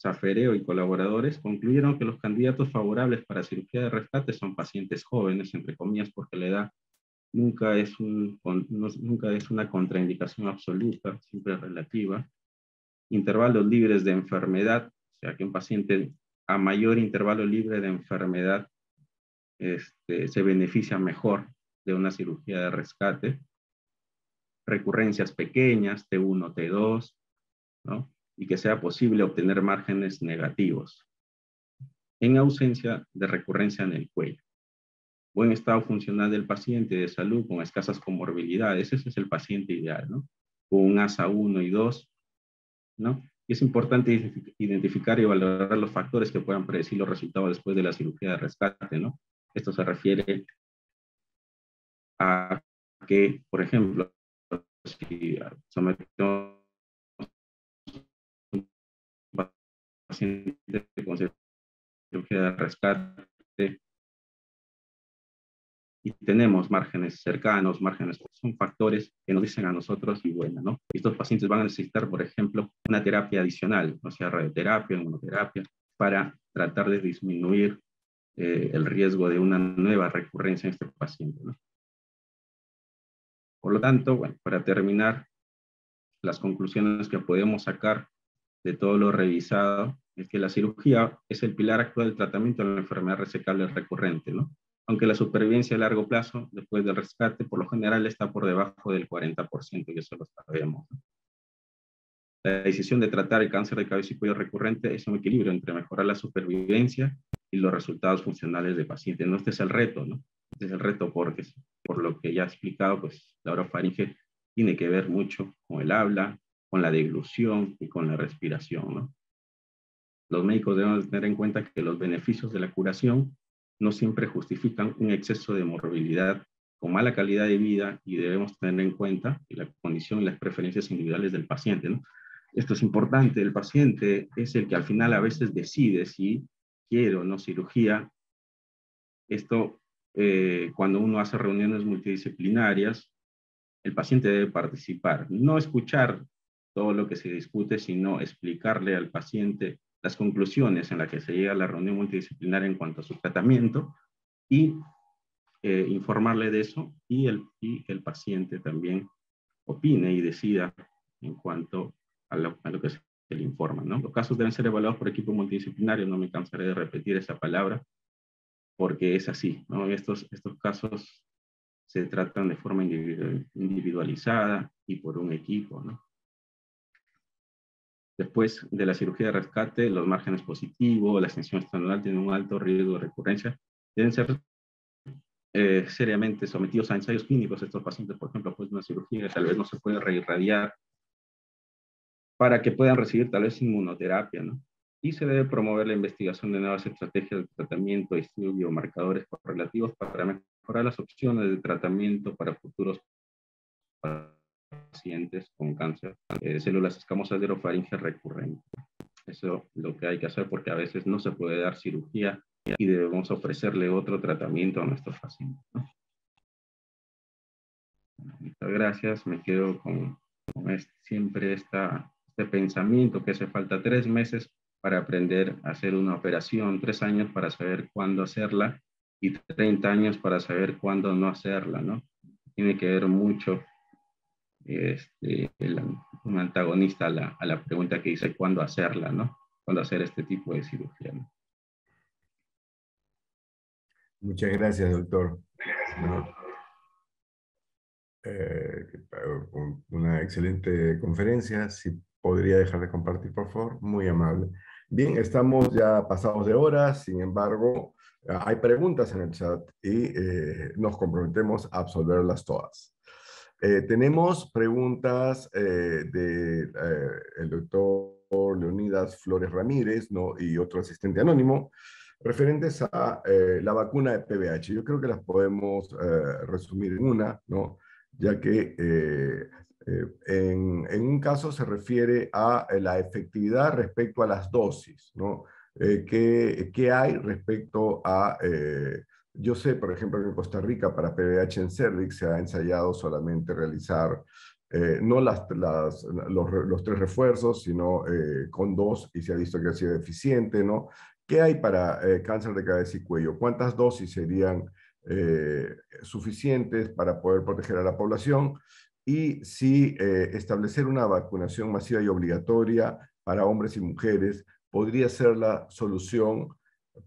Zafereo y colaboradores concluyeron que los candidatos favorables para cirugía de rescate son pacientes jóvenes, entre comillas, porque la edad nunca es, un, nunca es una contraindicación absoluta, siempre relativa. Intervalos libres de enfermedad, o sea que un paciente a mayor intervalo libre de enfermedad este, se beneficia mejor de una cirugía de rescate. Recurrencias pequeñas, T1, T2, ¿no? Y que sea posible obtener márgenes negativos en ausencia de recurrencia en el cuello buen estado funcional del paciente de salud con escasas comorbilidades, ese es el paciente ideal, ¿no? Con un ASA 1 y 2, ¿no? Y es importante identificar y valorar los factores que puedan predecir los resultados después de la cirugía de rescate, ¿no? Esto se refiere a que, por ejemplo, si sometemos paciente con cirugía de rescate y tenemos márgenes cercanos, márgenes, son factores que nos dicen a nosotros y bueno, ¿no? Estos pacientes van a necesitar, por ejemplo, una terapia adicional, o sea, radioterapia, inmunoterapia, para tratar de disminuir eh, el riesgo de una nueva recurrencia en este paciente, ¿no? Por lo tanto, bueno, para terminar, las conclusiones que podemos sacar de todo lo revisado es que la cirugía es el pilar actual del tratamiento de la enfermedad resecable recurrente, ¿no? aunque la supervivencia a largo plazo, después del rescate, por lo general está por debajo del 40%, y eso lo sabemos. La decisión de tratar el cáncer de cabeza y cuello recurrente es un equilibrio entre mejorar la supervivencia y los resultados funcionales del paciente. No, este es el reto, ¿no? Este es el reto porque, por lo que ya he explicado, pues la orofaringe tiene que ver mucho con el habla, con la deglución y con la respiración. Los médicos deben tener en cuenta que los beneficios de la curación no siempre justifican un exceso de morbilidad con mala calidad de vida y debemos tener en cuenta la condición y las preferencias individuales del paciente. Esto es importante, el paciente es el que al final a veces decide si quiere o no cirugía. Esto, eh, cuando uno hace reuniones multidisciplinarias, el paciente debe participar, no escuchar todo lo que se discute, sino explicarle al paciente las conclusiones en las que se llega a la reunión multidisciplinaria en cuanto a su tratamiento y eh, informarle de eso y el, y el paciente también opine y decida en cuanto a lo, a lo que se le informa. ¿no? Los casos deben ser evaluados por equipo multidisciplinario, no me cansaré de repetir esa palabra, porque es así. ¿no? Estos, estos casos se tratan de forma individualizada y por un equipo. ¿no? Después de la cirugía de rescate, los márgenes positivos, la extensión extranural tienen un alto riesgo de recurrencia. Deben ser eh, seriamente sometidos a ensayos clínicos estos pacientes, por ejemplo, después de una cirugía, tal vez no se puede reirradiar para que puedan recibir tal vez inmunoterapia, ¿no? Y se debe promover la investigación de nuevas estrategias de tratamiento, estudio biomarcadores correlativos para mejorar las opciones de tratamiento para futuros pacientes con cáncer de células escamosas de orofaringe recurrente. Eso es lo que hay que hacer porque a veces no se puede dar cirugía y debemos ofrecerle otro tratamiento a nuestros pacientes. Muchas gracias. Me quedo con, siempre esta, este pensamiento que hace falta tres meses para aprender a hacer una operación, tres años para saber cuándo hacerla y 30 años para saber cuándo no hacerla, ¿no? tiene que ver mucho este, un antagonista a la, a la, pregunta que dice cuándo hacerla, ¿no? Cuándo hacer este tipo de cirugía. Muchas gracias, doctor. Eh, una excelente conferencia. Si podría dejar de compartir, por favor. Muy amable. Bien, estamos ya pasados de horas, sin embargo, hay preguntas en el chat y eh, nos comprometemos a absolverlas todas. Eh, tenemos preguntas del de el doctor Leonidas Flores Ramírez ¿no? y otro asistente anónimo referentes a eh, la vacuna de PVH. Yo creo que las podemos eh, resumir en una, ¿no? ya que eh, en, en, un caso se refiere a la efectividad respecto a las dosis, ¿no? ¿qué, ¿qué, hay respecto a... yo sé, por ejemplo, que en Costa Rica para PVH en cervix se ha ensayado solamente realizar no las, las, los, los, tres refuerzos, sino con dos, y se ha visto que ha sido eficiente, ¿no? ¿Qué hay para eh, cáncer de cabeza y cuello? ¿Cuántas dosis serían eh, suficientes para poder proteger a la población? Y si eh, establecer una vacunación masiva y obligatoria para hombres y mujeres podría ser la solución,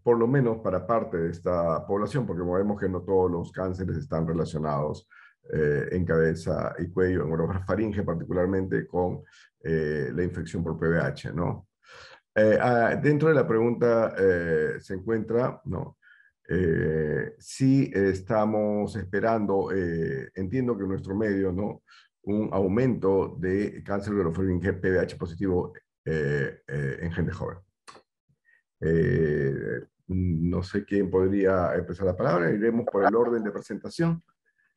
por lo menos para parte de esta población, porque vemos que no todos los cánceres están relacionados en cabeza y cuello, en faringe particularmente, con la infección por PVH, ¿no? Eh, ah, dentro de la pregunta eh, se encuentra, ¿no? Eh, si estamos esperando, entiendo que en nuestro medio, ¿no? Un aumento de cáncer de orofaringe PBH positivo en gente joven. No sé quién podría empezar la palabra, iremos por el orden de presentación,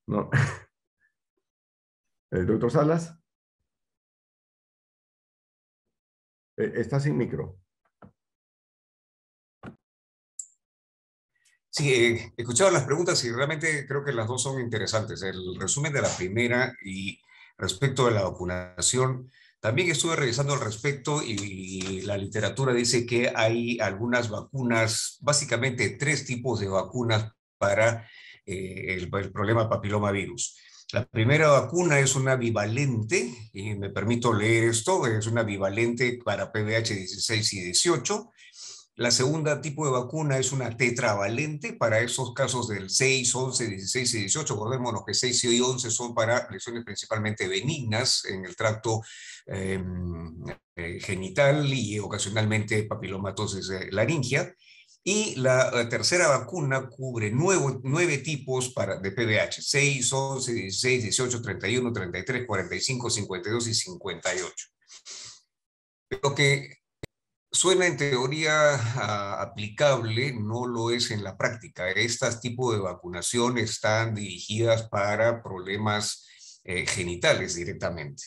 ¿no? ¿El doctor Salas? Eh, está sin micro. Sí, he escuchado las preguntas y realmente creo que las dos son interesantes. El resumen de la primera y respecto de la vacunación, también estuve revisando al respecto y, la literatura dice que hay algunas vacunas, básicamente tres tipos de vacunas para eh, el, el, problema papilomavirus. La primera vacuna es una bivalente, y me permito leer esto, es una bivalente para PBH 16 y 18. La segunda tipo de vacuna es una tetravalente para esos casos del 6, 11, 16 y 18. Recordémonos que 6 y 11 son para lesiones principalmente benignas en el tracto em, eh, genital y ocasionalmente papilomatosis laringia. Y la, tercera vacuna cubre nueve, tipos para, de PBH, 6, 11, 16, 18, 31, 33, 45, 52 y 58. Lo que suena en teoría ah, aplicable no lo es en la práctica. Estos tipos de vacunación están dirigidas para problemas eh, genitales directamente.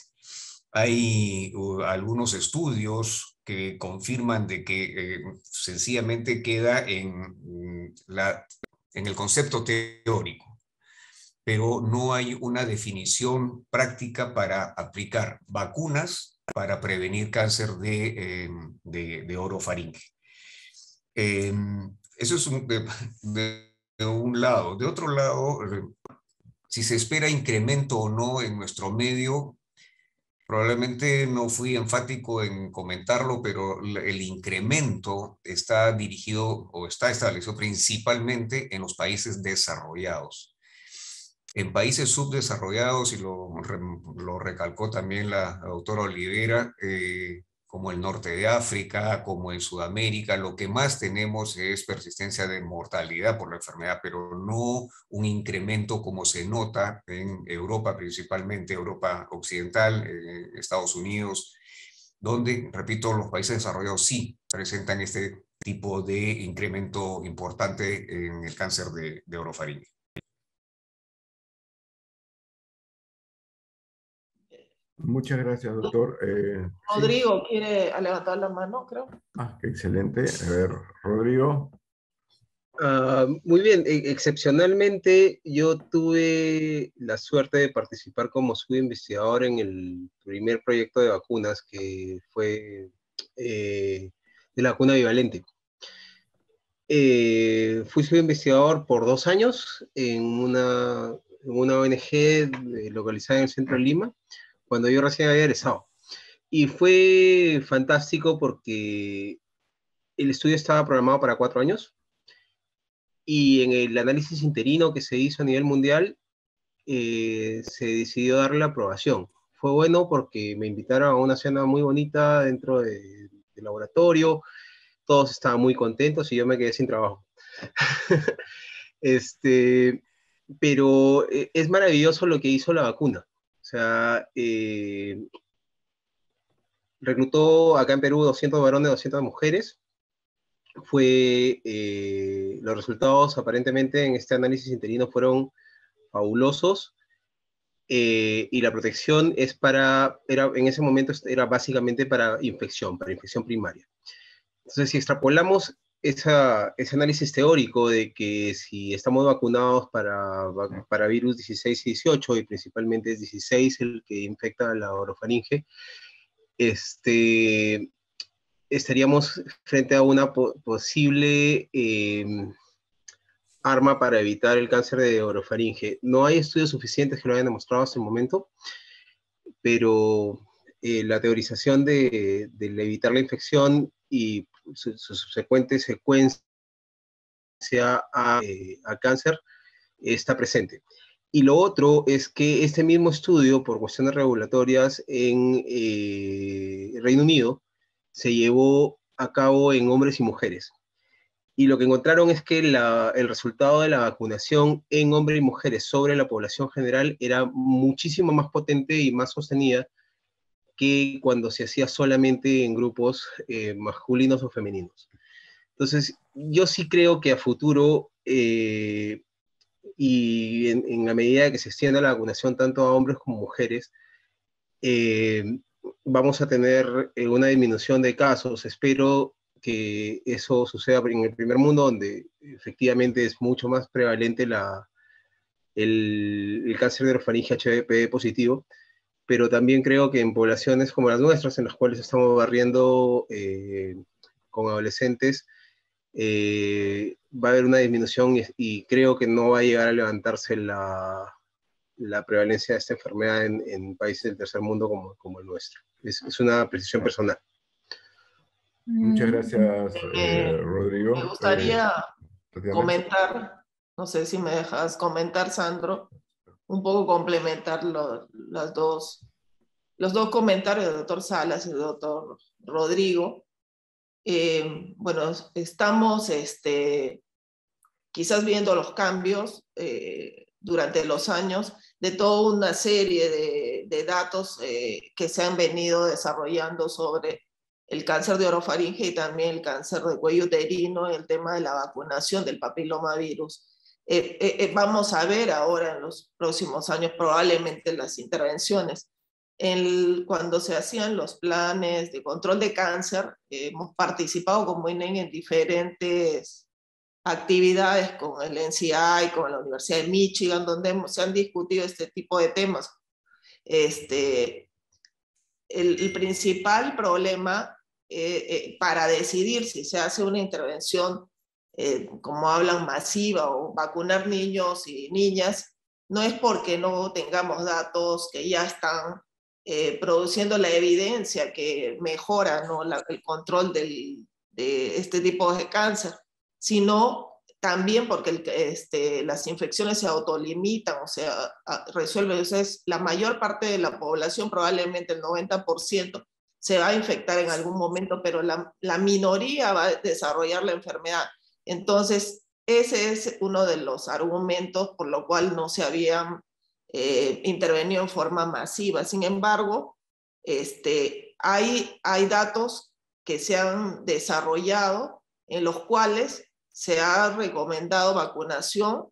Hay algunos estudios que confirman de que eh, sencillamente queda en, mm, la, en el concepto teórico, pero no hay una definición práctica para aplicar vacunas para prevenir cáncer de, em, de, orofaringe. Em, eso es de, de un lado. De otro lado, si se espera incremento o no en nuestro medio, Probablemente no fui enfático en comentarlo, pero el incremento está dirigido o está establecido principalmente en los países desarrollados. En países subdesarrollados, y lo, lo recalcó también la, doctora Olivera, eh, como el norte de África, como en Sudamérica, lo que más tenemos es persistencia de mortalidad por la enfermedad, pero no un incremento como se nota en Europa, principalmente Europa Occidental, Estados Unidos, donde, repito, los países desarrollados sí presentan este tipo de incremento importante en el cáncer de, de orofaringe. Muchas gracias, doctor. Eh, Rodrigo quiere levantar la mano, creo. Ah, qué excelente. A ver, Rodrigo. Ah, muy bien, e, excepcionalmente yo tuve la suerte de participar como subinvestigador en el primer proyecto de vacunas que fue eh, de la vacuna bivalente. Eh, fui subinvestigador por dos años en una una ONG localizada en el centro de Lima, cuando yo recién había egresado. Y fue fantástico porque el estudio estaba programado para cuatro años y en el análisis interino que se hizo a nivel mundial eh, se decidió darle la aprobación. Fue bueno porque me invitaron a una cena muy bonita dentro del laboratorio, todos estaban muy contentos y yo me quedé sin trabajo. este, pero eh, es maravilloso lo que hizo la vacuna. O sea, eh, reclutó acá en Perú 200 varones, 200 mujeres. Fue, eh, los resultados aparentemente en este análisis interino fueron fabulosos. y la protección es para, era, en ese momento era básicamente para infección, para infección primaria. Entonces, si extrapolamos ese análisis teórico de que si estamos vacunados para, para virus 16 y 18, y principalmente es 16 el que infecta la orofaringe, este, estaríamos frente a una posible em, arma para evitar el cáncer de orofaringe. No hay estudios suficientes que lo hayan demostrado hasta el momento, pero eh, la teorización de, de, evitar la infección y su, subsecuente secuencia eh, a, cáncer está presente. Y lo otro es que este mismo estudio, por cuestiones regulatorias en eh, Reino Unido, se llevó a cabo en hombres y mujeres. Y lo que encontraron es que el resultado de la vacunación en hombres y mujeres sobre la población general era muchísimo más potente y más sostenida que cuando se hacía solamente en grupos eh, masculinos o femeninos. Entonces, yo sí creo que a futuro, eh, y en, la medida que se extienda la vacunación tanto a hombres como mujeres, eh, vamos a tener una disminución de casos. Espero que eso suceda en el primer mundo, donde efectivamente es mucho más prevalente la, el, el cáncer de orofaringe HPV positivo pero también creo que en poblaciones como las nuestras, en las cuales estamos barriendo eh, con adolescentes, eh, va a haber una disminución y, creo que no va a llegar a levantarse la, la prevalencia de esta enfermedad en, países del tercer mundo como, como el nuestro. Es, es una precisión personal. Muchas gracias, eh, Rodrigo. Me gustaría comentar, no sé si me dejas comentar, Sandro, un poco complementar las dos, los dos comentarios del doctor Salas y del doctor Rodrigo. Eh, bueno, estamos este, quizás viendo los cambios eh, durante los años de toda una serie de, de datos eh, que se han venido desarrollando sobre el cáncer de orofaringe y también el cáncer de cuello uterino, el tema de la vacunación del papilomavirus. Eh, eh, eh, vamos a ver ahora en los próximos años probablemente las intervenciones. cuando se hacían los planes de control de cáncer, hemos participado como INEN en diferentes actividades con el NCI, con la Universidad de Michigan, donde se han discutido este tipo de temas. Este, el, principal problema para decidir si se hace una intervención eh, como hablan masiva o vacunar niños y niñas, no es porque no tengamos datos que ya están eh, produciendo la evidencia que mejora ¿no? el control de este tipo de cáncer, sino también porque este, las infecciones se autolimitan, o sea, resuelven, o la mayor parte de la población, probablemente el 90%, se va a infectar en algún momento, pero la, la minoría va a desarrollar la enfermedad. Entonces, ese es uno de los argumentos por lo cual no se habían eh, intervenido en forma masiva. Sin embargo, este, hay, hay datos que se han desarrollado en los cuales se ha recomendado vacunación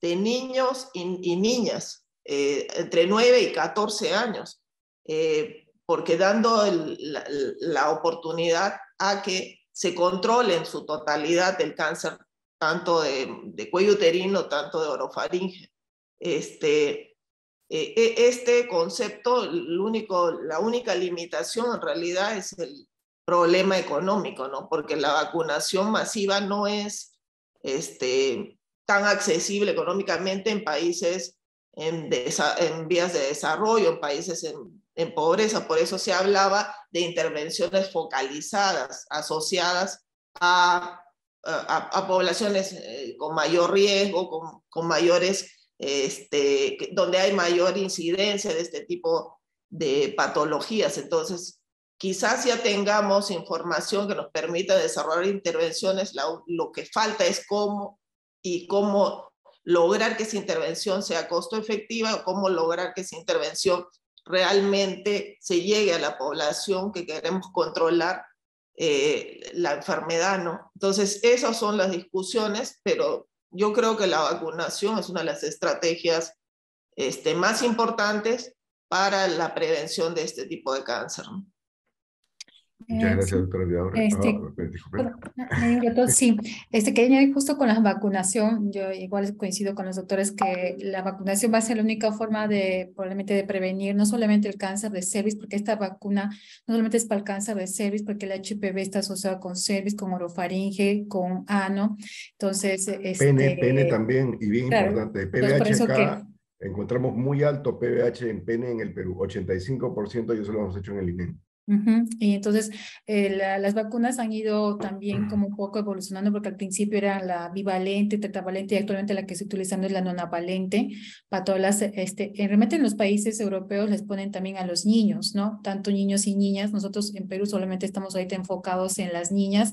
de niños y, niñas eh, entre 9 y 14 años, eh, porque dando la, oportunidad a que se controle en su totalidad el cáncer, tanto de, cuello uterino, tanto de orofaringe. Este, e, e, este concepto, la única limitación en realidad es el problema económico, ¿no? Porque la vacunación masiva no es este, tan accesible económicamente en países en, en vías de desarrollo, en países en, en pobreza. Por eso se hablaba de intervenciones focalizadas asociadas a a, poblaciones eh, con mayor riesgo, con, con mayores, este, donde hay mayor incidencia de este tipo de patologías. Entonces, quizás ya tengamos información que nos permita desarrollar intervenciones, lo que falta es cómo y cómo lograr que esa intervención sea costo efectiva o cómo lograr que esa intervención realmente se llegue a la población que queremos controlar eh, la enfermedad, ¿no? Entonces, esas son las discusiones, pero yo creo que la vacunación es una de las estrategias este, más importantes para la prevención de este tipo de cáncer. ¿no? Muchas Eh, gracias, doctora. Este, me sí, este, quería añadir justo con la vacunación, yo igual coincido con los doctores que la vacunación va a ser la única forma de, probablemente, de prevenir no solamente el cáncer de cervix, porque esta vacuna no solamente es para el cáncer de cervix, porque el HPV está asociado con cervix, con orofaringe, con ano, entonces, Pene, este, pene también, y bien claro, importante, entonces, por PBH eso que- acá, encontramos muy alto PBH en pene en el Perú, 85% y eso lo hemos hecho en el INE. Ujú, Y entonces eh, la- las vacunas han ido también como un poco evolucionando porque al principio era la bivalente, tetravalente y actualmente la que se utilizando es la nonavalente para todas las, este, en- realmente en los países europeos les ponen también a los niños, ¿no? Tanto niños y niñas, nosotros en Perú solamente estamos ahorita enfocados en las niñas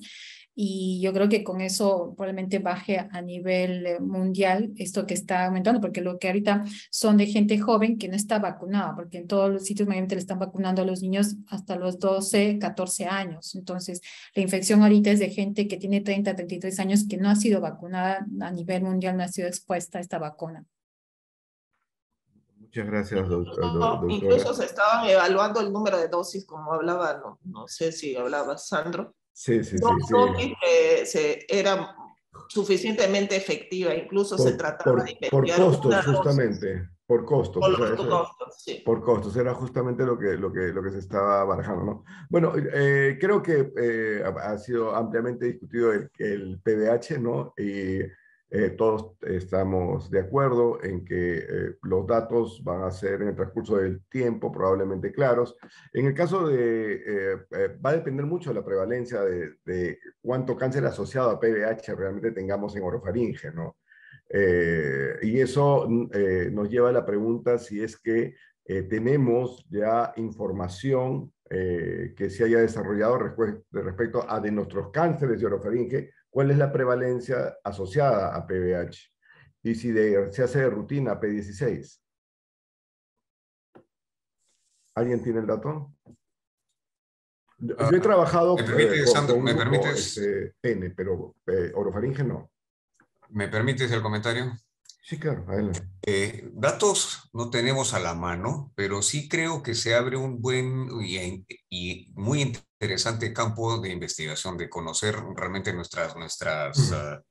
y yo creo que con eso probablemente baje a nivel eh, mundial esto que está aumentando, porque lo que ahorita son de gente joven que no está vacunada, porque en todos los sitios mayormente le están vacunando a los niños hasta los 12, 14 años. Entonces, la infección ahorita es de gente que tiene 30, 33 años que no ha sido vacunada a nivel mundial, no ha sido expuesta a esta vacuna. Muchas gracias, doc- do- No, doctora. incluso se estaban evaluando el número de dosis, como hablaba, no, no sé si hablaba Sandro. Sí, sí, sí, Dos sí. dosis que se, era suficientemente efectiva, incluso se Por, trataba por, de por costos, dosis justamente, por costos. por o sea, eso- costos, sí. por costos, era justamente lo que, lo que, lo que se estaba barajando, ¿no? Bueno, eh, creo que eh, ha ha sido ampliamente discutido el, el PDH, ¿no? Y eh, todos estamos de acuerdo en que eh, los datos van a ser en el transcurso del tiempo probablemente claros. En el caso de, eh, eh, va a depender mucho de la prevalencia de, de cuánto cáncer asociado a PDH realmente tengamos en orofaringe, ¿no? Eh, y eso mm, eh, nos lleva a la pregunta si es que tenemos ya información que se haya desarrollado respe- de respecto a de nuestros cánceres de orofaringe, cuál es la prevalencia asociada a PBH y si de- se hace de rutina P16. ¿Alguien tiene el dato? Yo he Ah, trabajado ¿me permite, eh, con, Sandro? con ¿Me grupo, permites? este, pene, pero eh, orofaringe no. ¿Me permites el comentario? Sí, claro, adelante. Eh, datos no tenemos a la mano, pero sí creo que se abre un buen y, y muy interesante campo de investigación, de conocer realmente nuestras, nuestras, ah,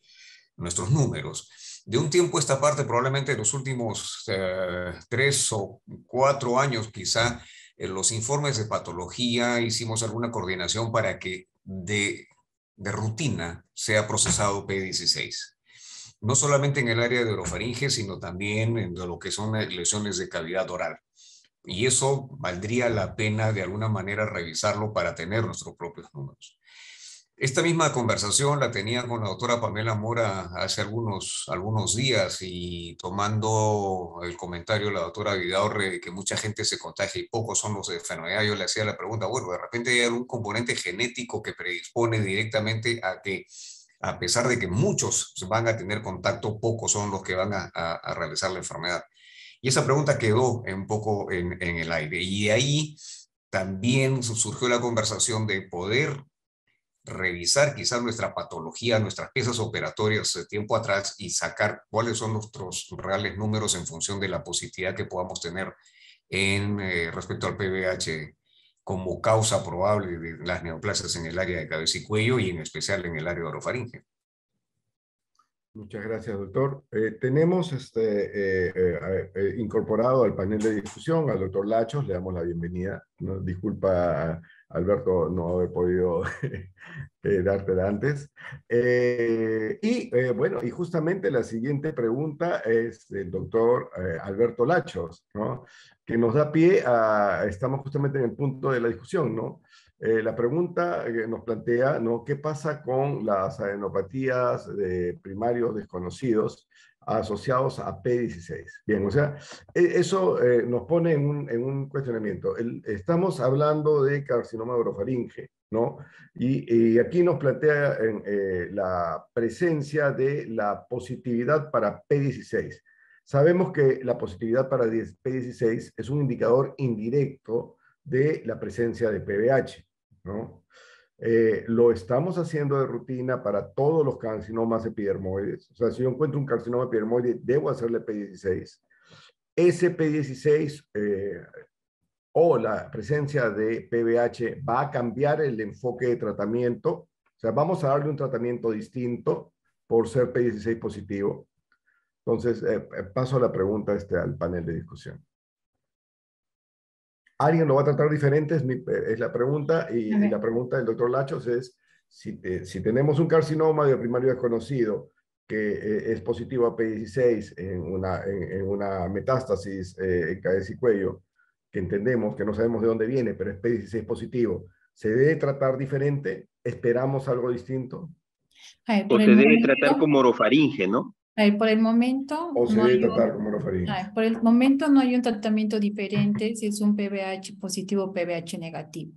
nuestros números. De un tiempo a esta parte, probablemente en los últimos eh, tres o cuatro años quizá, en los informes de patología hicimos alguna coordinación para que de, de rutina sea procesado P16 no solamente en el área de orofaringe, sino también en lo que son lesiones de cavidad oral. Y eso valdría la pena de alguna manera revisarlo para tener nuestros propios números. Esta misma conversación la tenía con la doctora Pamela Mora hace algunos, algunos días y tomando el comentario de la doctora Vidaurre de que mucha gente se contagia y pocos son los de enfermedad, yo le hacía la pregunta, bueno, de repente hay algún componente genético que predispone directamente a que a pesar de que muchos van a tener contacto, pocos son los que van a, realizar la enfermedad. Y esa pregunta quedó un poco en, en, el aire. Y de ahí también surgió la conversación de poder revisar quizás nuestra patología, nuestras piezas operatorias de tiempo atrás y sacar cuáles son nuestros reales números en función de la positividad que podamos tener en eh, respecto al PBH como causa probable de las neoplasias en el área de cabeza y cuello y en especial en el área de orofaringe. Muchas gracias, doctor. Eh, tenemos este, eh, eh, incorporado al panel de discusión al doctor Lachos, le damos la bienvenida. Disculpa, Alberto, no haber podido que dártela antes. Eh, y eh, bueno, y justamente la siguiente pregunta es del doctor eh, Alberto Lachos, ¿no? que nos da pie a, estamos justamente en el punto de la discusión, ¿no? la pregunta que nos plantea, ¿no? ¿Qué pasa con las adenopatías de primarios desconocidos asociados a P16? Bien, o sea, e, eso nos pone en un, en un cuestionamiento. estamos hablando de carcinoma orofaringe, ¿no? Y, aquí nos plantea eh, la presencia de la positividad para P16. Sabemos que la positividad para P16 es un indicador indirecto de la presencia de PBH, ¿no? Eh, lo estamos haciendo de rutina para todos los carcinomas epidermoides. O sea, si yo encuentro un carcinoma epidermoide, debo hacerle P16. Ese P16 o la presencia de PBH va a cambiar el enfoque de tratamiento. O sea, vamos a darle un tratamiento distinto por ser P16 positivo. Entonces, eh, eh, paso la pregunta este, al panel de discusión. ¿Alguien lo va a tratar diferente? Es, eh, la pregunta. Y, la pregunta del doctor Lachos es, si, si, tenemos un carcinoma de primario desconocido que es positivo a P16 en una, en, una metástasis en cabeza y cuello, que entendemos, que no sabemos de dónde viene, pero es P16 positivo, ¿se debe tratar diferente? ¿Esperamos algo distinto? o se debe tratar como orofaringe, ¿no? Por el momento... O se debe tratar como orofaringe. por el momento no hay un tratamiento diferente si es un PBH positivo o PBH negativo.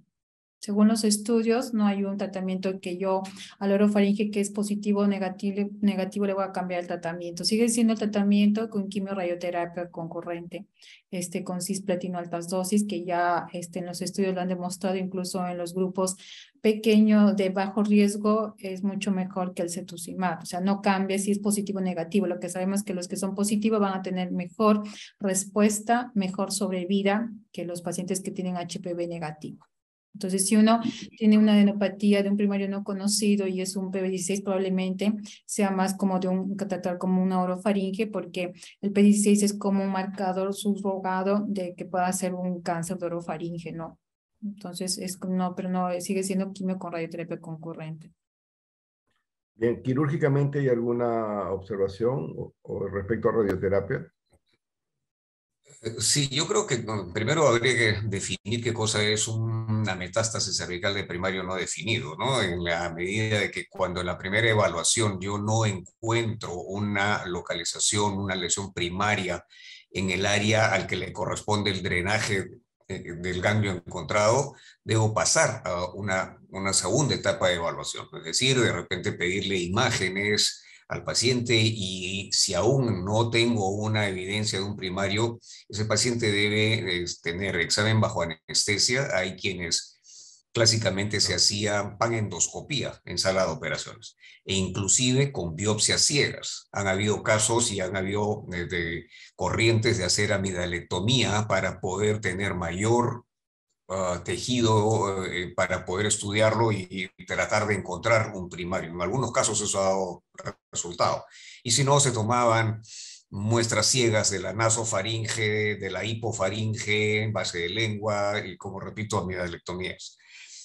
Según los estudios, no hay un tratamiento que yo al orofaringe que es positivo o negativo, negativo le voy a cambiar el tratamiento. Sigue siendo el tratamiento con quimio-radioterapia concurrente, este, con cisplatino altas dosis, que ya este, en los estudios lo han demostrado, incluso en los grupos pequeños de bajo riesgo, es mucho mejor que el cetuximab. O sea, no cambia si es positivo o negativo. Lo que sabemos es que los que son positivos van a tener mejor respuesta, mejor sobrevida que los pacientes que tienen HPV negativo. Entonces, si uno tiene una adenopatía de un primario no conocido y es un PB16, probablemente sea más como de un tratar como una orofaringe, porque el P16 es como un marcador subrogado de que pueda ser un cáncer de orofaringe, ¿no? Entonces, es no, pero no, sigue siendo quimio con radioterapia concurrente. Bien, quirúrgicamente hay alguna observación o respecto a radioterapia? Sí, yo creo que primero habría que definir qué cosa es una metástasis cervical de primario no definido, ¿no? En la medida de que cuando en la primera evaluación yo no encuentro una localización, una lesión primaria en el área al que le corresponde el drenaje eh, del ganglio encontrado, debo pasar a una, una segunda etapa de evaluación, es decir, de repente pedirle imágenes, al paciente y si aún no tengo una evidencia de un primario, ese paciente debe tener examen bajo anestesia. Hay quienes clásicamente se hacían panendoscopía en sala de operaciones e inclusive con biopsias ciegas. Han habido casos y han habido eh, corrientes de hacer amidalectomía para poder tener mayor Ah, tejido eh, para poder estudiarlo y, tratar de encontrar un primario. En algunos casos eso ha dado resultado. Y si no, se tomaban muestras ciegas de la nasofaringe, de la hipofaringe, base de lengua y, como repito, amidalectomías.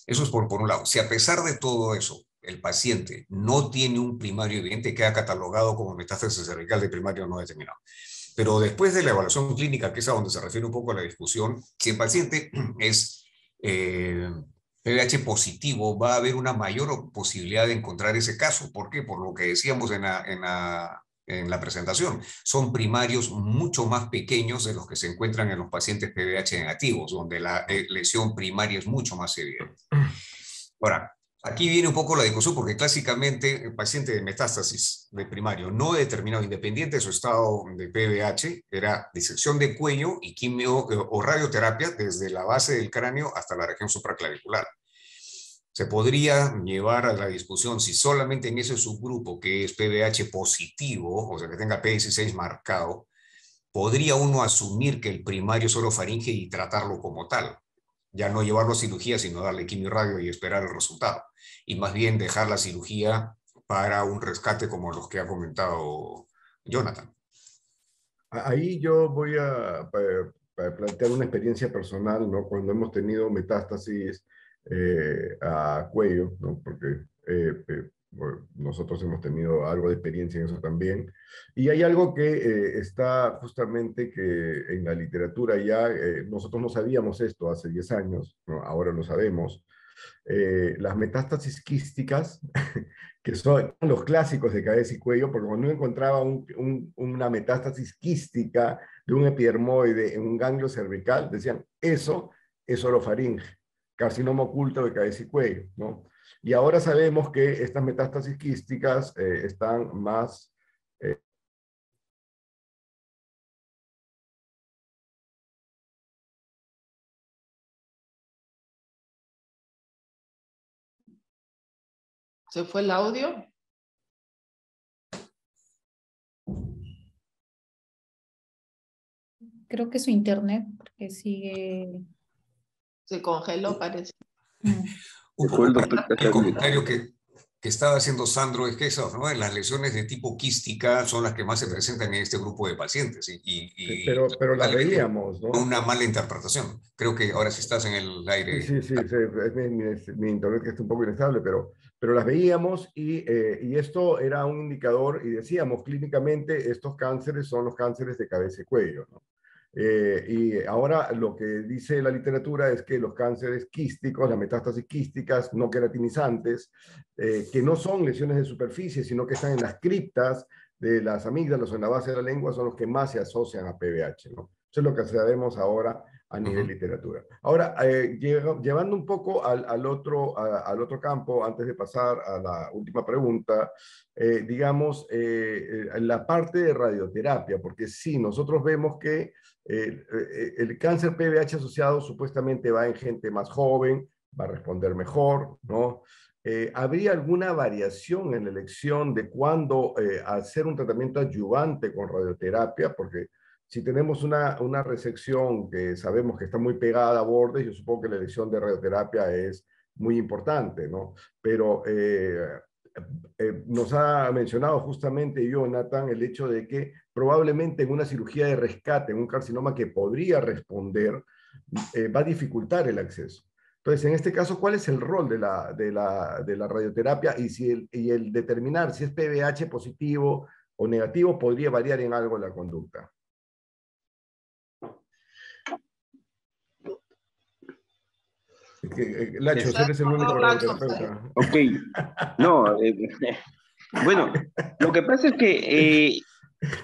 Eso es por, por un lado. Si a pesar de todo eso, el paciente no tiene un primario evidente, queda catalogado como metástasis cervical de primario no determinado. Pero después de la evaluación clínica, que es a donde se refiere un poco a la discusión, si el paciente es eh, positivo, va a haber una mayor posibilidad de encontrar ese caso. ¿Por qué? Por lo que decíamos en la, en la, en la presentación. Son primarios mucho más pequeños de los que se encuentran en los pacientes PBH negativos, donde la eh, lesión primaria es mucho más evidente. Ahora, Aquí viene un poco la discusión porque clásicamente el paciente de metástasis de primario no determinado, independiente de su estado de PBH, era disección de cuello y quimio eh, o radioterapia desde la base del cráneo hasta la región supraclavicular. Se podría llevar a la discusión si solamente en ese subgrupo que es PBH positivo, o sea, que tenga P16 marcado, podría uno asumir que el primario es solo faringe y tratarlo como tal ya no llevarlo a cirugía, sino darle quimio radio y esperar el resultado. Y más bien dejar la cirugía para un rescate como los que ha comentado Jonathan. Ahí yo voy a, plantear una experiencia personal, ¿no? Cuando hemos tenido metástasis eh, a cuello, ¿no? Porque nosotros hemos tenido algo de experiencia en eso también. Y hay algo que está justamente que en la literatura ya, nosotros no sabíamos esto hace 10 años, ahora lo sabemos, las metástasis quísticas, que son los clásicos de cabeza y cuello, porque cuando uno encontraba una metástasis quística de un epidermoide en un ganglio cervical, decían, eso es orofaringe, carcinoma oculto de cabeza y cuello, ¿no? Y ahora sabemos que estas metástasis quísticas eh, están más eh, ¿Se fue el audio? Creo que su internet, porque sigue... Se congeló, parece. Un el comentario que, que, estaba haciendo Sandro es que las lesiones de tipo quística son las que más se presentan en este grupo de pacientes. Y, y pero, pero las veíamos, ¿no? Una mala interpretación. Creo que ahora sí estás en el aire. Sí, sí, sí, es mi, mi, internet que está un poco inestable, pero, pero las veíamos y, eh, y esto era un indicador y decíamos clínicamente estos cánceres son los cánceres de cabeza y cuello, ¿no? Eh, y ahora lo que dice la literatura es que los cánceres quísticos, las metástasis quísticas no queratinizantes, eh, que no son lesiones de superficie, sino que están en las criptas de las amígdalas o en la base de la lengua, son los que más se asocian a PBH. Eso es lo que sabemos ahora a nivel literatura. Ahora, eh, llevando un poco al, al otro, al otro campo, antes de pasar a la última pregunta, digamos, la parte de radioterapia, porque sí, nosotros vemos que eh, el cáncer PBH asociado supuestamente va en gente más joven, va a responder mejor, ¿no? Eh, ¿Habría alguna variación en la elección de cuándo eh, hacer un tratamiento adyuvante con radioterapia? Porque si tenemos una, una resección que sabemos que está muy pegada a bordes, yo supongo que la elección de radioterapia es muy importante, ¿no? Pero eh, nos ha mencionado justamente Jonathan el hecho de que probablemente en una cirugía de rescate, en un carcinoma que podría responder, eh, va a dificultar el acceso. Entonces, en este caso, ¿cuál es el rol de la, de la, de la radioterapia y, si el, y el determinar si es PBH positivo o negativo podría variar en algo la conducta? Eh, Lacho, eres el único radioterapeuta. Ok, no, eh, bueno, lo que pasa es que eh,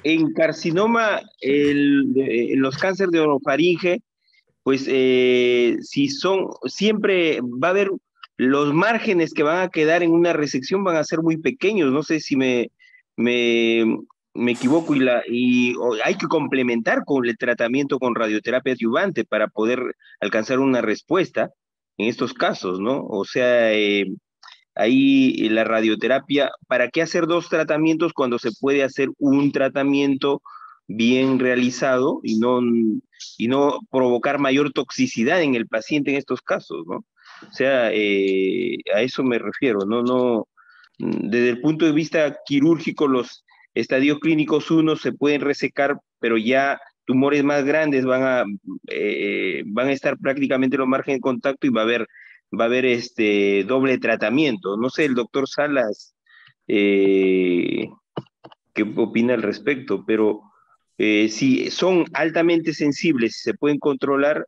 en carcinoma, en los cánceres de orofaringe, pues si son, siempre va a haber los márgenes que van a quedar en una resección van a ser muy pequeños. No sé si me, me, me equivoco y, la, y hay que complementar con el tratamiento con radioterapia adyuvante para poder alcanzar una respuesta en estos casos, ¿no? O sea, eh, ahí la radioterapia, ¿para qué hacer dos tratamientos cuando se puede hacer un tratamiento bien realizado y no, y no provocar mayor toxicidad en el paciente en estos casos, ¿no? O sea, eh, a eso me refiero, ¿no? no Desde el punto de vista quirúrgico, los estadios clínicos 1 se pueden resecar, pero ya tumores más grandes van a, eh, van a estar prácticamente en los márgenes de contacto y va a haber, va a haber este doble tratamiento. No sé, el doctor Salas, eh, qué opina al respecto, pero eh, si son altamente sensibles, si se pueden controlar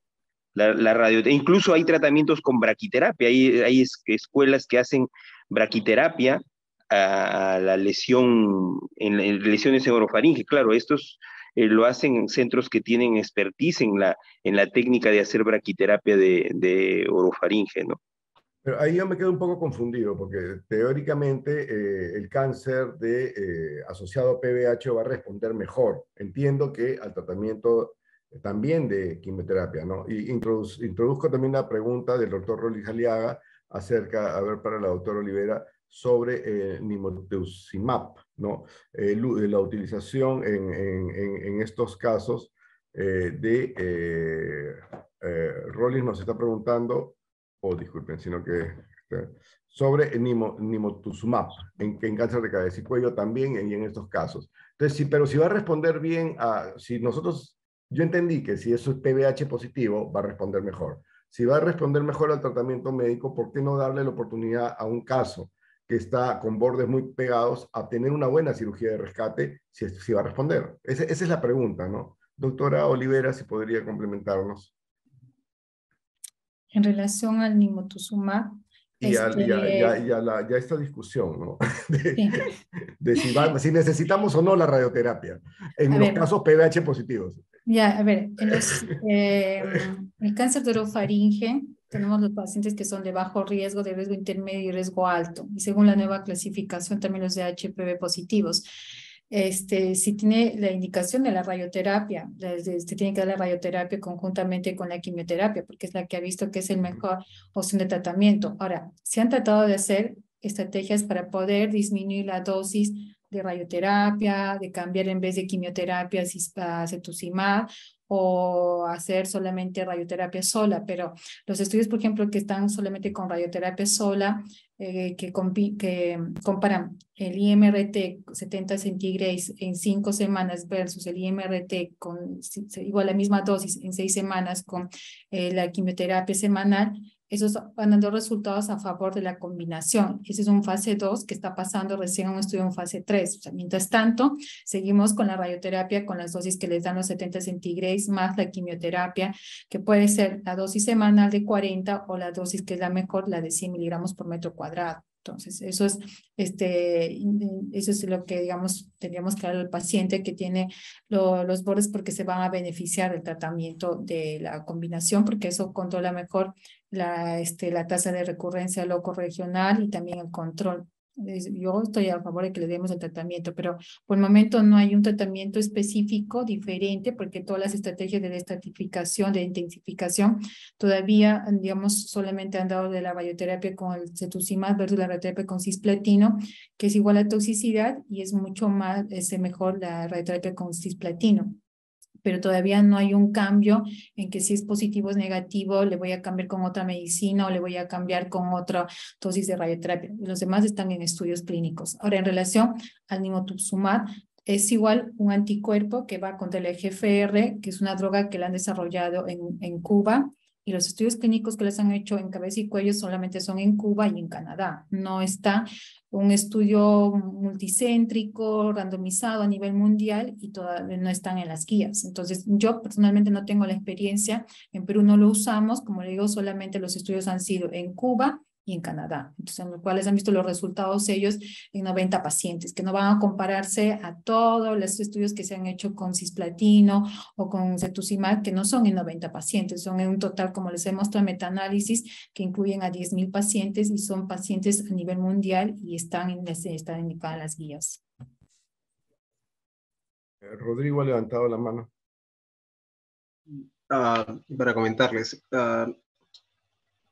la, la radio, incluso hay tratamientos con braquiterapia, hay, hay escuelas que hacen braquiterapia a, la lesión, en, en lesiones en orofaringe, claro, estos eh, lo hacen en centros que tienen expertise en la, en la técnica de hacer braquiterapia de, de orofaringe, ¿no? Pero ahí yo me quedo un poco confundido, porque teóricamente eh, el cáncer de, eh, asociado a PBH va a responder mejor. Entiendo que al tratamiento también de quimioterapia, ¿no? Y introduzco también la pregunta del doctor Rolly Jaliaga acerca, a ver, para la doctora Olivera, sobre eh, ¿no? Eh, eh, la utilización en, estos casos eh, de... Rollins nos está preguntando, o oh, disculpen, sino que este, sobre nimotuzumab en, en, cáncer de cabeza y cuello también y en estos casos. Entonces, sí, pero si va a responder bien si nosotros, yo entendí que si es PBH positivo, va a responder mejor. Si va a responder mejor al tratamiento médico, ¿por qué no darle la oportunidad a un caso que está con bordes muy pegados a tener una buena cirugía de rescate si, si va a responder? esa es la pregunta, ¿no? Doctora Olivera, si podría complementarnos. En relación al nimotuzumab, y ya, este, ya, ya, ya, esta discusión, ¿no? De, si, necesitamos o no la radioterapia en los casos PVH positivos. Ya, a ver, en los, eh, el cáncer de orofaringe tenemos los pacientes que son de bajo riesgo, de riesgo intermedio y riesgo alto. Y según la nueva clasificación, también los de HPV positivos este, si tiene la indicación de la radioterapia, se tiene que dar la radioterapia conjuntamente con la quimioterapia, porque es la que ha visto que es el mejor opción de tratamiento. Ahora, se han tratado de hacer estrategias para poder disminuir la dosis de radioterapia, de cambiar en vez de quimioterapia a cetuximab o hacer solamente radioterapia sola, pero los estudios, por ejemplo, que están solamente con radioterapia sola, eh, que, que comparan el IMRT 70 centígrados en cinco semanas versus el IMRT con igual la misma dosis en seis semanas con eh, la quimioterapia semanal, esos van dando resultados a favor de la combinación. Ese es un fase 2 que está pasando recién a un estudio en fase 3. O sea, mientras tanto, seguimos con la radioterapia con las dosis que les dan los 70 centígrados más la quimioterapia, que puede ser la dosis semanal de 40 o la dosis que es la mejor, la de 100 miligramos por metro cuadrado. Entonces, eso es, este, eso es lo que, digamos, tendríamos que dar al paciente que tiene los bordes porque se van a beneficiar del tratamiento de la combinación, porque eso controla mejor la, este, la tasa de recurrencia loco regional y también el control. Yo estoy a favor de que le demos el tratamiento, pero por el momento no hay un tratamiento específico diferente porque todas las estrategias de destratificación, de intensificación, todavía, digamos, solamente han dado de la radioterapia con el cetuximab versus la radioterapia con cisplatino, que es igual a toxicidad y es mucho más, es mejor la radioterapia con cisplatino pero todavía no hay un cambio en que si es positivo es negativo, le voy a cambiar con otra medicina o le voy a cambiar con otra dosis de radioterapia. Los demás están en estudios clínicos. Ahora, en relación al nimotuzumab, es igual un anticuerpo que va contra el EGFR, que es una droga que la han desarrollado en, en Cuba y los estudios clínicos que les han hecho en cabeza y cuello solamente son en Cuba y en Canadá. No está un estudio multicéntrico, randomizado a nivel mundial y todavía no están en las guías. Entonces, yo personalmente no tengo la experiencia, en Perú no lo usamos, como le digo, solamente los estudios han sido en Cuba y en Canadá, entonces, en los cuales han visto los resultados ellos en 90 pacientes, que no van a compararse a todos los estudios que se han hecho con cisplatino o con cetuximab, que no son en 90 pacientes, son en un total, como les he mostrado, metaanálisis, que incluyen a 10.000 pacientes y son pacientes a nivel mundial y están, en, están indicadas las guías. Eh, Rodrigo ha levantado la mano. Ah, para comentarles, uh,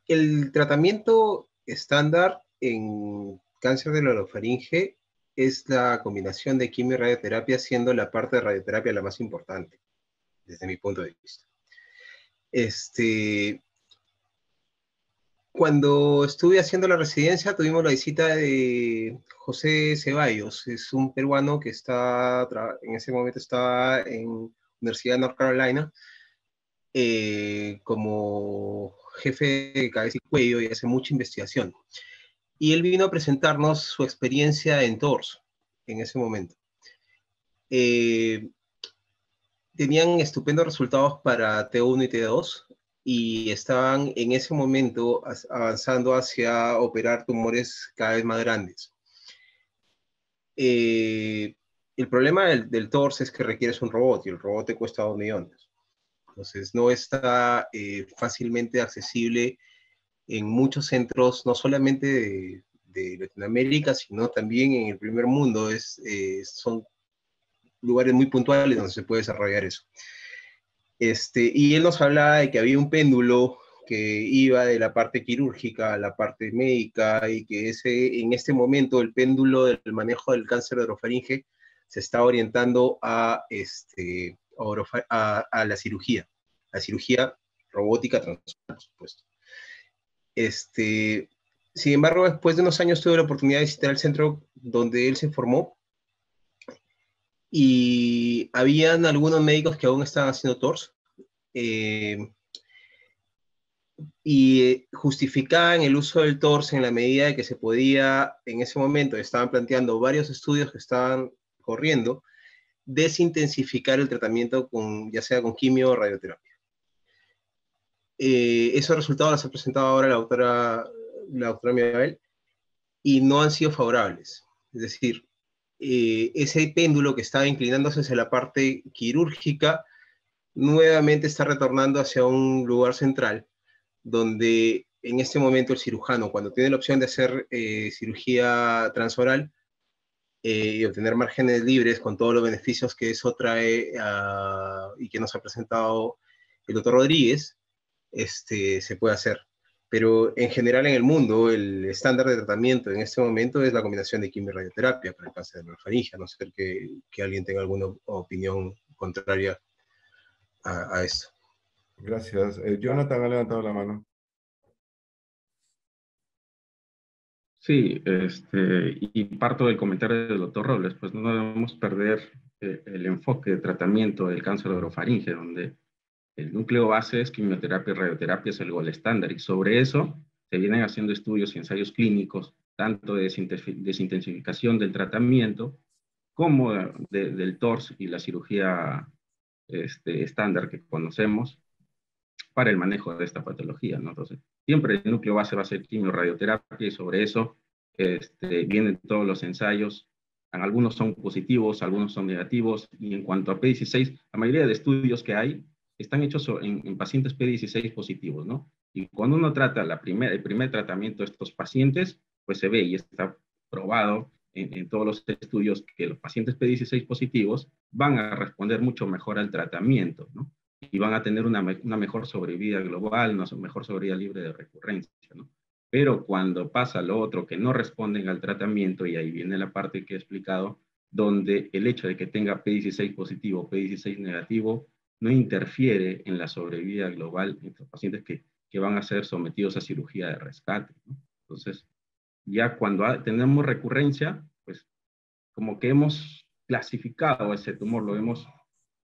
el tratamiento estándar en cáncer de la orofaringe es la combinación de quimio y radioterapia, siendo la parte de radioterapia la más importante, desde mi punto de vista. Este, cuando estuve haciendo la residencia, tuvimos la visita de José Ceballos, es un peruano que está, en ese momento estaba en Universidad de North Carolina, eh, como jefe de cabeza y cuello y hace mucha investigación. Y él vino a presentarnos su experiencia en TORS en ese momento. Eh, tenían estupendos resultados para T1 y T2 y estaban en ese momento avanzando hacia operar tumores cada vez más grandes. Eh, el problema del, del, TORS es que requieres un robot y el robot te cuesta 2 millones. Entonces, no está eh, fácilmente accesible en muchos centros, no solamente de, Latinoamérica, sino también en el primer mundo. Es, eh, son lugares muy puntuales donde se puede desarrollar eso. Este, y él nos hablaba de que había un péndulo que iba de la parte quirúrgica a la parte médica y que ese, en este momento el péndulo del manejo del cáncer de orofaringe se está orientando a este, a, la cirugía, la cirugía robótica por supuesto. Este, sin embargo, después de unos años tuve la oportunidad de visitar el centro donde él se formó y habían algunos médicos que aún estaban haciendo TORS. Eh, y justificaban el uso del TORS en la medida de que se podía, en ese momento estaban planteando varios estudios que estaban corriendo, desintensificar el tratamiento con, ya sea con quimio o radioterapia. Eh, esos resultados los ha presentado ahora la doctora, la doctora Miguel y no han sido favorables. Es decir, eh, ese péndulo que estaba inclinándose hacia la parte quirúrgica nuevamente está retornando hacia un lugar central, donde en este momento el cirujano, cuando tiene la opción de hacer eh, cirugía transoral eh, y obtener márgenes libres con todos los beneficios que eso trae y que nos ha presentado el doctor Rodríguez, este, se puede hacer. Pero en general en el mundo, el estándar de tratamiento en este momento es la combinación de quimio y radioterapia para el cáncer de la faringe, a no ser que, que alguien tenga alguna opinión contraria a, esto. Gracias. Eh, Jonathan ha levantado la mano. Sí, este, y parto del comentario del doctor Robles, pues no debemos perder eh, el enfoque de tratamiento del cáncer de orofaringe, donde el núcleo base es quimioterapia y radioterapia, es el gol estándar, y sobre eso se vienen haciendo estudios y ensayos clínicos, tanto de desintensificación del tratamiento como del TORS y la cirugía este, estándar que conocemos para el manejo de esta patología. ¿no? Entonces, siempre el núcleo base va a ser quimio-radioterapia y sobre eso este, vienen todos los ensayos. Algunos son positivos, algunos son negativos. Y en cuanto a P16, la mayoría de estudios que hay están hechos en, pacientes P16 positivos, ¿no? Y cuando uno trata la primer, el primer tratamiento de estos pacientes, pues se ve y está probado en, todos los estudios que los pacientes P16 positivos van a responder mucho mejor al tratamiento, ¿no? Y van a tener una, una mejor sobrevida global, una mejor sobrevida libre de recurrencia, ¿no? Pero cuando pasa lo otro, que no responden al tratamiento, y ahí viene la parte que he explicado, donde el hecho de que tenga P16 positivo, P16 negativo, no interfiere en la sobrevida global en los pacientes que, que van a ser sometidos a cirugía de rescate. ¿no? Entonces, ya cuando tenemos recurrencia, pues como que hemos clasificado ese tumor, lo hemos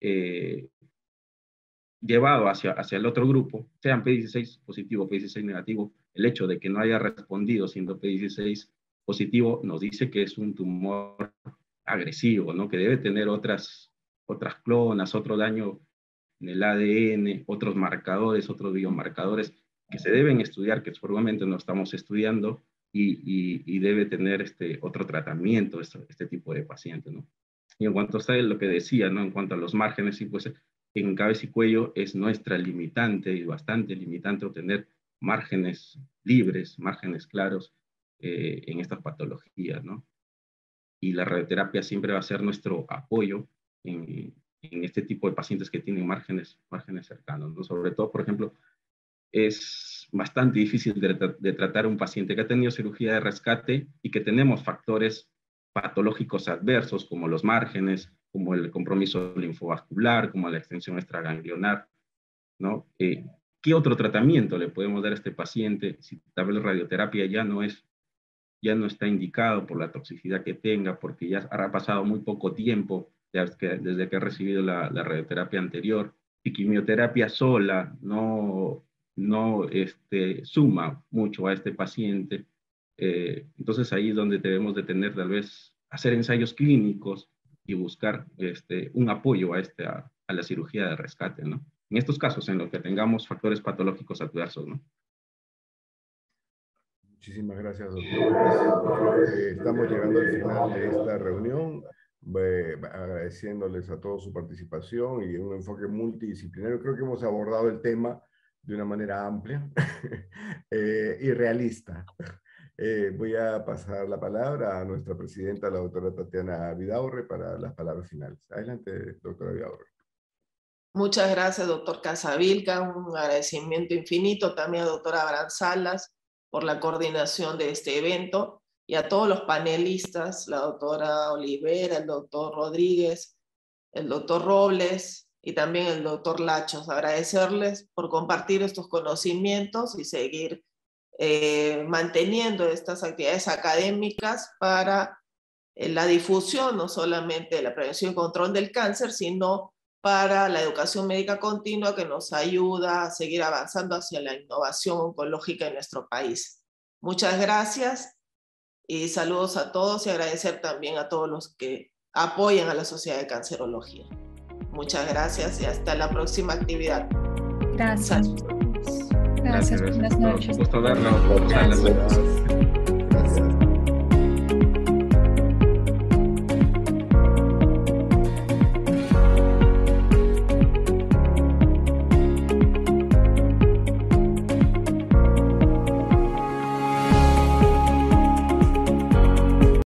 eh, llevado hacia, hacia el otro grupo, sean P16 positivo, P16 negativo, el hecho de que no haya respondido siendo P16 positivo nos dice que es un tumor agresivo, ¿no? que debe tener otras, otras clonas, otro daño en el ADN, otros marcadores, otros biomarcadores que se deben estudiar, que probablemente no estamos estudiando, y, debe tener este otro tratamiento este, este tipo de paciente, ¿no? Y en cuanto a lo que decía, ¿no? En cuanto a los márgenes, sí, pues en cabeza y cuello es nuestra limitante y bastante limitante obtener márgenes libres, márgenes claros eh, en estas patologías, ¿no? Y la radioterapia siempre va a ser nuestro apoyo en, este tipo de pacientes que tienen márgenes, márgenes cercanos, ¿no? Sobre todo, por ejemplo, es bastante difícil de, tratar a un paciente que ha tenido cirugía de rescate y que tenemos factores patológicos adversos como los márgenes, como el compromiso linfovascular, como la extensión extraganglionar, ¿no? Eh, ¿Qué otro tratamiento le podemos dar a este paciente si tal vez la radioterapia ya no es ya no está indicado por la toxicidad que tenga, porque ya ha pasado muy poco tiempo desde que, ha recibido la, la radioterapia anterior. Y quimioterapia sola no, no este, suma mucho a este paciente. Eh, entonces ahí es donde debemos de tener tal vez hacer ensayos clínicos y buscar este, un apoyo a, este, a, la cirugía de rescate, ¿no? En estos casos en los que tengamos factores patológicos adversos, ¿no? Muchísimas gracias, doctor. Eh, estamos llegando al final de esta reunión, agradeciéndoles a todos su participación y un enfoque multidisciplinario. Creo que hemos abordado el tema de una manera amplia eh, y realista. Eh, voy a pasar la palabra a nuestra presidenta, la doctora Tatiana Vidaurre, para las palabras finales. Adelante, doctora Vidaurre. Muchas gracias, doctor Casavilca. Un agradecimiento infinito también a doctora Abraham Salas por la coordinación de este evento y a todos los panelistas, la doctora Olivera, el doctor Rodríguez, el doctor Robles, y también el doctor Lachos. Agradecerles por compartir estos conocimientos y seguir eh, manteniendo estas actividades académicas para eh, la difusión no solamente de la prevención y control del cáncer, sino para la educación médica continua que nos ayuda a seguir avanzando hacia la innovación oncológica en nuestro país. Muchas gracias y saludos a todos y agradecer también a todos los que apoyan a la Sociedad de Cancerología. Muchas gracias y hasta la próxima actividad. Gracias. Gracias. Buenas noches. Gusto verlo. Gracias.